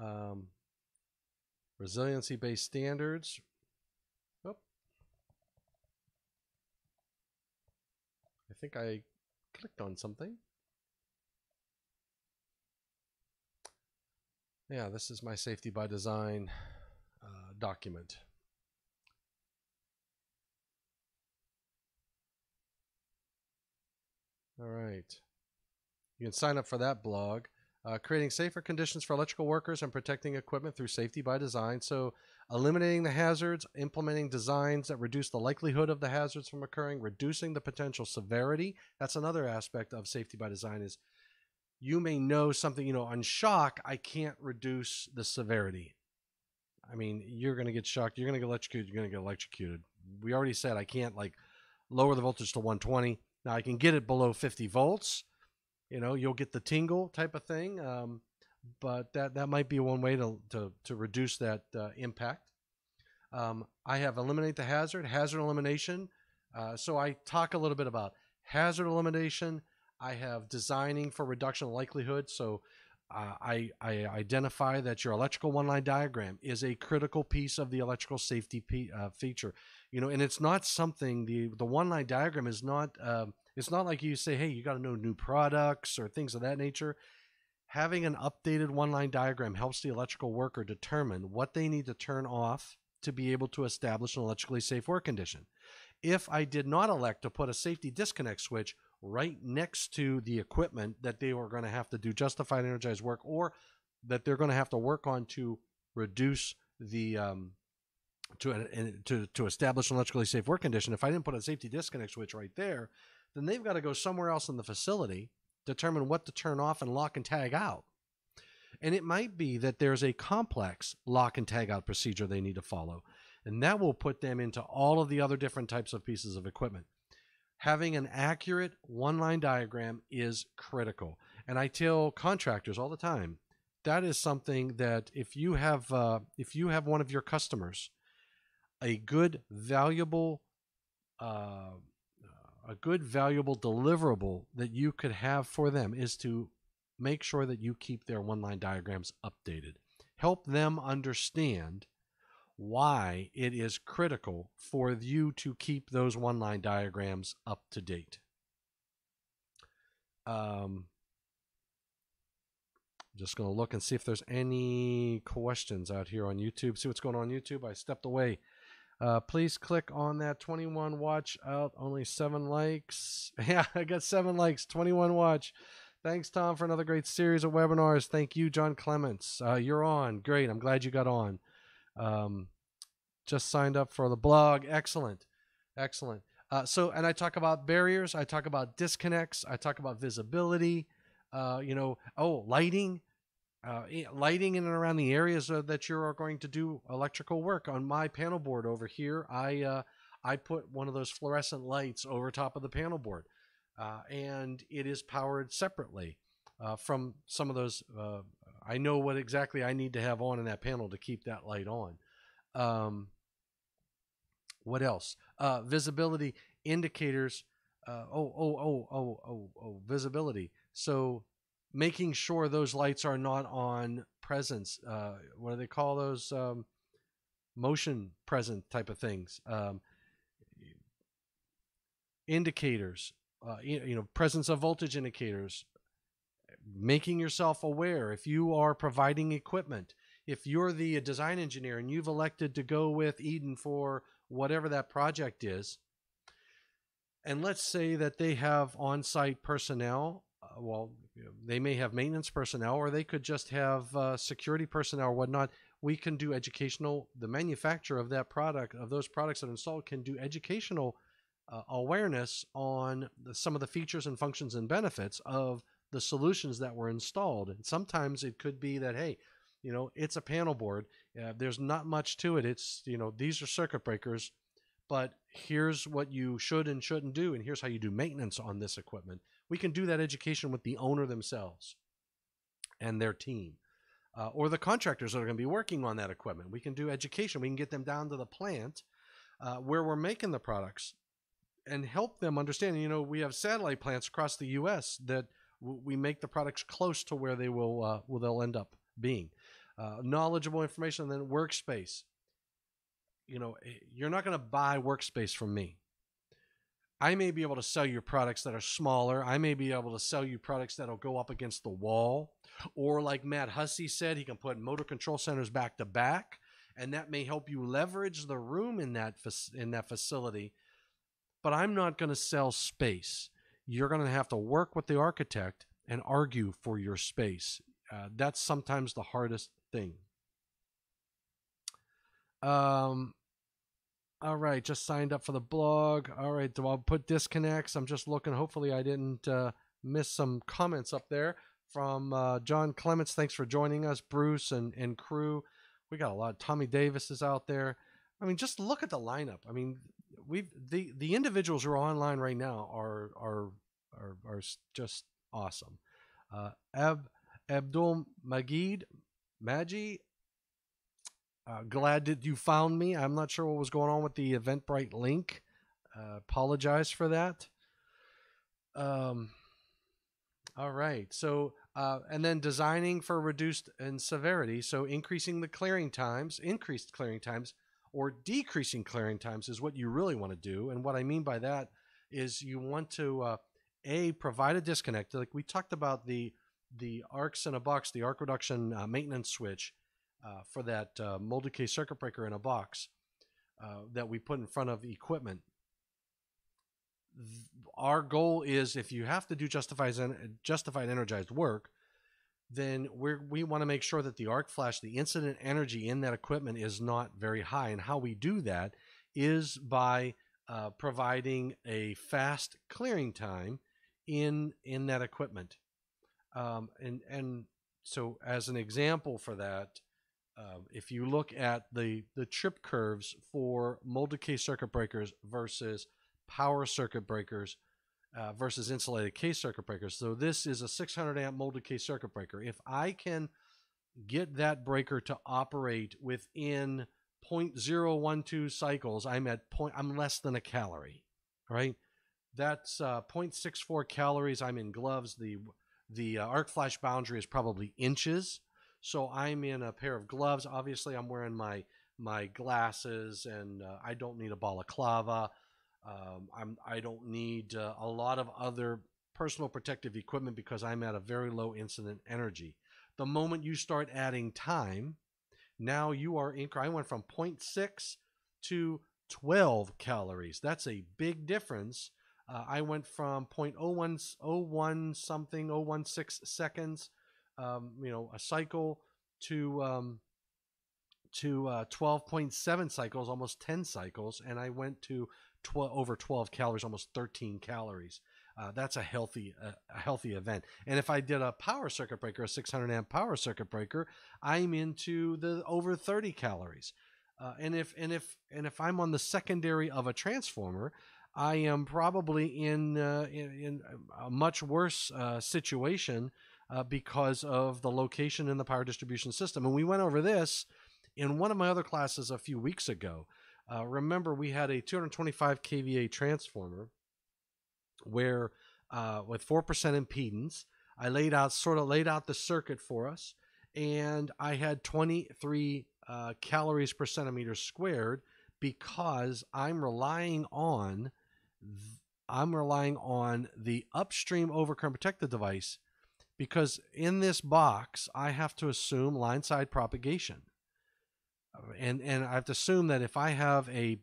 S1: Um, resiliency based standards. Oh. I think I clicked on something. Yeah, this is my safety by design uh, document. All right. You can sign up for that blog. Uh, creating safer conditions for electrical workers and protecting equipment through safety by design. So, eliminating the hazards, implementing designs that reduce the likelihood of the hazards from occurring, reducing the potential severity. That's another aspect of safety by design is you may know something, you know, on shock, I can't reduce the severity. I mean, you're going to get shocked, you're going to get electrocuted, you're going to get electrocuted. We already said I can't like lower the voltage to 120. Now I can get it below 50 volts. You know, you'll get the tingle type of thing. Um, but that, that might be one way to, to, to reduce that uh, impact. Um, I have eliminate the hazard, hazard elimination. Uh, so I talk a little bit about hazard elimination. I have designing for reduction of likelihood. So uh, I, I identify that your electrical one line diagram is a critical piece of the electrical safety uh, feature. You know, and it's not something the the one line diagram is not. Um, it's not like you say, hey, you got to know new products or things of that nature. Having an updated one line diagram helps the electrical worker determine what they need to turn off to be able to establish an electrically safe work condition. If I did not elect to put a safety disconnect switch right next to the equipment that they were going to have to do justified energized work or that they're going to have to work on to reduce the um, to, to to establish an electrically safe work condition if i didn't put a safety disconnect switch right there then they've got to go somewhere else in the facility determine what to turn off and lock and tag out and it might be that there's a complex lock and tag out procedure they need to follow and that will put them into all of the other different types of pieces of equipment having an accurate one line diagram is critical. And I tell contractors all the time that is something that if you have uh, if you have one of your customers a good valuable uh, a good valuable deliverable that you could have for them is to make sure that you keep their one line diagrams updated help them understand why it is critical for you to keep those one line diagrams up to date. Um, just going to look and see if there's any questions out here on YouTube. See what's going on, on YouTube. I stepped away. Uh, please click on that 21 watch out. Only seven likes. Yeah, I got seven likes. 21 watch. Thanks, Tom, for another great series of webinars. Thank you, John Clements. Uh, you're on. Great. I'm glad you got on. Um, just signed up for the blog. Excellent. Excellent. Uh, so, and I talk about barriers. I talk about disconnects. I talk about visibility. Uh, you know, oh, lighting, uh, lighting in and around the areas uh, that you're going to do electrical work. On my panel board over here, I uh, I put one of those fluorescent lights over top of the panel board, uh, and it is powered separately from some of those. I know what exactly I need to have on in that panel to keep that light on. Um, what else? Uh, visibility indicators. Uh, oh, oh, oh, oh, oh, oh, visibility. So making sure those lights are not on presence. Uh, what do they call those? Um, motion present type of things. Um, indicators. Uh, you, you know, presence of voltage indicators. Making yourself aware if you are providing equipment if you're the design engineer and you've elected to go with Eaton for whatever that project is, and let's say that they have on site personnel, well, they may have maintenance personnel or they could just have uh, security personnel or whatnot. We can do educational, the manufacturer of that product, of those products that are installed, can do educational uh, awareness on the, some of the features and functions and benefits of the solutions that were installed. And sometimes it could be that, hey, you know it's a panel board uh, there's not much to it it's you know these are circuit breakers but here's what you should and shouldn't do, and here's how you do maintenance on this equipment. We can do that education with the owner themselves and their team. Uh, or the contractors that are going to be working on that equipment. We can do education. We can get them down to the plant uh, where we're making the products and help them understand. You know, we have satellite plants across the U.S. that we make the products close to where they will, uh, where they'll end up being. Uh, knowledgeable information, and then workspace. You know, eh, you're not going to buy workspace from me. I may be able to sell you products that are smaller. I may be able to sell you products that'll go up against the wall. Or, like Matt Hussey said, he can put motor control centers back to back, and that may help you leverage the room in that in that facility. But I'm not going to sell space. You're going to have to work with the architect and argue for your space. Uh, that's sometimes the hardest thing. Um, all right, just signed up for the blog. All right, do I put disconnects? I'm just looking. Hopefully, I didn't uh, miss some comments up there from uh, John Clements. Thanks for joining us, Bruce and and crew. We got a lot. Of Tommy Davis is out there. I mean, just look at the lineup. I mean, we've the the individuals who are online right now are are are, are just awesome. Uh, Ab Abdul Magid Magi. Uh, glad that you found me. I'm not sure what was going on with the Eventbrite link. Uh, apologize for that. Um, all right. So, uh, and then designing for reduced in severity. So, increasing the clearing times, increased clearing times, or decreasing clearing times is what you really want to do. And what I mean by that is you want to uh, a provide a disconnect. Like we talked about the the ARMS in a box, the arc reduction uh, maintenance switch for that uh, molded case circuit breaker in a box uh, that we put in front of equipment. Our goal is if you have to do justified, justified energized work, then we we want to make sure that the arc flash, the incident energy in that equipment is not very high. And how we do that is by uh, providing a fast clearing time in in that equipment. Um, and and so as an example for that, um, if you look at the the trip curves for molded case circuit breakers versus power circuit breakers uh, versus insulated case circuit breakers. So this is a 600 amp molded case circuit breaker. If I can get that breaker to operate within 0.012 cycles, I'm at point. I'm less than a calorie. Right. That's uh, 0.64 calories. I'm in gloves. The the uh, arc flash boundary is probably inches. So I'm in a pair of gloves. Obviously, I'm wearing my my glasses, and uh, I don't need a balaclava. Um, I'm I don't need uh, a lot of other personal protective equipment because I'm at a very low incident energy. The moment you start adding time, now you are in. I went from 0.6 to 12 calories. That's a big difference. Uh, I went from 0.01 01 something 016 seconds, um, you know, a cycle to um, to uh, 12.7 cycles, almost 10 cycles, and I went to 12 over 12 calories, almost 13 calories. Uh, that's a healthy uh, a healthy event. And if I did a power circuit breaker, a 600 amp power circuit breaker, I'm into the over 30 calories. Uh, and if and if and if I'm on the secondary of a transformer, I am probably in uh, in, in a much worse uh, situation uh, because of the location in the power distribution system. And we went over this in one of my other classes a few weeks ago. Uh, remember, we had a 225 kVA transformer where, uh, with four percent impedance, I laid out sort of laid out the circuit for us, and I had 23 uh, calories per centimeter squared because I'm relying on I'm relying on the upstream overcurrent protective device because in this box I have to assume line side propagation. And and I have to assume that if I have a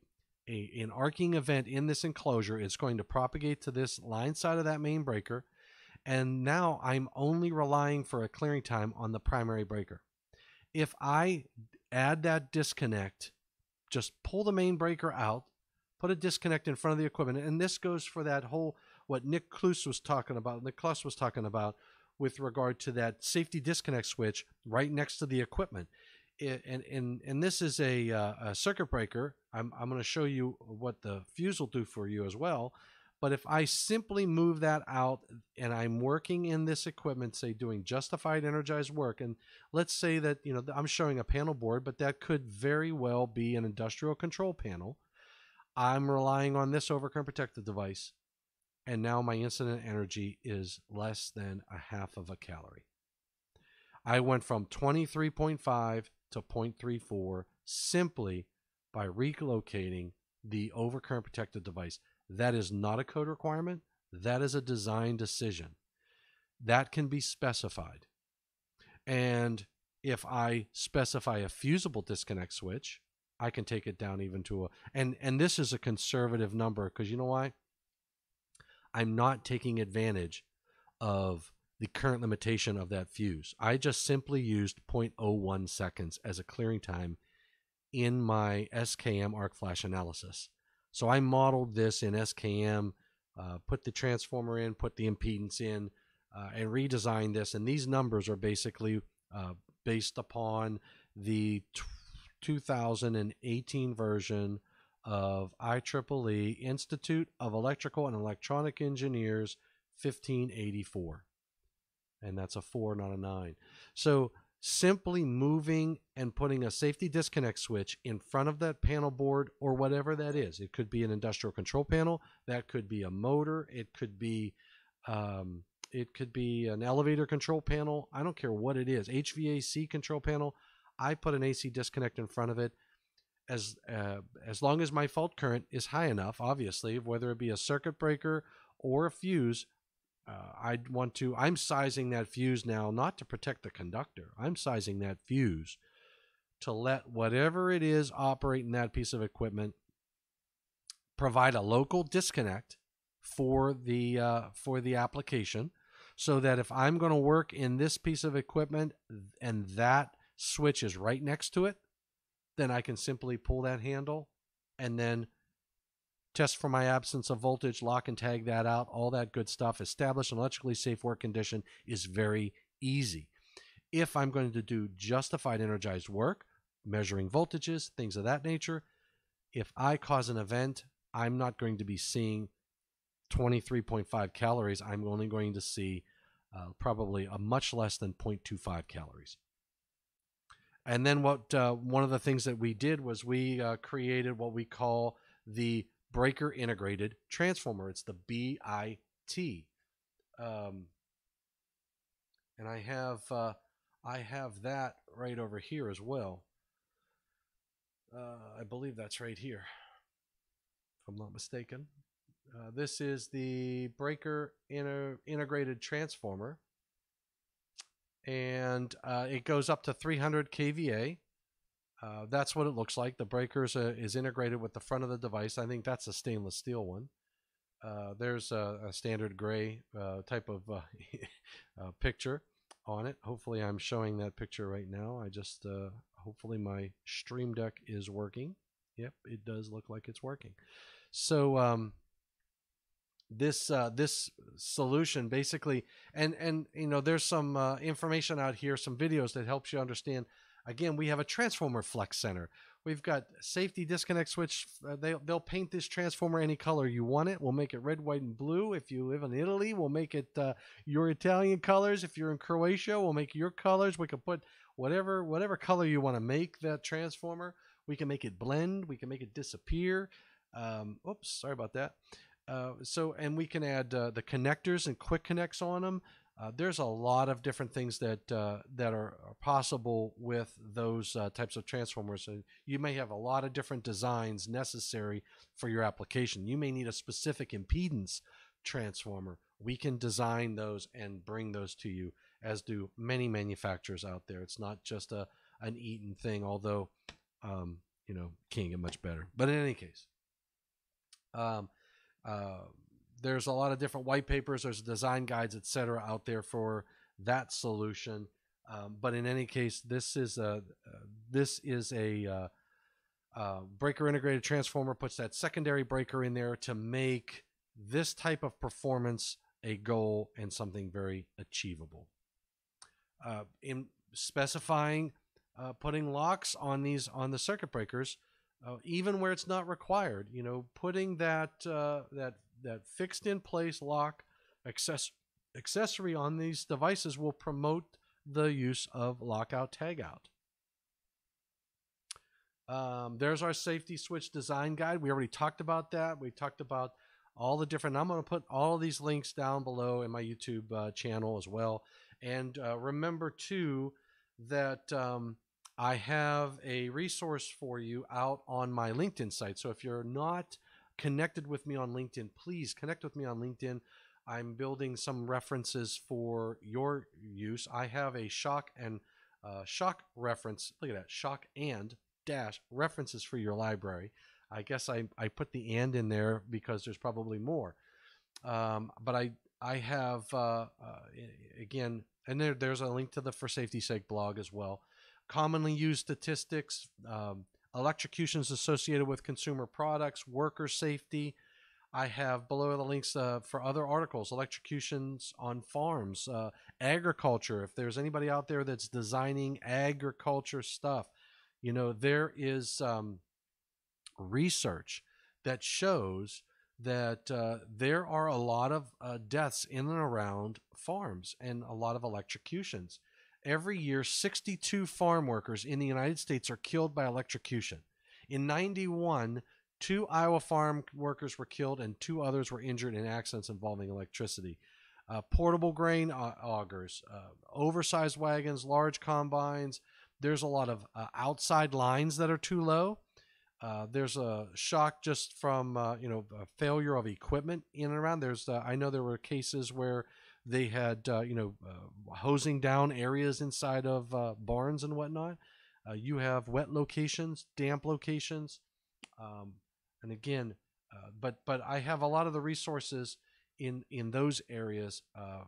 S1: a an arcing event in this enclosure, it's going to propagate to this line side of that main breaker. And now I'm only relying for a clearing time on the primary breaker. If I add that disconnect, just pull the main breaker out, put a disconnect in front of the equipment. And this goes for that whole what Nick Klus was talking about, Nick Klus was talking about with regard to that safety disconnect switch right next to the equipment. it, and and and this is a, uh, a circuit breaker. I'm I'm going to show you what the fuse will do for you as well. But if I simply move that out and I'm working in this equipment, say doing justified energized work, and let's say that you know I'm showing a panel board, but that could very well be an industrial control panel. I'm relying on this overcurrent protective device, and now my incident energy is less than a half of a calorie. I went from 23.5 to 0.34 simply by relocating the overcurrent protected device. That is not a code requirement. That is a design decision. That can be specified. And if I specify a fusible disconnect switch, I can take it down even to a and and this is a conservative number because you know why? I'm not taking advantage of the current limitation of that fuse. I just simply used 0.01 seconds as a clearing time in my SKM arc flash analysis. So I modeled this in SKM, uh, put the transformer in, put the impedance in, uh, and redesigned this. And these numbers are basically uh, based upon the 2018 version of IEEE Institute of Electrical and Electronic Engineers 1584 and that's a four, not a nine. So simply moving and putting a safety disconnect switch in front of that panel board or whatever that is. It could be an industrial control panel, that could be a motor, it could be um, it could be an elevator control panel. I don't care what it is. HVAC control panel. I put an AC disconnect in front of it. As uh, as long as my fault current is high enough, obviously, whether it be a circuit breaker or a fuse, uh, I'd want to, I'm sizing that fuse now not to protect the conductor. I'm sizing that fuse to let whatever it is operating that piece of equipment provide a local disconnect for the uh, for the application so that if I'm going to work in this piece of equipment and that switch is right next to it, then I can simply pull that handle and then test for my absence of voltage, lock and tag that out, all that good stuff. Establish an electrically safe work condition is very easy. If I'm going to do justified energized work, measuring voltages, things of that nature, if I cause an event, I'm not going to be seeing 23.5 calories. I'm only going to see uh, probably a much less than 0.25 calories. And then what uh, one of the things that we did was we uh, created what we call the breaker integrated transformer. It's the BIT. Um, and I have uh, I have that right over here as well. Uh, I believe that's right here, if I'm not mistaken. Uh, this is the breaker inter- integrated transformer, and uh, it goes up to 300 kVA. Uh, that's what it looks like. The breakers uh, is integrated with the front of the device. I think that's a stainless steel one. Uh, there's a, a, standard gray uh, type of uh, picture on it. Hopefully, I'm showing that picture right now. I just hopefully my Stream Deck is working. Yep, it does look like it's working. So um, this uh, this solution basically, and and you know, there's some uh, information out here, some videos that helps you understand Again, we have a transformer flex center. We've got safety disconnect switch. Uh, they, they'll paint this transformer any color you want it. We'll make it red, white, and blue. If you live in Italy, we'll make it uh, your Italian colors. If you're in Croatia, we'll make your colors. We can put whatever whatever color you want to make that transformer. We can make it blend. We can make it disappear. Um, oops, sorry about that. Uh, so, and we can add uh, the connectors and quick connects on them. Uh, there's a lot of different things that uh, that are, are, possible with those uh, types of transformers. So you may have a lot of different designs necessary for your application. You may need a specific impedance transformer. We can design those and bring those to you, as do many manufacturers out there. It's not just a an Eaton thing, although um, you know can't get much better. But in any case, um, uh, there's a lot of different white papers, there's design guides, etc., out there for that solution. Um, but in any case, this is a uh, this is a uh, uh, breaker integrated transformer puts that secondary breaker in there to make this type of performance a goal and something very achievable. Uh, in specifying uh, putting locks on these on the circuit breakers, uh, even where it's not required. You know, putting that uh, that that fixed in place lock access accessory on these devices will promote the use of lockout tagout. Um, there's our safety switch design guide. We already talked about that. We talked about all the different. I'm going to put all these links down below in my YouTube uh, channel as well. And uh, remember too that um, I have a resource for you out on my LinkedIn site. So if you're not connected with me on LinkedIn, please connect with me on LinkedIn. I'm building some references for your use. I have a shock and uh, shock reference. Look at that shock and dash references for your library. I guess I, I put the and in there because there's probably more. Um, but I I have uh, uh, again, and there there's a link to the For Safety Sake blog as well. Commonly used statistics, um, electrocutions associated with consumer products, worker safety, I have below the links uh, for other articles, electrocutions on farms, uh, agriculture. If there's anybody out there that's designing agriculture stuff, you know, there is um, research that shows that uh, there are a lot of uh, deaths in and around farms and a lot of electrocutions. Every year, 62 farm workers in the United States are killed by electrocution. In 91, Two Iowa farm workers were killed and two others were injured in accidents involving electricity. Uh, portable grain augers, uh, oversized wagons, large combines. There's a lot of uh, outside lines that are too low. Uh, there's a shock just from uh, you know failure of equipment in and around. There's uh, I know there were cases where they had you know hosing down areas inside of barns and whatnot. you have wet locations, damp locations. Um, and again, uh, but but I have a lot of the resources in in those areas. Uh,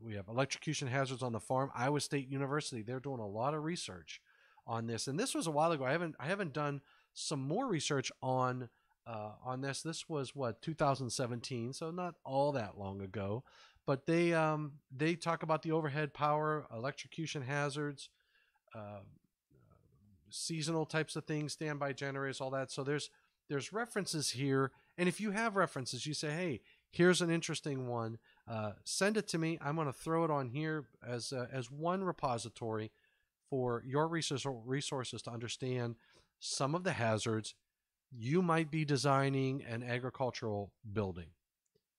S1: we have electrocution hazards on the farm. Iowa State University, they're doing a lot of research on this, and this was a while ago. I haven't I haven't done some more research on uh, on this. This was what 2017, so not all that long ago. But they um, they talk about the overhead power, electrocution hazards, uh, seasonal types of things, standby generators, all that. So there's there's references here. And if you have references, you say, hey, here's an interesting one. Uh, send it to me. I'm going to throw it on here as, uh, as one repository for your resource, resources to understand some of the hazards. You might be designing an agricultural building.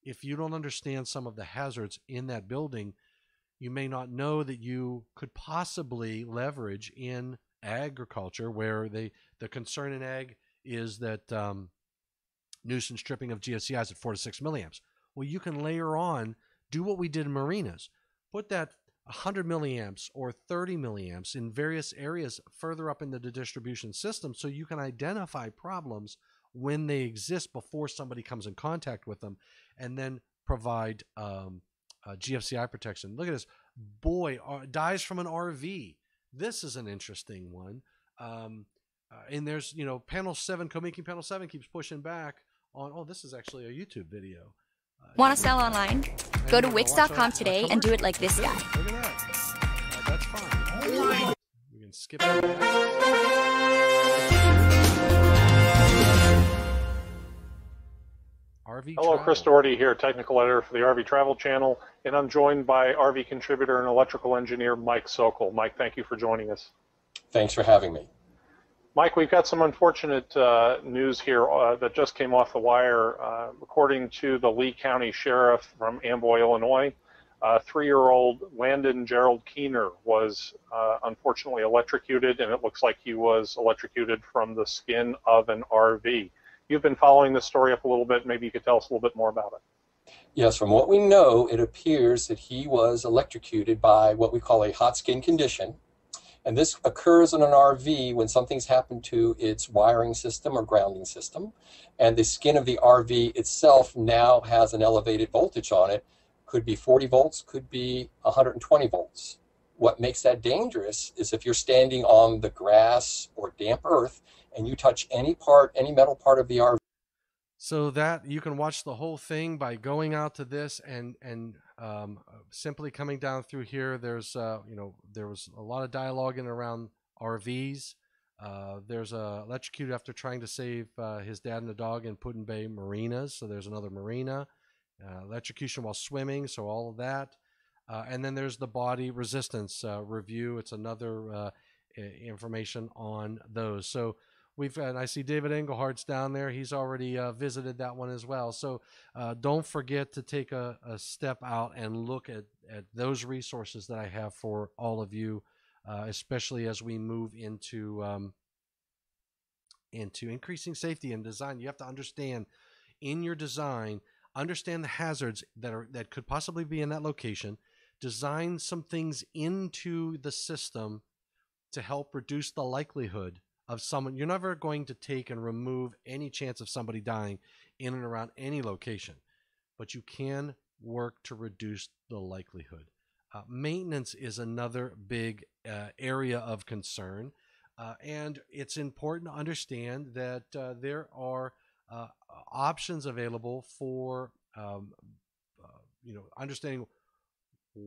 S1: If you don't understand some of the hazards in that building, you may not know that you could possibly leverage in agriculture where they the concern in ag is that um, nuisance tripping of GFCI at four to six milliamps. Well, you can layer on, do what we did in marinas, put that 100 milliamps or 30 milliamps in various areas further up in the distribution system so you can identify problems when they exist before somebody comes in contact with them and then provide um, uh, GFCI protection. Look at this. Boy, uh, dies from an RV. This is an interesting one. Um, uh, and there's you know panel seven code-making panel seven keeps pushing back on oh this is actually a youtube video
S8: uh, want to sell online go to wix.com today and do it like this guy
S1: look at that uh, that's fine we can skip
S9: RV Hello, travel. Chris Doherty here, technical editor for the RV Travel Channel, and I'm joined by RV contributor and electrical engineer Mike Sokol. Mike, thank you for joining us.
S10: Thanks for having me.
S9: Mike, we've got some unfortunate uh, news here uh, that just came off the wire. Uh, according to the Lee County Sheriff from Amboy, Illinois, three-year-old Landon Gerald Keener was uh, unfortunately electrocuted, and it looks like he was electrocuted from the skin of an RV. You've been following this story up a little bit. Maybe you could tell us a little bit more about it.
S10: Yes, from what we know, it appears that he was electrocuted by what we call a hot skin condition. And this occurs in an RV when something's happened to its wiring system or grounding system, and the skin of the RV itself now has an elevated voltage on it. Could be 40 volts, could be 120 volts. What makes that dangerous is if you're standing on the grass or damp earth and you touch any part, any metal part of the RV.
S1: So that you can watch the whole thing by going out to this and and um, simply coming down through here, there's uh, you know there was a lot of dialogue in around RVs. Uh, there's a electrocuted after trying to save uh, his dad and the dog in Put in Bay marinas. So there's another marina. Uh, electrocution while swimming. So all of that. Uh, and then there's the body resistance uh, review. It's another uh, information on those. So we've and I see David Englehart's down there. He's already uh, visited that one as well. So uh, don't forget to take a, a, step out and look at, at those resources that I have for all of you, uh, especially as we move into um, into increasing safety and design. You have to understand in your design, understand the hazards that are that could possibly be in that location. Design some things into the system to help reduce the likelihood of someone. You're never going to take and remove any chance of somebody dying in and around any location, but you can work to reduce the likelihood. Uh, maintenance is another big uh, area of concern, uh, and it's important to understand that uh, there are uh, options available for um, uh, you know understanding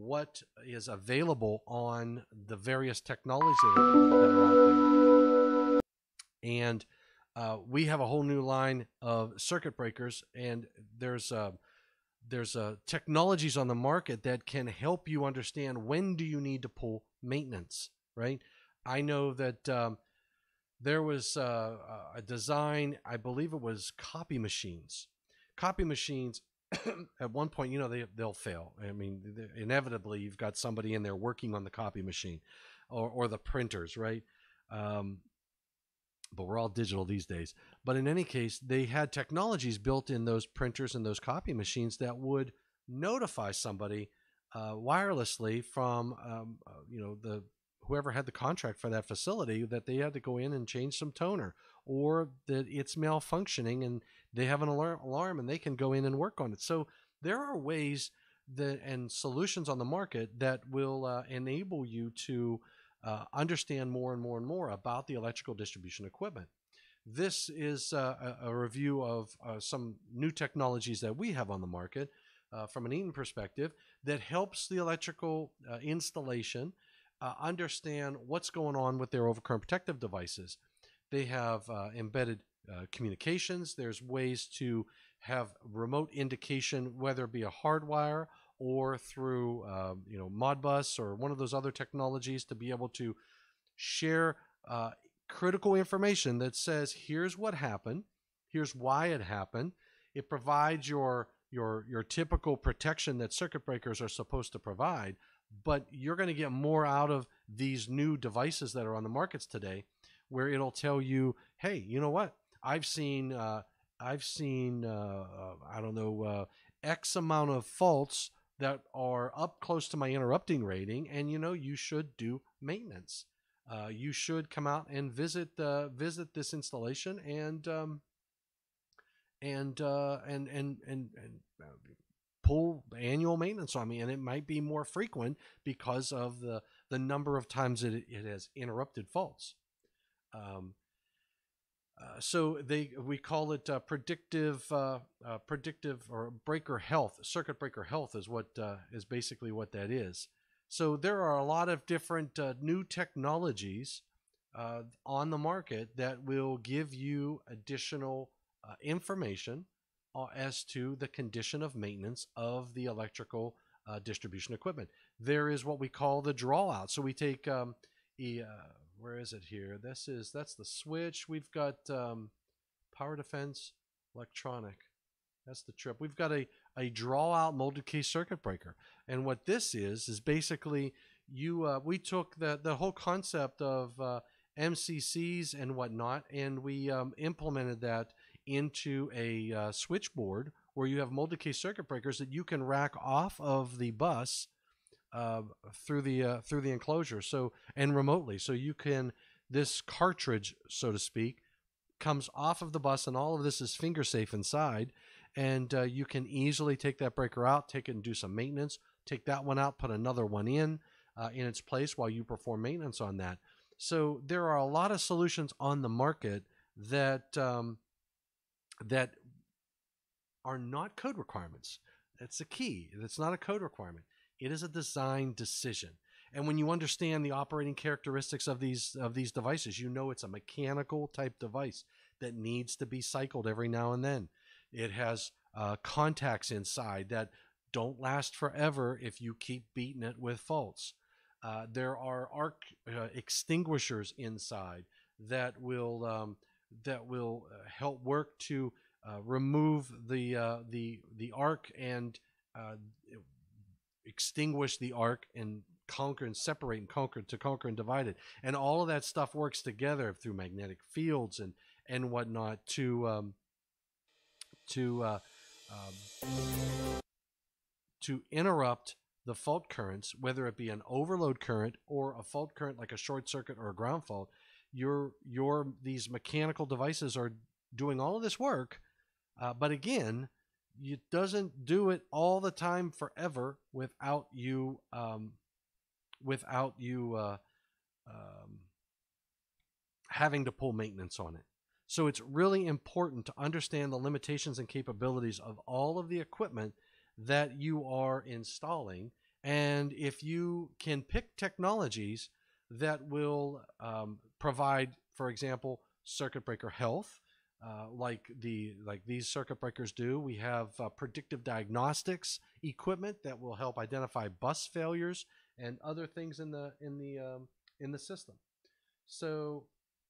S1: what is available on the various technologies that are out there. And uh, we have a whole new line of circuit breakers, and there's uh, there's uh, technologies on the market that can help you understand when do you need to pull maintenance. Right? I know that um, there was uh, a design, I believe it was copy machines. Copy machines at one point, you know, they they'll fail. I mean, inevitably, you've got somebody in there working on the copy machine, or or the printers, right? Um, but we're all digital these days. But in any case, they had technologies built in those printers and those copy machines that would notify somebody uh, wirelessly from um, uh, you know the whoever had the contract for that facility that they had to go in and change some toner or that it's malfunctioning and they have an alarm, alarm and they can go in and work on it. So there are ways that and solutions on the market that will uh, enable you to uh, understand more and more and more about the electrical distribution equipment. This is uh, a, a, review of uh, some new technologies that we have on the market uh, from an Eaton perspective that helps the electrical uh, installation understand what's going on with their overcurrent protective devices. They have embedded uh, communications. There's ways to have remote indication, whether it be a hardwire or through uh, you know Modbus or one of those other technologies, to be able to share uh, critical information that says here's what happened, here's why it happened. It provides your your your typical protection that circuit breakers are supposed to provide, but you're going to get more out of these new devices that are on the markets today, where it'll tell you, hey, you know what? I've seen uh, I've seen uh, uh, I don't know uh, X amount of faults that are up close to my interrupting rating, and you know you should do maintenance. Uh, you should come out and visit uh, visit this installation and um, and, uh, and and and and pull annual maintenance on me, and it might be more frequent because of the the number of times it, it has interrupted faults. Um, uh, so they we call it uh, predictive uh, uh, predictive or breaker health circuit breaker health is what uh, is basically what that is. So there are a lot of different new technologies on the market that will give you additional information as to the condition of maintenance of the electrical distribution equipment. There is what we call the draw out so we take um, a, where is it here? This is that's the switch. We've got um, power defense electronic. That's the trip. We've got a, a draw out molded case circuit breaker. And what this is, is basically you, uh, we took the, the whole concept of uh, MCCs and whatnot, and we um, implemented that into a uh, switchboard where you have molded case circuit breakers that you can rack off of the bus uh, through the uh, through the enclosure. So and remotely, so you can this cartridge, so to speak, comes off of the bus, and all of this is finger safe inside, and uh, you can easily take that breaker out, take it and do some maintenance. Take that one out, put another one in uh, in its place while you perform maintenance on that. So there are a lot of solutions on the market that um, that are not code requirements. That's the key. That's not a code requirement. It is a design decision. And when you understand the operating characteristics of these of these devices, you know it's a mechanical type device that needs to be cycled every now and then. It has uh, contacts inside that don't last forever if you keep beating it with faults. Uh, there are arc uh, extinguishers inside that will um, that will uh, help work to uh, remove the uh, the the arc and extinguish the arc and conquer and separate and conquer to conquer and divide it. And all of that stuff works together through magnetic fields and and whatnot to um, to uh, um, to interrupt the fault currents, whether it be an overload current or a fault current like a short circuit or a ground fault. Your your these mechanical devices are doing all of this work, uh, but again, it doesn't do it all the time forever without you um, without you uh, um, having to pull maintenance on it. So it's really important to understand the limitations and capabilities of all of the equipment that you are installing. And if you can pick technologies that will um, provide, for example, circuit breaker health, uh, like the like these circuit breakers do. We have uh, predictive diagnostics equipment that will help identify bus failures and other things in the in the um, in the system. So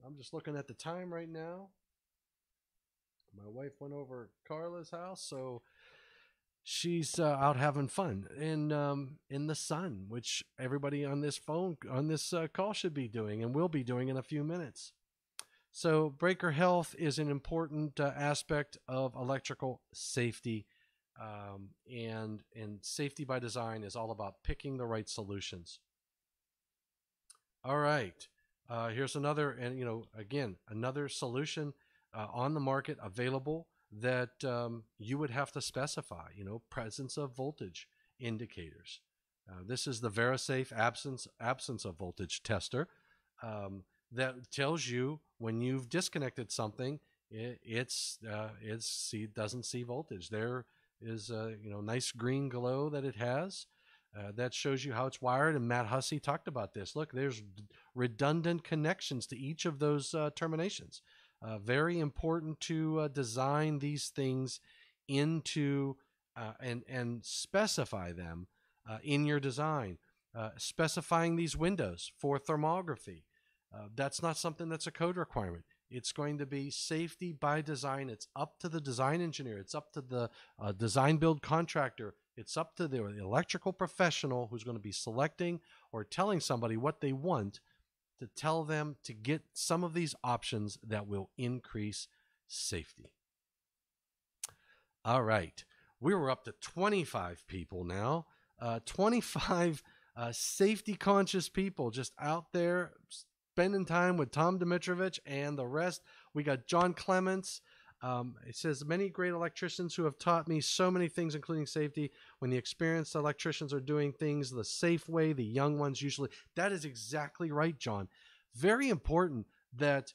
S1: I'm just looking at the time right now. My wife went over Carla's house, so she's uh, out having fun in um, in the sun, which everybody on this phone on this uh, call should be doing and will be doing in a few minutes. So, breaker health is an important uh, aspect of electrical safety, um, and and safety by design is all about picking the right solutions. All right, uh, here's another, and you know, again, another solution uh, on the market available that um, you would have to specify. You know, presence of voltage indicators. Uh, this is the VeriSafe absence absence of voltage tester. Um, that tells you when you've disconnected something, it, it's uh, it's see doesn't see voltage. There is a you know nice green glow that it has. Uh, that shows you how it's wired, and Matt Hussey talked about this. Look, there's redundant connections to each of those uh, terminations. Uh, very important to uh, design these things into uh, and and specify them in your design. specifying these windows for thermography, uh, that's not something that's a code requirement. It's going to be safety by design. It's up to the design engineer. It's up to the uh, design build contractor. It's up to the electrical professional who's going to be selecting or telling somebody what they want to tell them to get some of these options that will increase safety. All right. We were up to 25 people now. Uh, 25 uh, safety conscious people just out there spending time with Tom Domitrovich and the rest. We got John Clements. Um, it says many great electricians who have taught me so many things, including safety. When the experienced electricians are doing things the safe way, the young ones usually. That is exactly right, John. Very important that,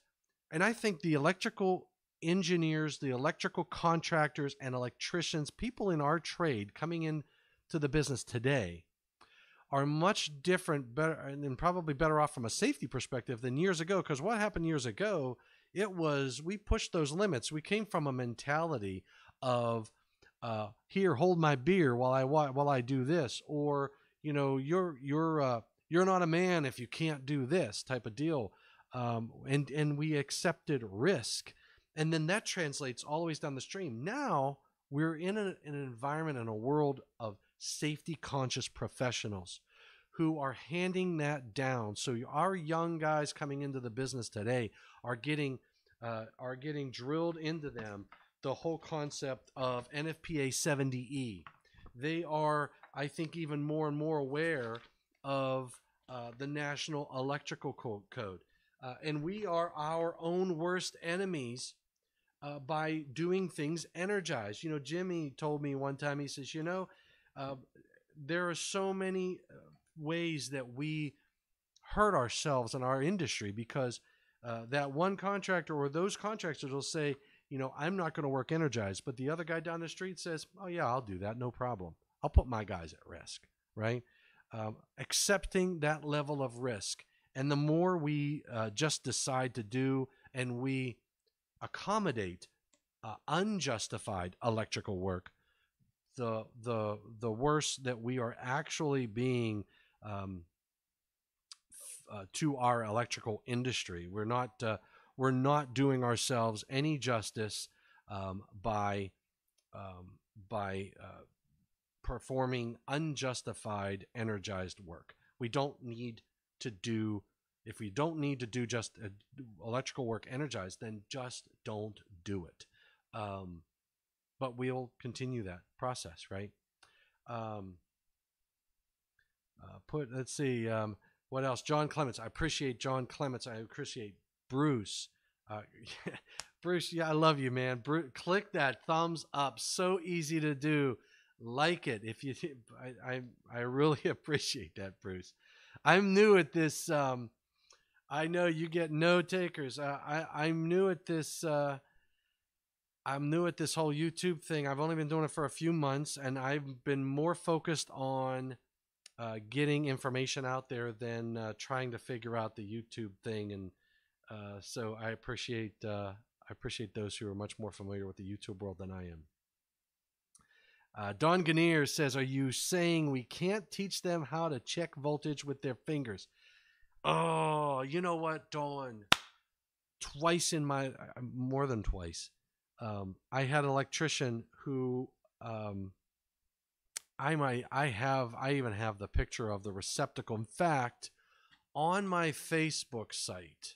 S1: and I think the electrical engineers, the electrical contractors, and electricians, people in our trade coming in to the business today, are much different, better, and probably better off from a safety perspective than years ago. Because what happened years ago, it was we pushed those limits. We came from a mentality of uh, here, hold my beer while I while I do this, or you know, you're you're uh, you're not a man if you can't do this type of deal. Um, and and we accepted risk, and then that translates all the ways down the stream. Now we're in, a, in an environment in a world of safety conscious professionals who are handing that down. So our young guys coming into the business today are getting uh, are getting drilled into them the whole concept of NFPA 70E. They are, I think, even more and more aware of uh, the National Electrical Code. Uh, and we are our own worst enemies uh, by doing things energized. You know, Jimmy told me one time, he says, you know, uh, there are so many uh, ways that we hurt ourselves in our industry because uh, that one contractor or those contractors will say, you know, I'm not going to work energized, but the other guy down the street says, oh yeah, I'll do that, no problem. I'll put my guys at risk, right? um, accepting that level of risk. And the more we uh, just decide to do and we accommodate uh, unjustified electrical work, the the the worse that we are actually being um, uh, to our electrical industry. We're not uh, we're not doing ourselves any justice um, by um, by uh, performing unjustified energized work. We don't need to do if we don't need to do just uh, electrical work energized, then just don't do it. But we'll continue that process, right? Um, uh, put let's see um, what else. John Clements. I appreciate John Clements. I appreciate Bruce. Uh, Bruce, yeah, I love you, man. Bruce, click that thumbs up. So easy to do. Like it if you. I I, I really appreciate that, Bruce. I'm new at this. Um, I know you get no takers. Uh, I I'm new at this. Uh, I'm new at this whole YouTube thing. I've only been doing it for a few months, and I've been more focused on uh, getting information out there than uh, trying to figure out the YouTube thing. And uh, so I appreciate uh, I appreciate those who are much more familiar with the YouTube world than I am. Uh, Don Gannier says, "Are you saying we can't teach them how to check voltage with their fingers?" Oh, you know what, Don? Twice in my uh, more than twice um, I had an electrician who um, I might I have I even have the picture of the receptacle. In fact, on my Facebook site,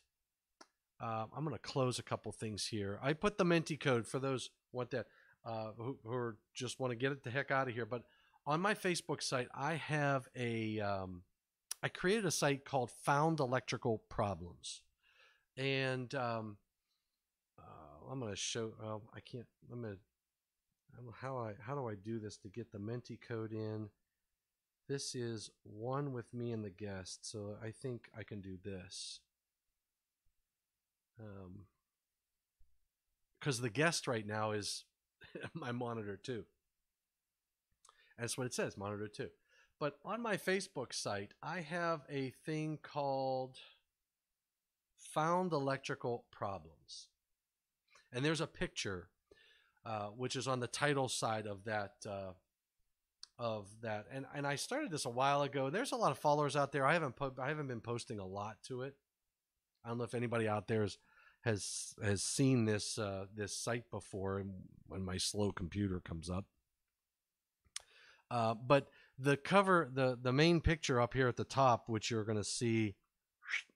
S1: uh, I'm going to close a couple things here. I put the Menti code for those want that uh, who, who just want to get it the heck out of here. But on my Facebook site, I have a um, I created a site called Found Electrical Problems, and um, I'm gonna show. Well, I can't. I'm gonna. how I how do I do this to get the Menti code in? This is one with me and the guest, so I think I can do this. Um, because the guest right now is my monitor too. That's what it says, monitor two. But on my Facebook site, I have a thing called Found Electrical Problems and there's a picture uh, which is on the title side of that uh, of that. And and I started this a while ago. There's a lot of followers out there. I haven't po- I haven't been posting a lot to it. I don't know if anybody out there has has seen this uh, this site before when my slow computer comes up. Uh, but the cover the the main picture up here at the top which you're going to see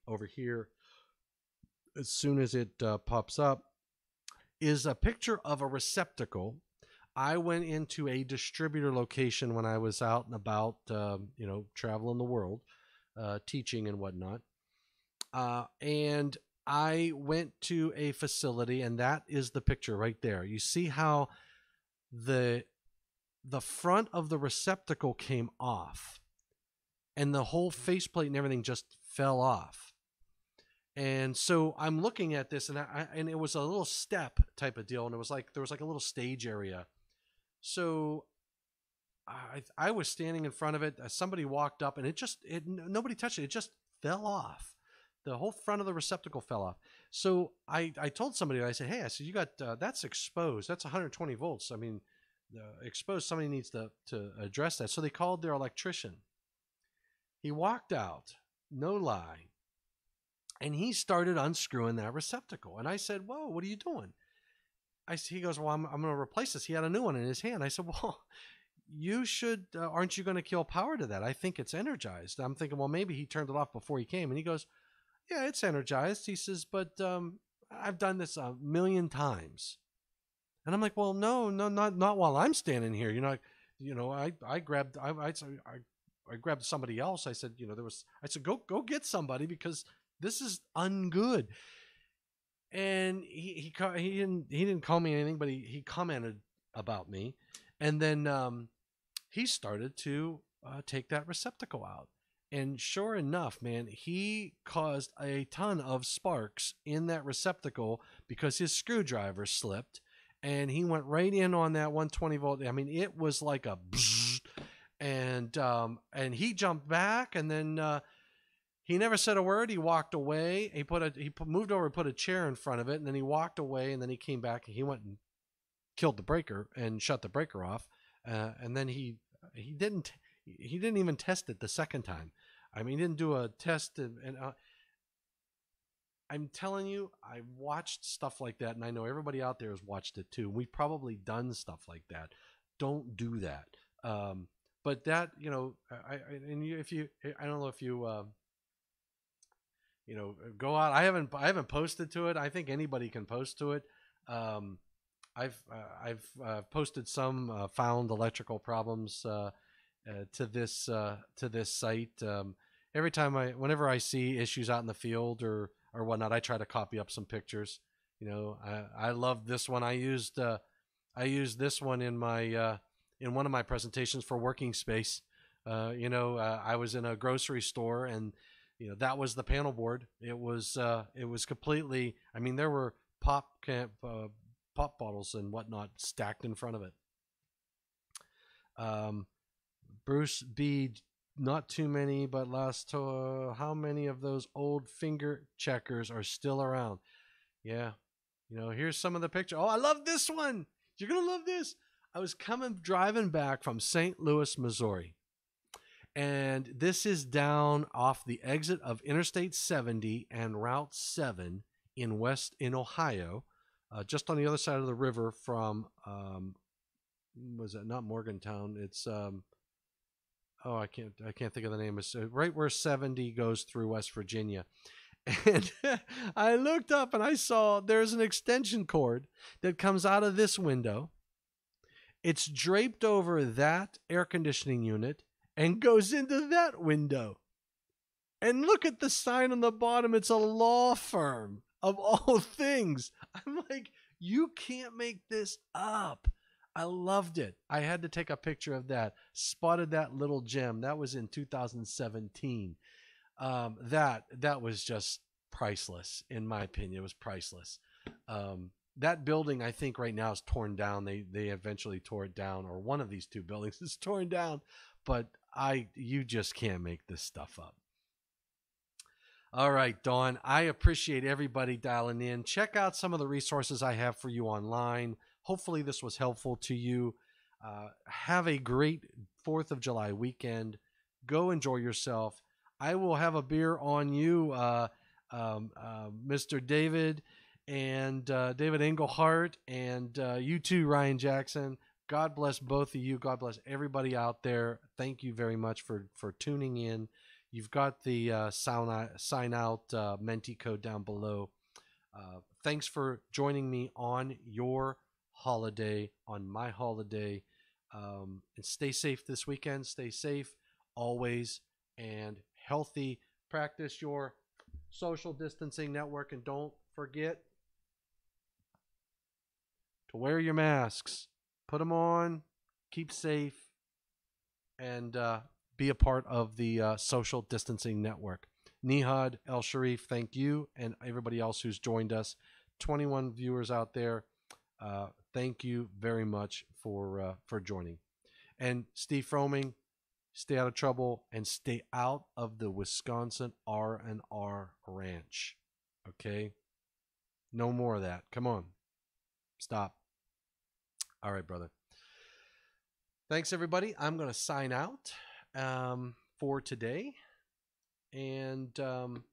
S1: over here as soon as it uh, pops up is a picture of a receptacle. I went into a distributor location when I was out and about, uh, you know, traveling the world, uh, teaching and whatnot. Uh, and I went to a facility, and that is the picture right there. You see how the the front of the receptacle came off, and the whole faceplate and everything just fell off. And so I'm looking at this, and I, and it was a little step type of deal, and it was like there was like a little stage area. So I I was standing in front of it. Uh, somebody walked up, and it just it nobody touched it. It just fell off. The whole front of the receptacle fell off. So I I told somebody I said, hey, I said you got uh, that's exposed. That's 120 volts. I mean, uh, exposed. Somebody needs to to address that. So they called their electrician. He walked out. No lie and he started unscrewing that receptacle. And I said, Whoa, what are you doing? I, he goes, Well, I'm, I'm going to replace this. He had a new one in his hand. I said, Well, you should, uh, aren't you going to kill power to that? I think it's energized. I'm thinking, Well, maybe he turned it off before he came. And he goes, Yeah, it's energized. He says, But um, I've done this a million times. And I'm like, Well, no, no, not not while I'm standing here. You know, you know, I, I grabbed, I, I, I I grabbed somebody else. I said, you know, there was. I said, go go get somebody because this is ungood. And he he he didn't he didn't call me anything, but he he commented about me, and then um, he started to uh, take that receptacle out. And sure enough, man, he caused a ton of sparks in that receptacle because his screwdriver slipped and he went right in on that 120 volt. I mean, it was like a and um, and he jumped back, and then uh, he never said a word. He walked away. He put a he moved over, put a chair in front of it, and then he walked away, and then he came back and he went and killed the breaker and shut the breaker off, uh, and then he he didn't he didn't even test it the second time. I mean, he didn't do a test, and, and uh, I'm telling you, I watched stuff like that, and I know everybody out there has watched it too. We've probably done stuff like that. Don't do that. Um, but that, you know, I, I and you, if you, I don't know if you, uh, you know, go out. I haven't, I haven't posted to it. I think anybody can post to it. Um, I've, uh, I've uh, posted some uh, found electrical problems uh, uh, to this, uh, to this site. Um, every time I, whenever I see issues out in the field or or whatnot, I try to copy up some pictures. You know, I I love this one. I used I used this one in my in one of my presentations for Working Space. You know, I was in a grocery store and you know that was the panel board. It was uh, it was completely. I mean, there were pop camp uh, pop bottles and whatnot stacked in front of it. Um, Bruce B not too many, but last uh, how many of those old finger checkers are still around? Yeah, you know, here's some of the picture. Oh, I love this one. You're gonna love this. I was coming driving back from St. Louis, Missouri, and this is down off the exit of Interstate 70 and Route 7 in West in Ohio, uh, just on the other side of the river from um, was it not Morgantown? It's um, oh I can't I can't think of the name. It's uh, right where 70 goes through West Virginia. And I looked up and I saw there's an extension cord that comes out of this window. It's draped over that air conditioning unit and goes into that window. And look at the sign on the bottom. It's a law firm of all things. I'm like, you can't make this up. I loved it. I had to take a picture of that. Spotted that little gem. That was in 2017. Um, that that was just priceless, in my opinion. It was priceless. Um, that building, I think, right now is torn down. They they eventually tore it down, or one of these two buildings is torn down. But I, you just can't make this stuff up. All right, Don. I appreciate everybody dialing in. Check out some of the resources I have for you online. Hopefully, this was helpful to you. Uh, have a great 4th of July weekend. Go enjoy yourself. I will have a beer on you, uh, um, uh, Mr. David and uh, David Englehart, and uh, you too, Ryan Jackson. God bless both of you. God bless everybody out there. Thank you very much for for tuning in. You've got the uh, sign, sign out uh, Menti code down below. Uh, thanks for joining me on your holiday, on my holiday. Um, and stay safe this weekend. Stay safe always and healthy. Practice your social distancing network and don't forget to wear your masks. Put them on. Keep safe. And uh, be a part of the uh, social distancing network. Nihad El Sharif, thank you, and everybody else who's joined us. 21 viewers out there. Uh, thank you very much for uh, for joining. And Steve Froming, stay out of trouble and stay out of the Wisconsin R and R Ranch. Okay, no more of that. Come on, stop. All right, brother. Thanks, everybody. I'm going to sign out um, for today. And um,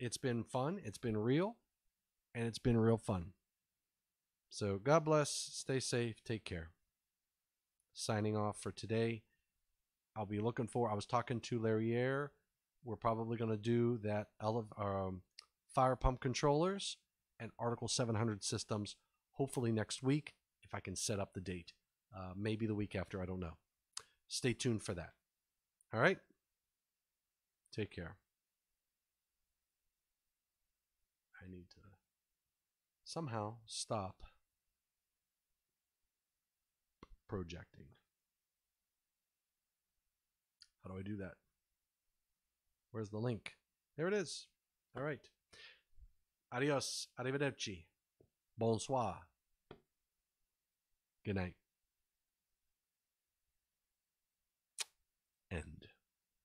S1: it's been fun. It's been real. And it's been real fun. So God bless. Stay safe. Take care. Signing off for today. I'll be looking for. I was talking to Larry Air. We're probably going to do that um, fire pump controllers and Article 700 systems hopefully next week if I can set up the date. Uh, maybe the week after. I don't know. Stay tuned for that. All right? Take care. I need to somehow stop projecting. How do I do that? Where's the link? There it is. All right. Adios. Arrivederci. Bonsoir. Good night.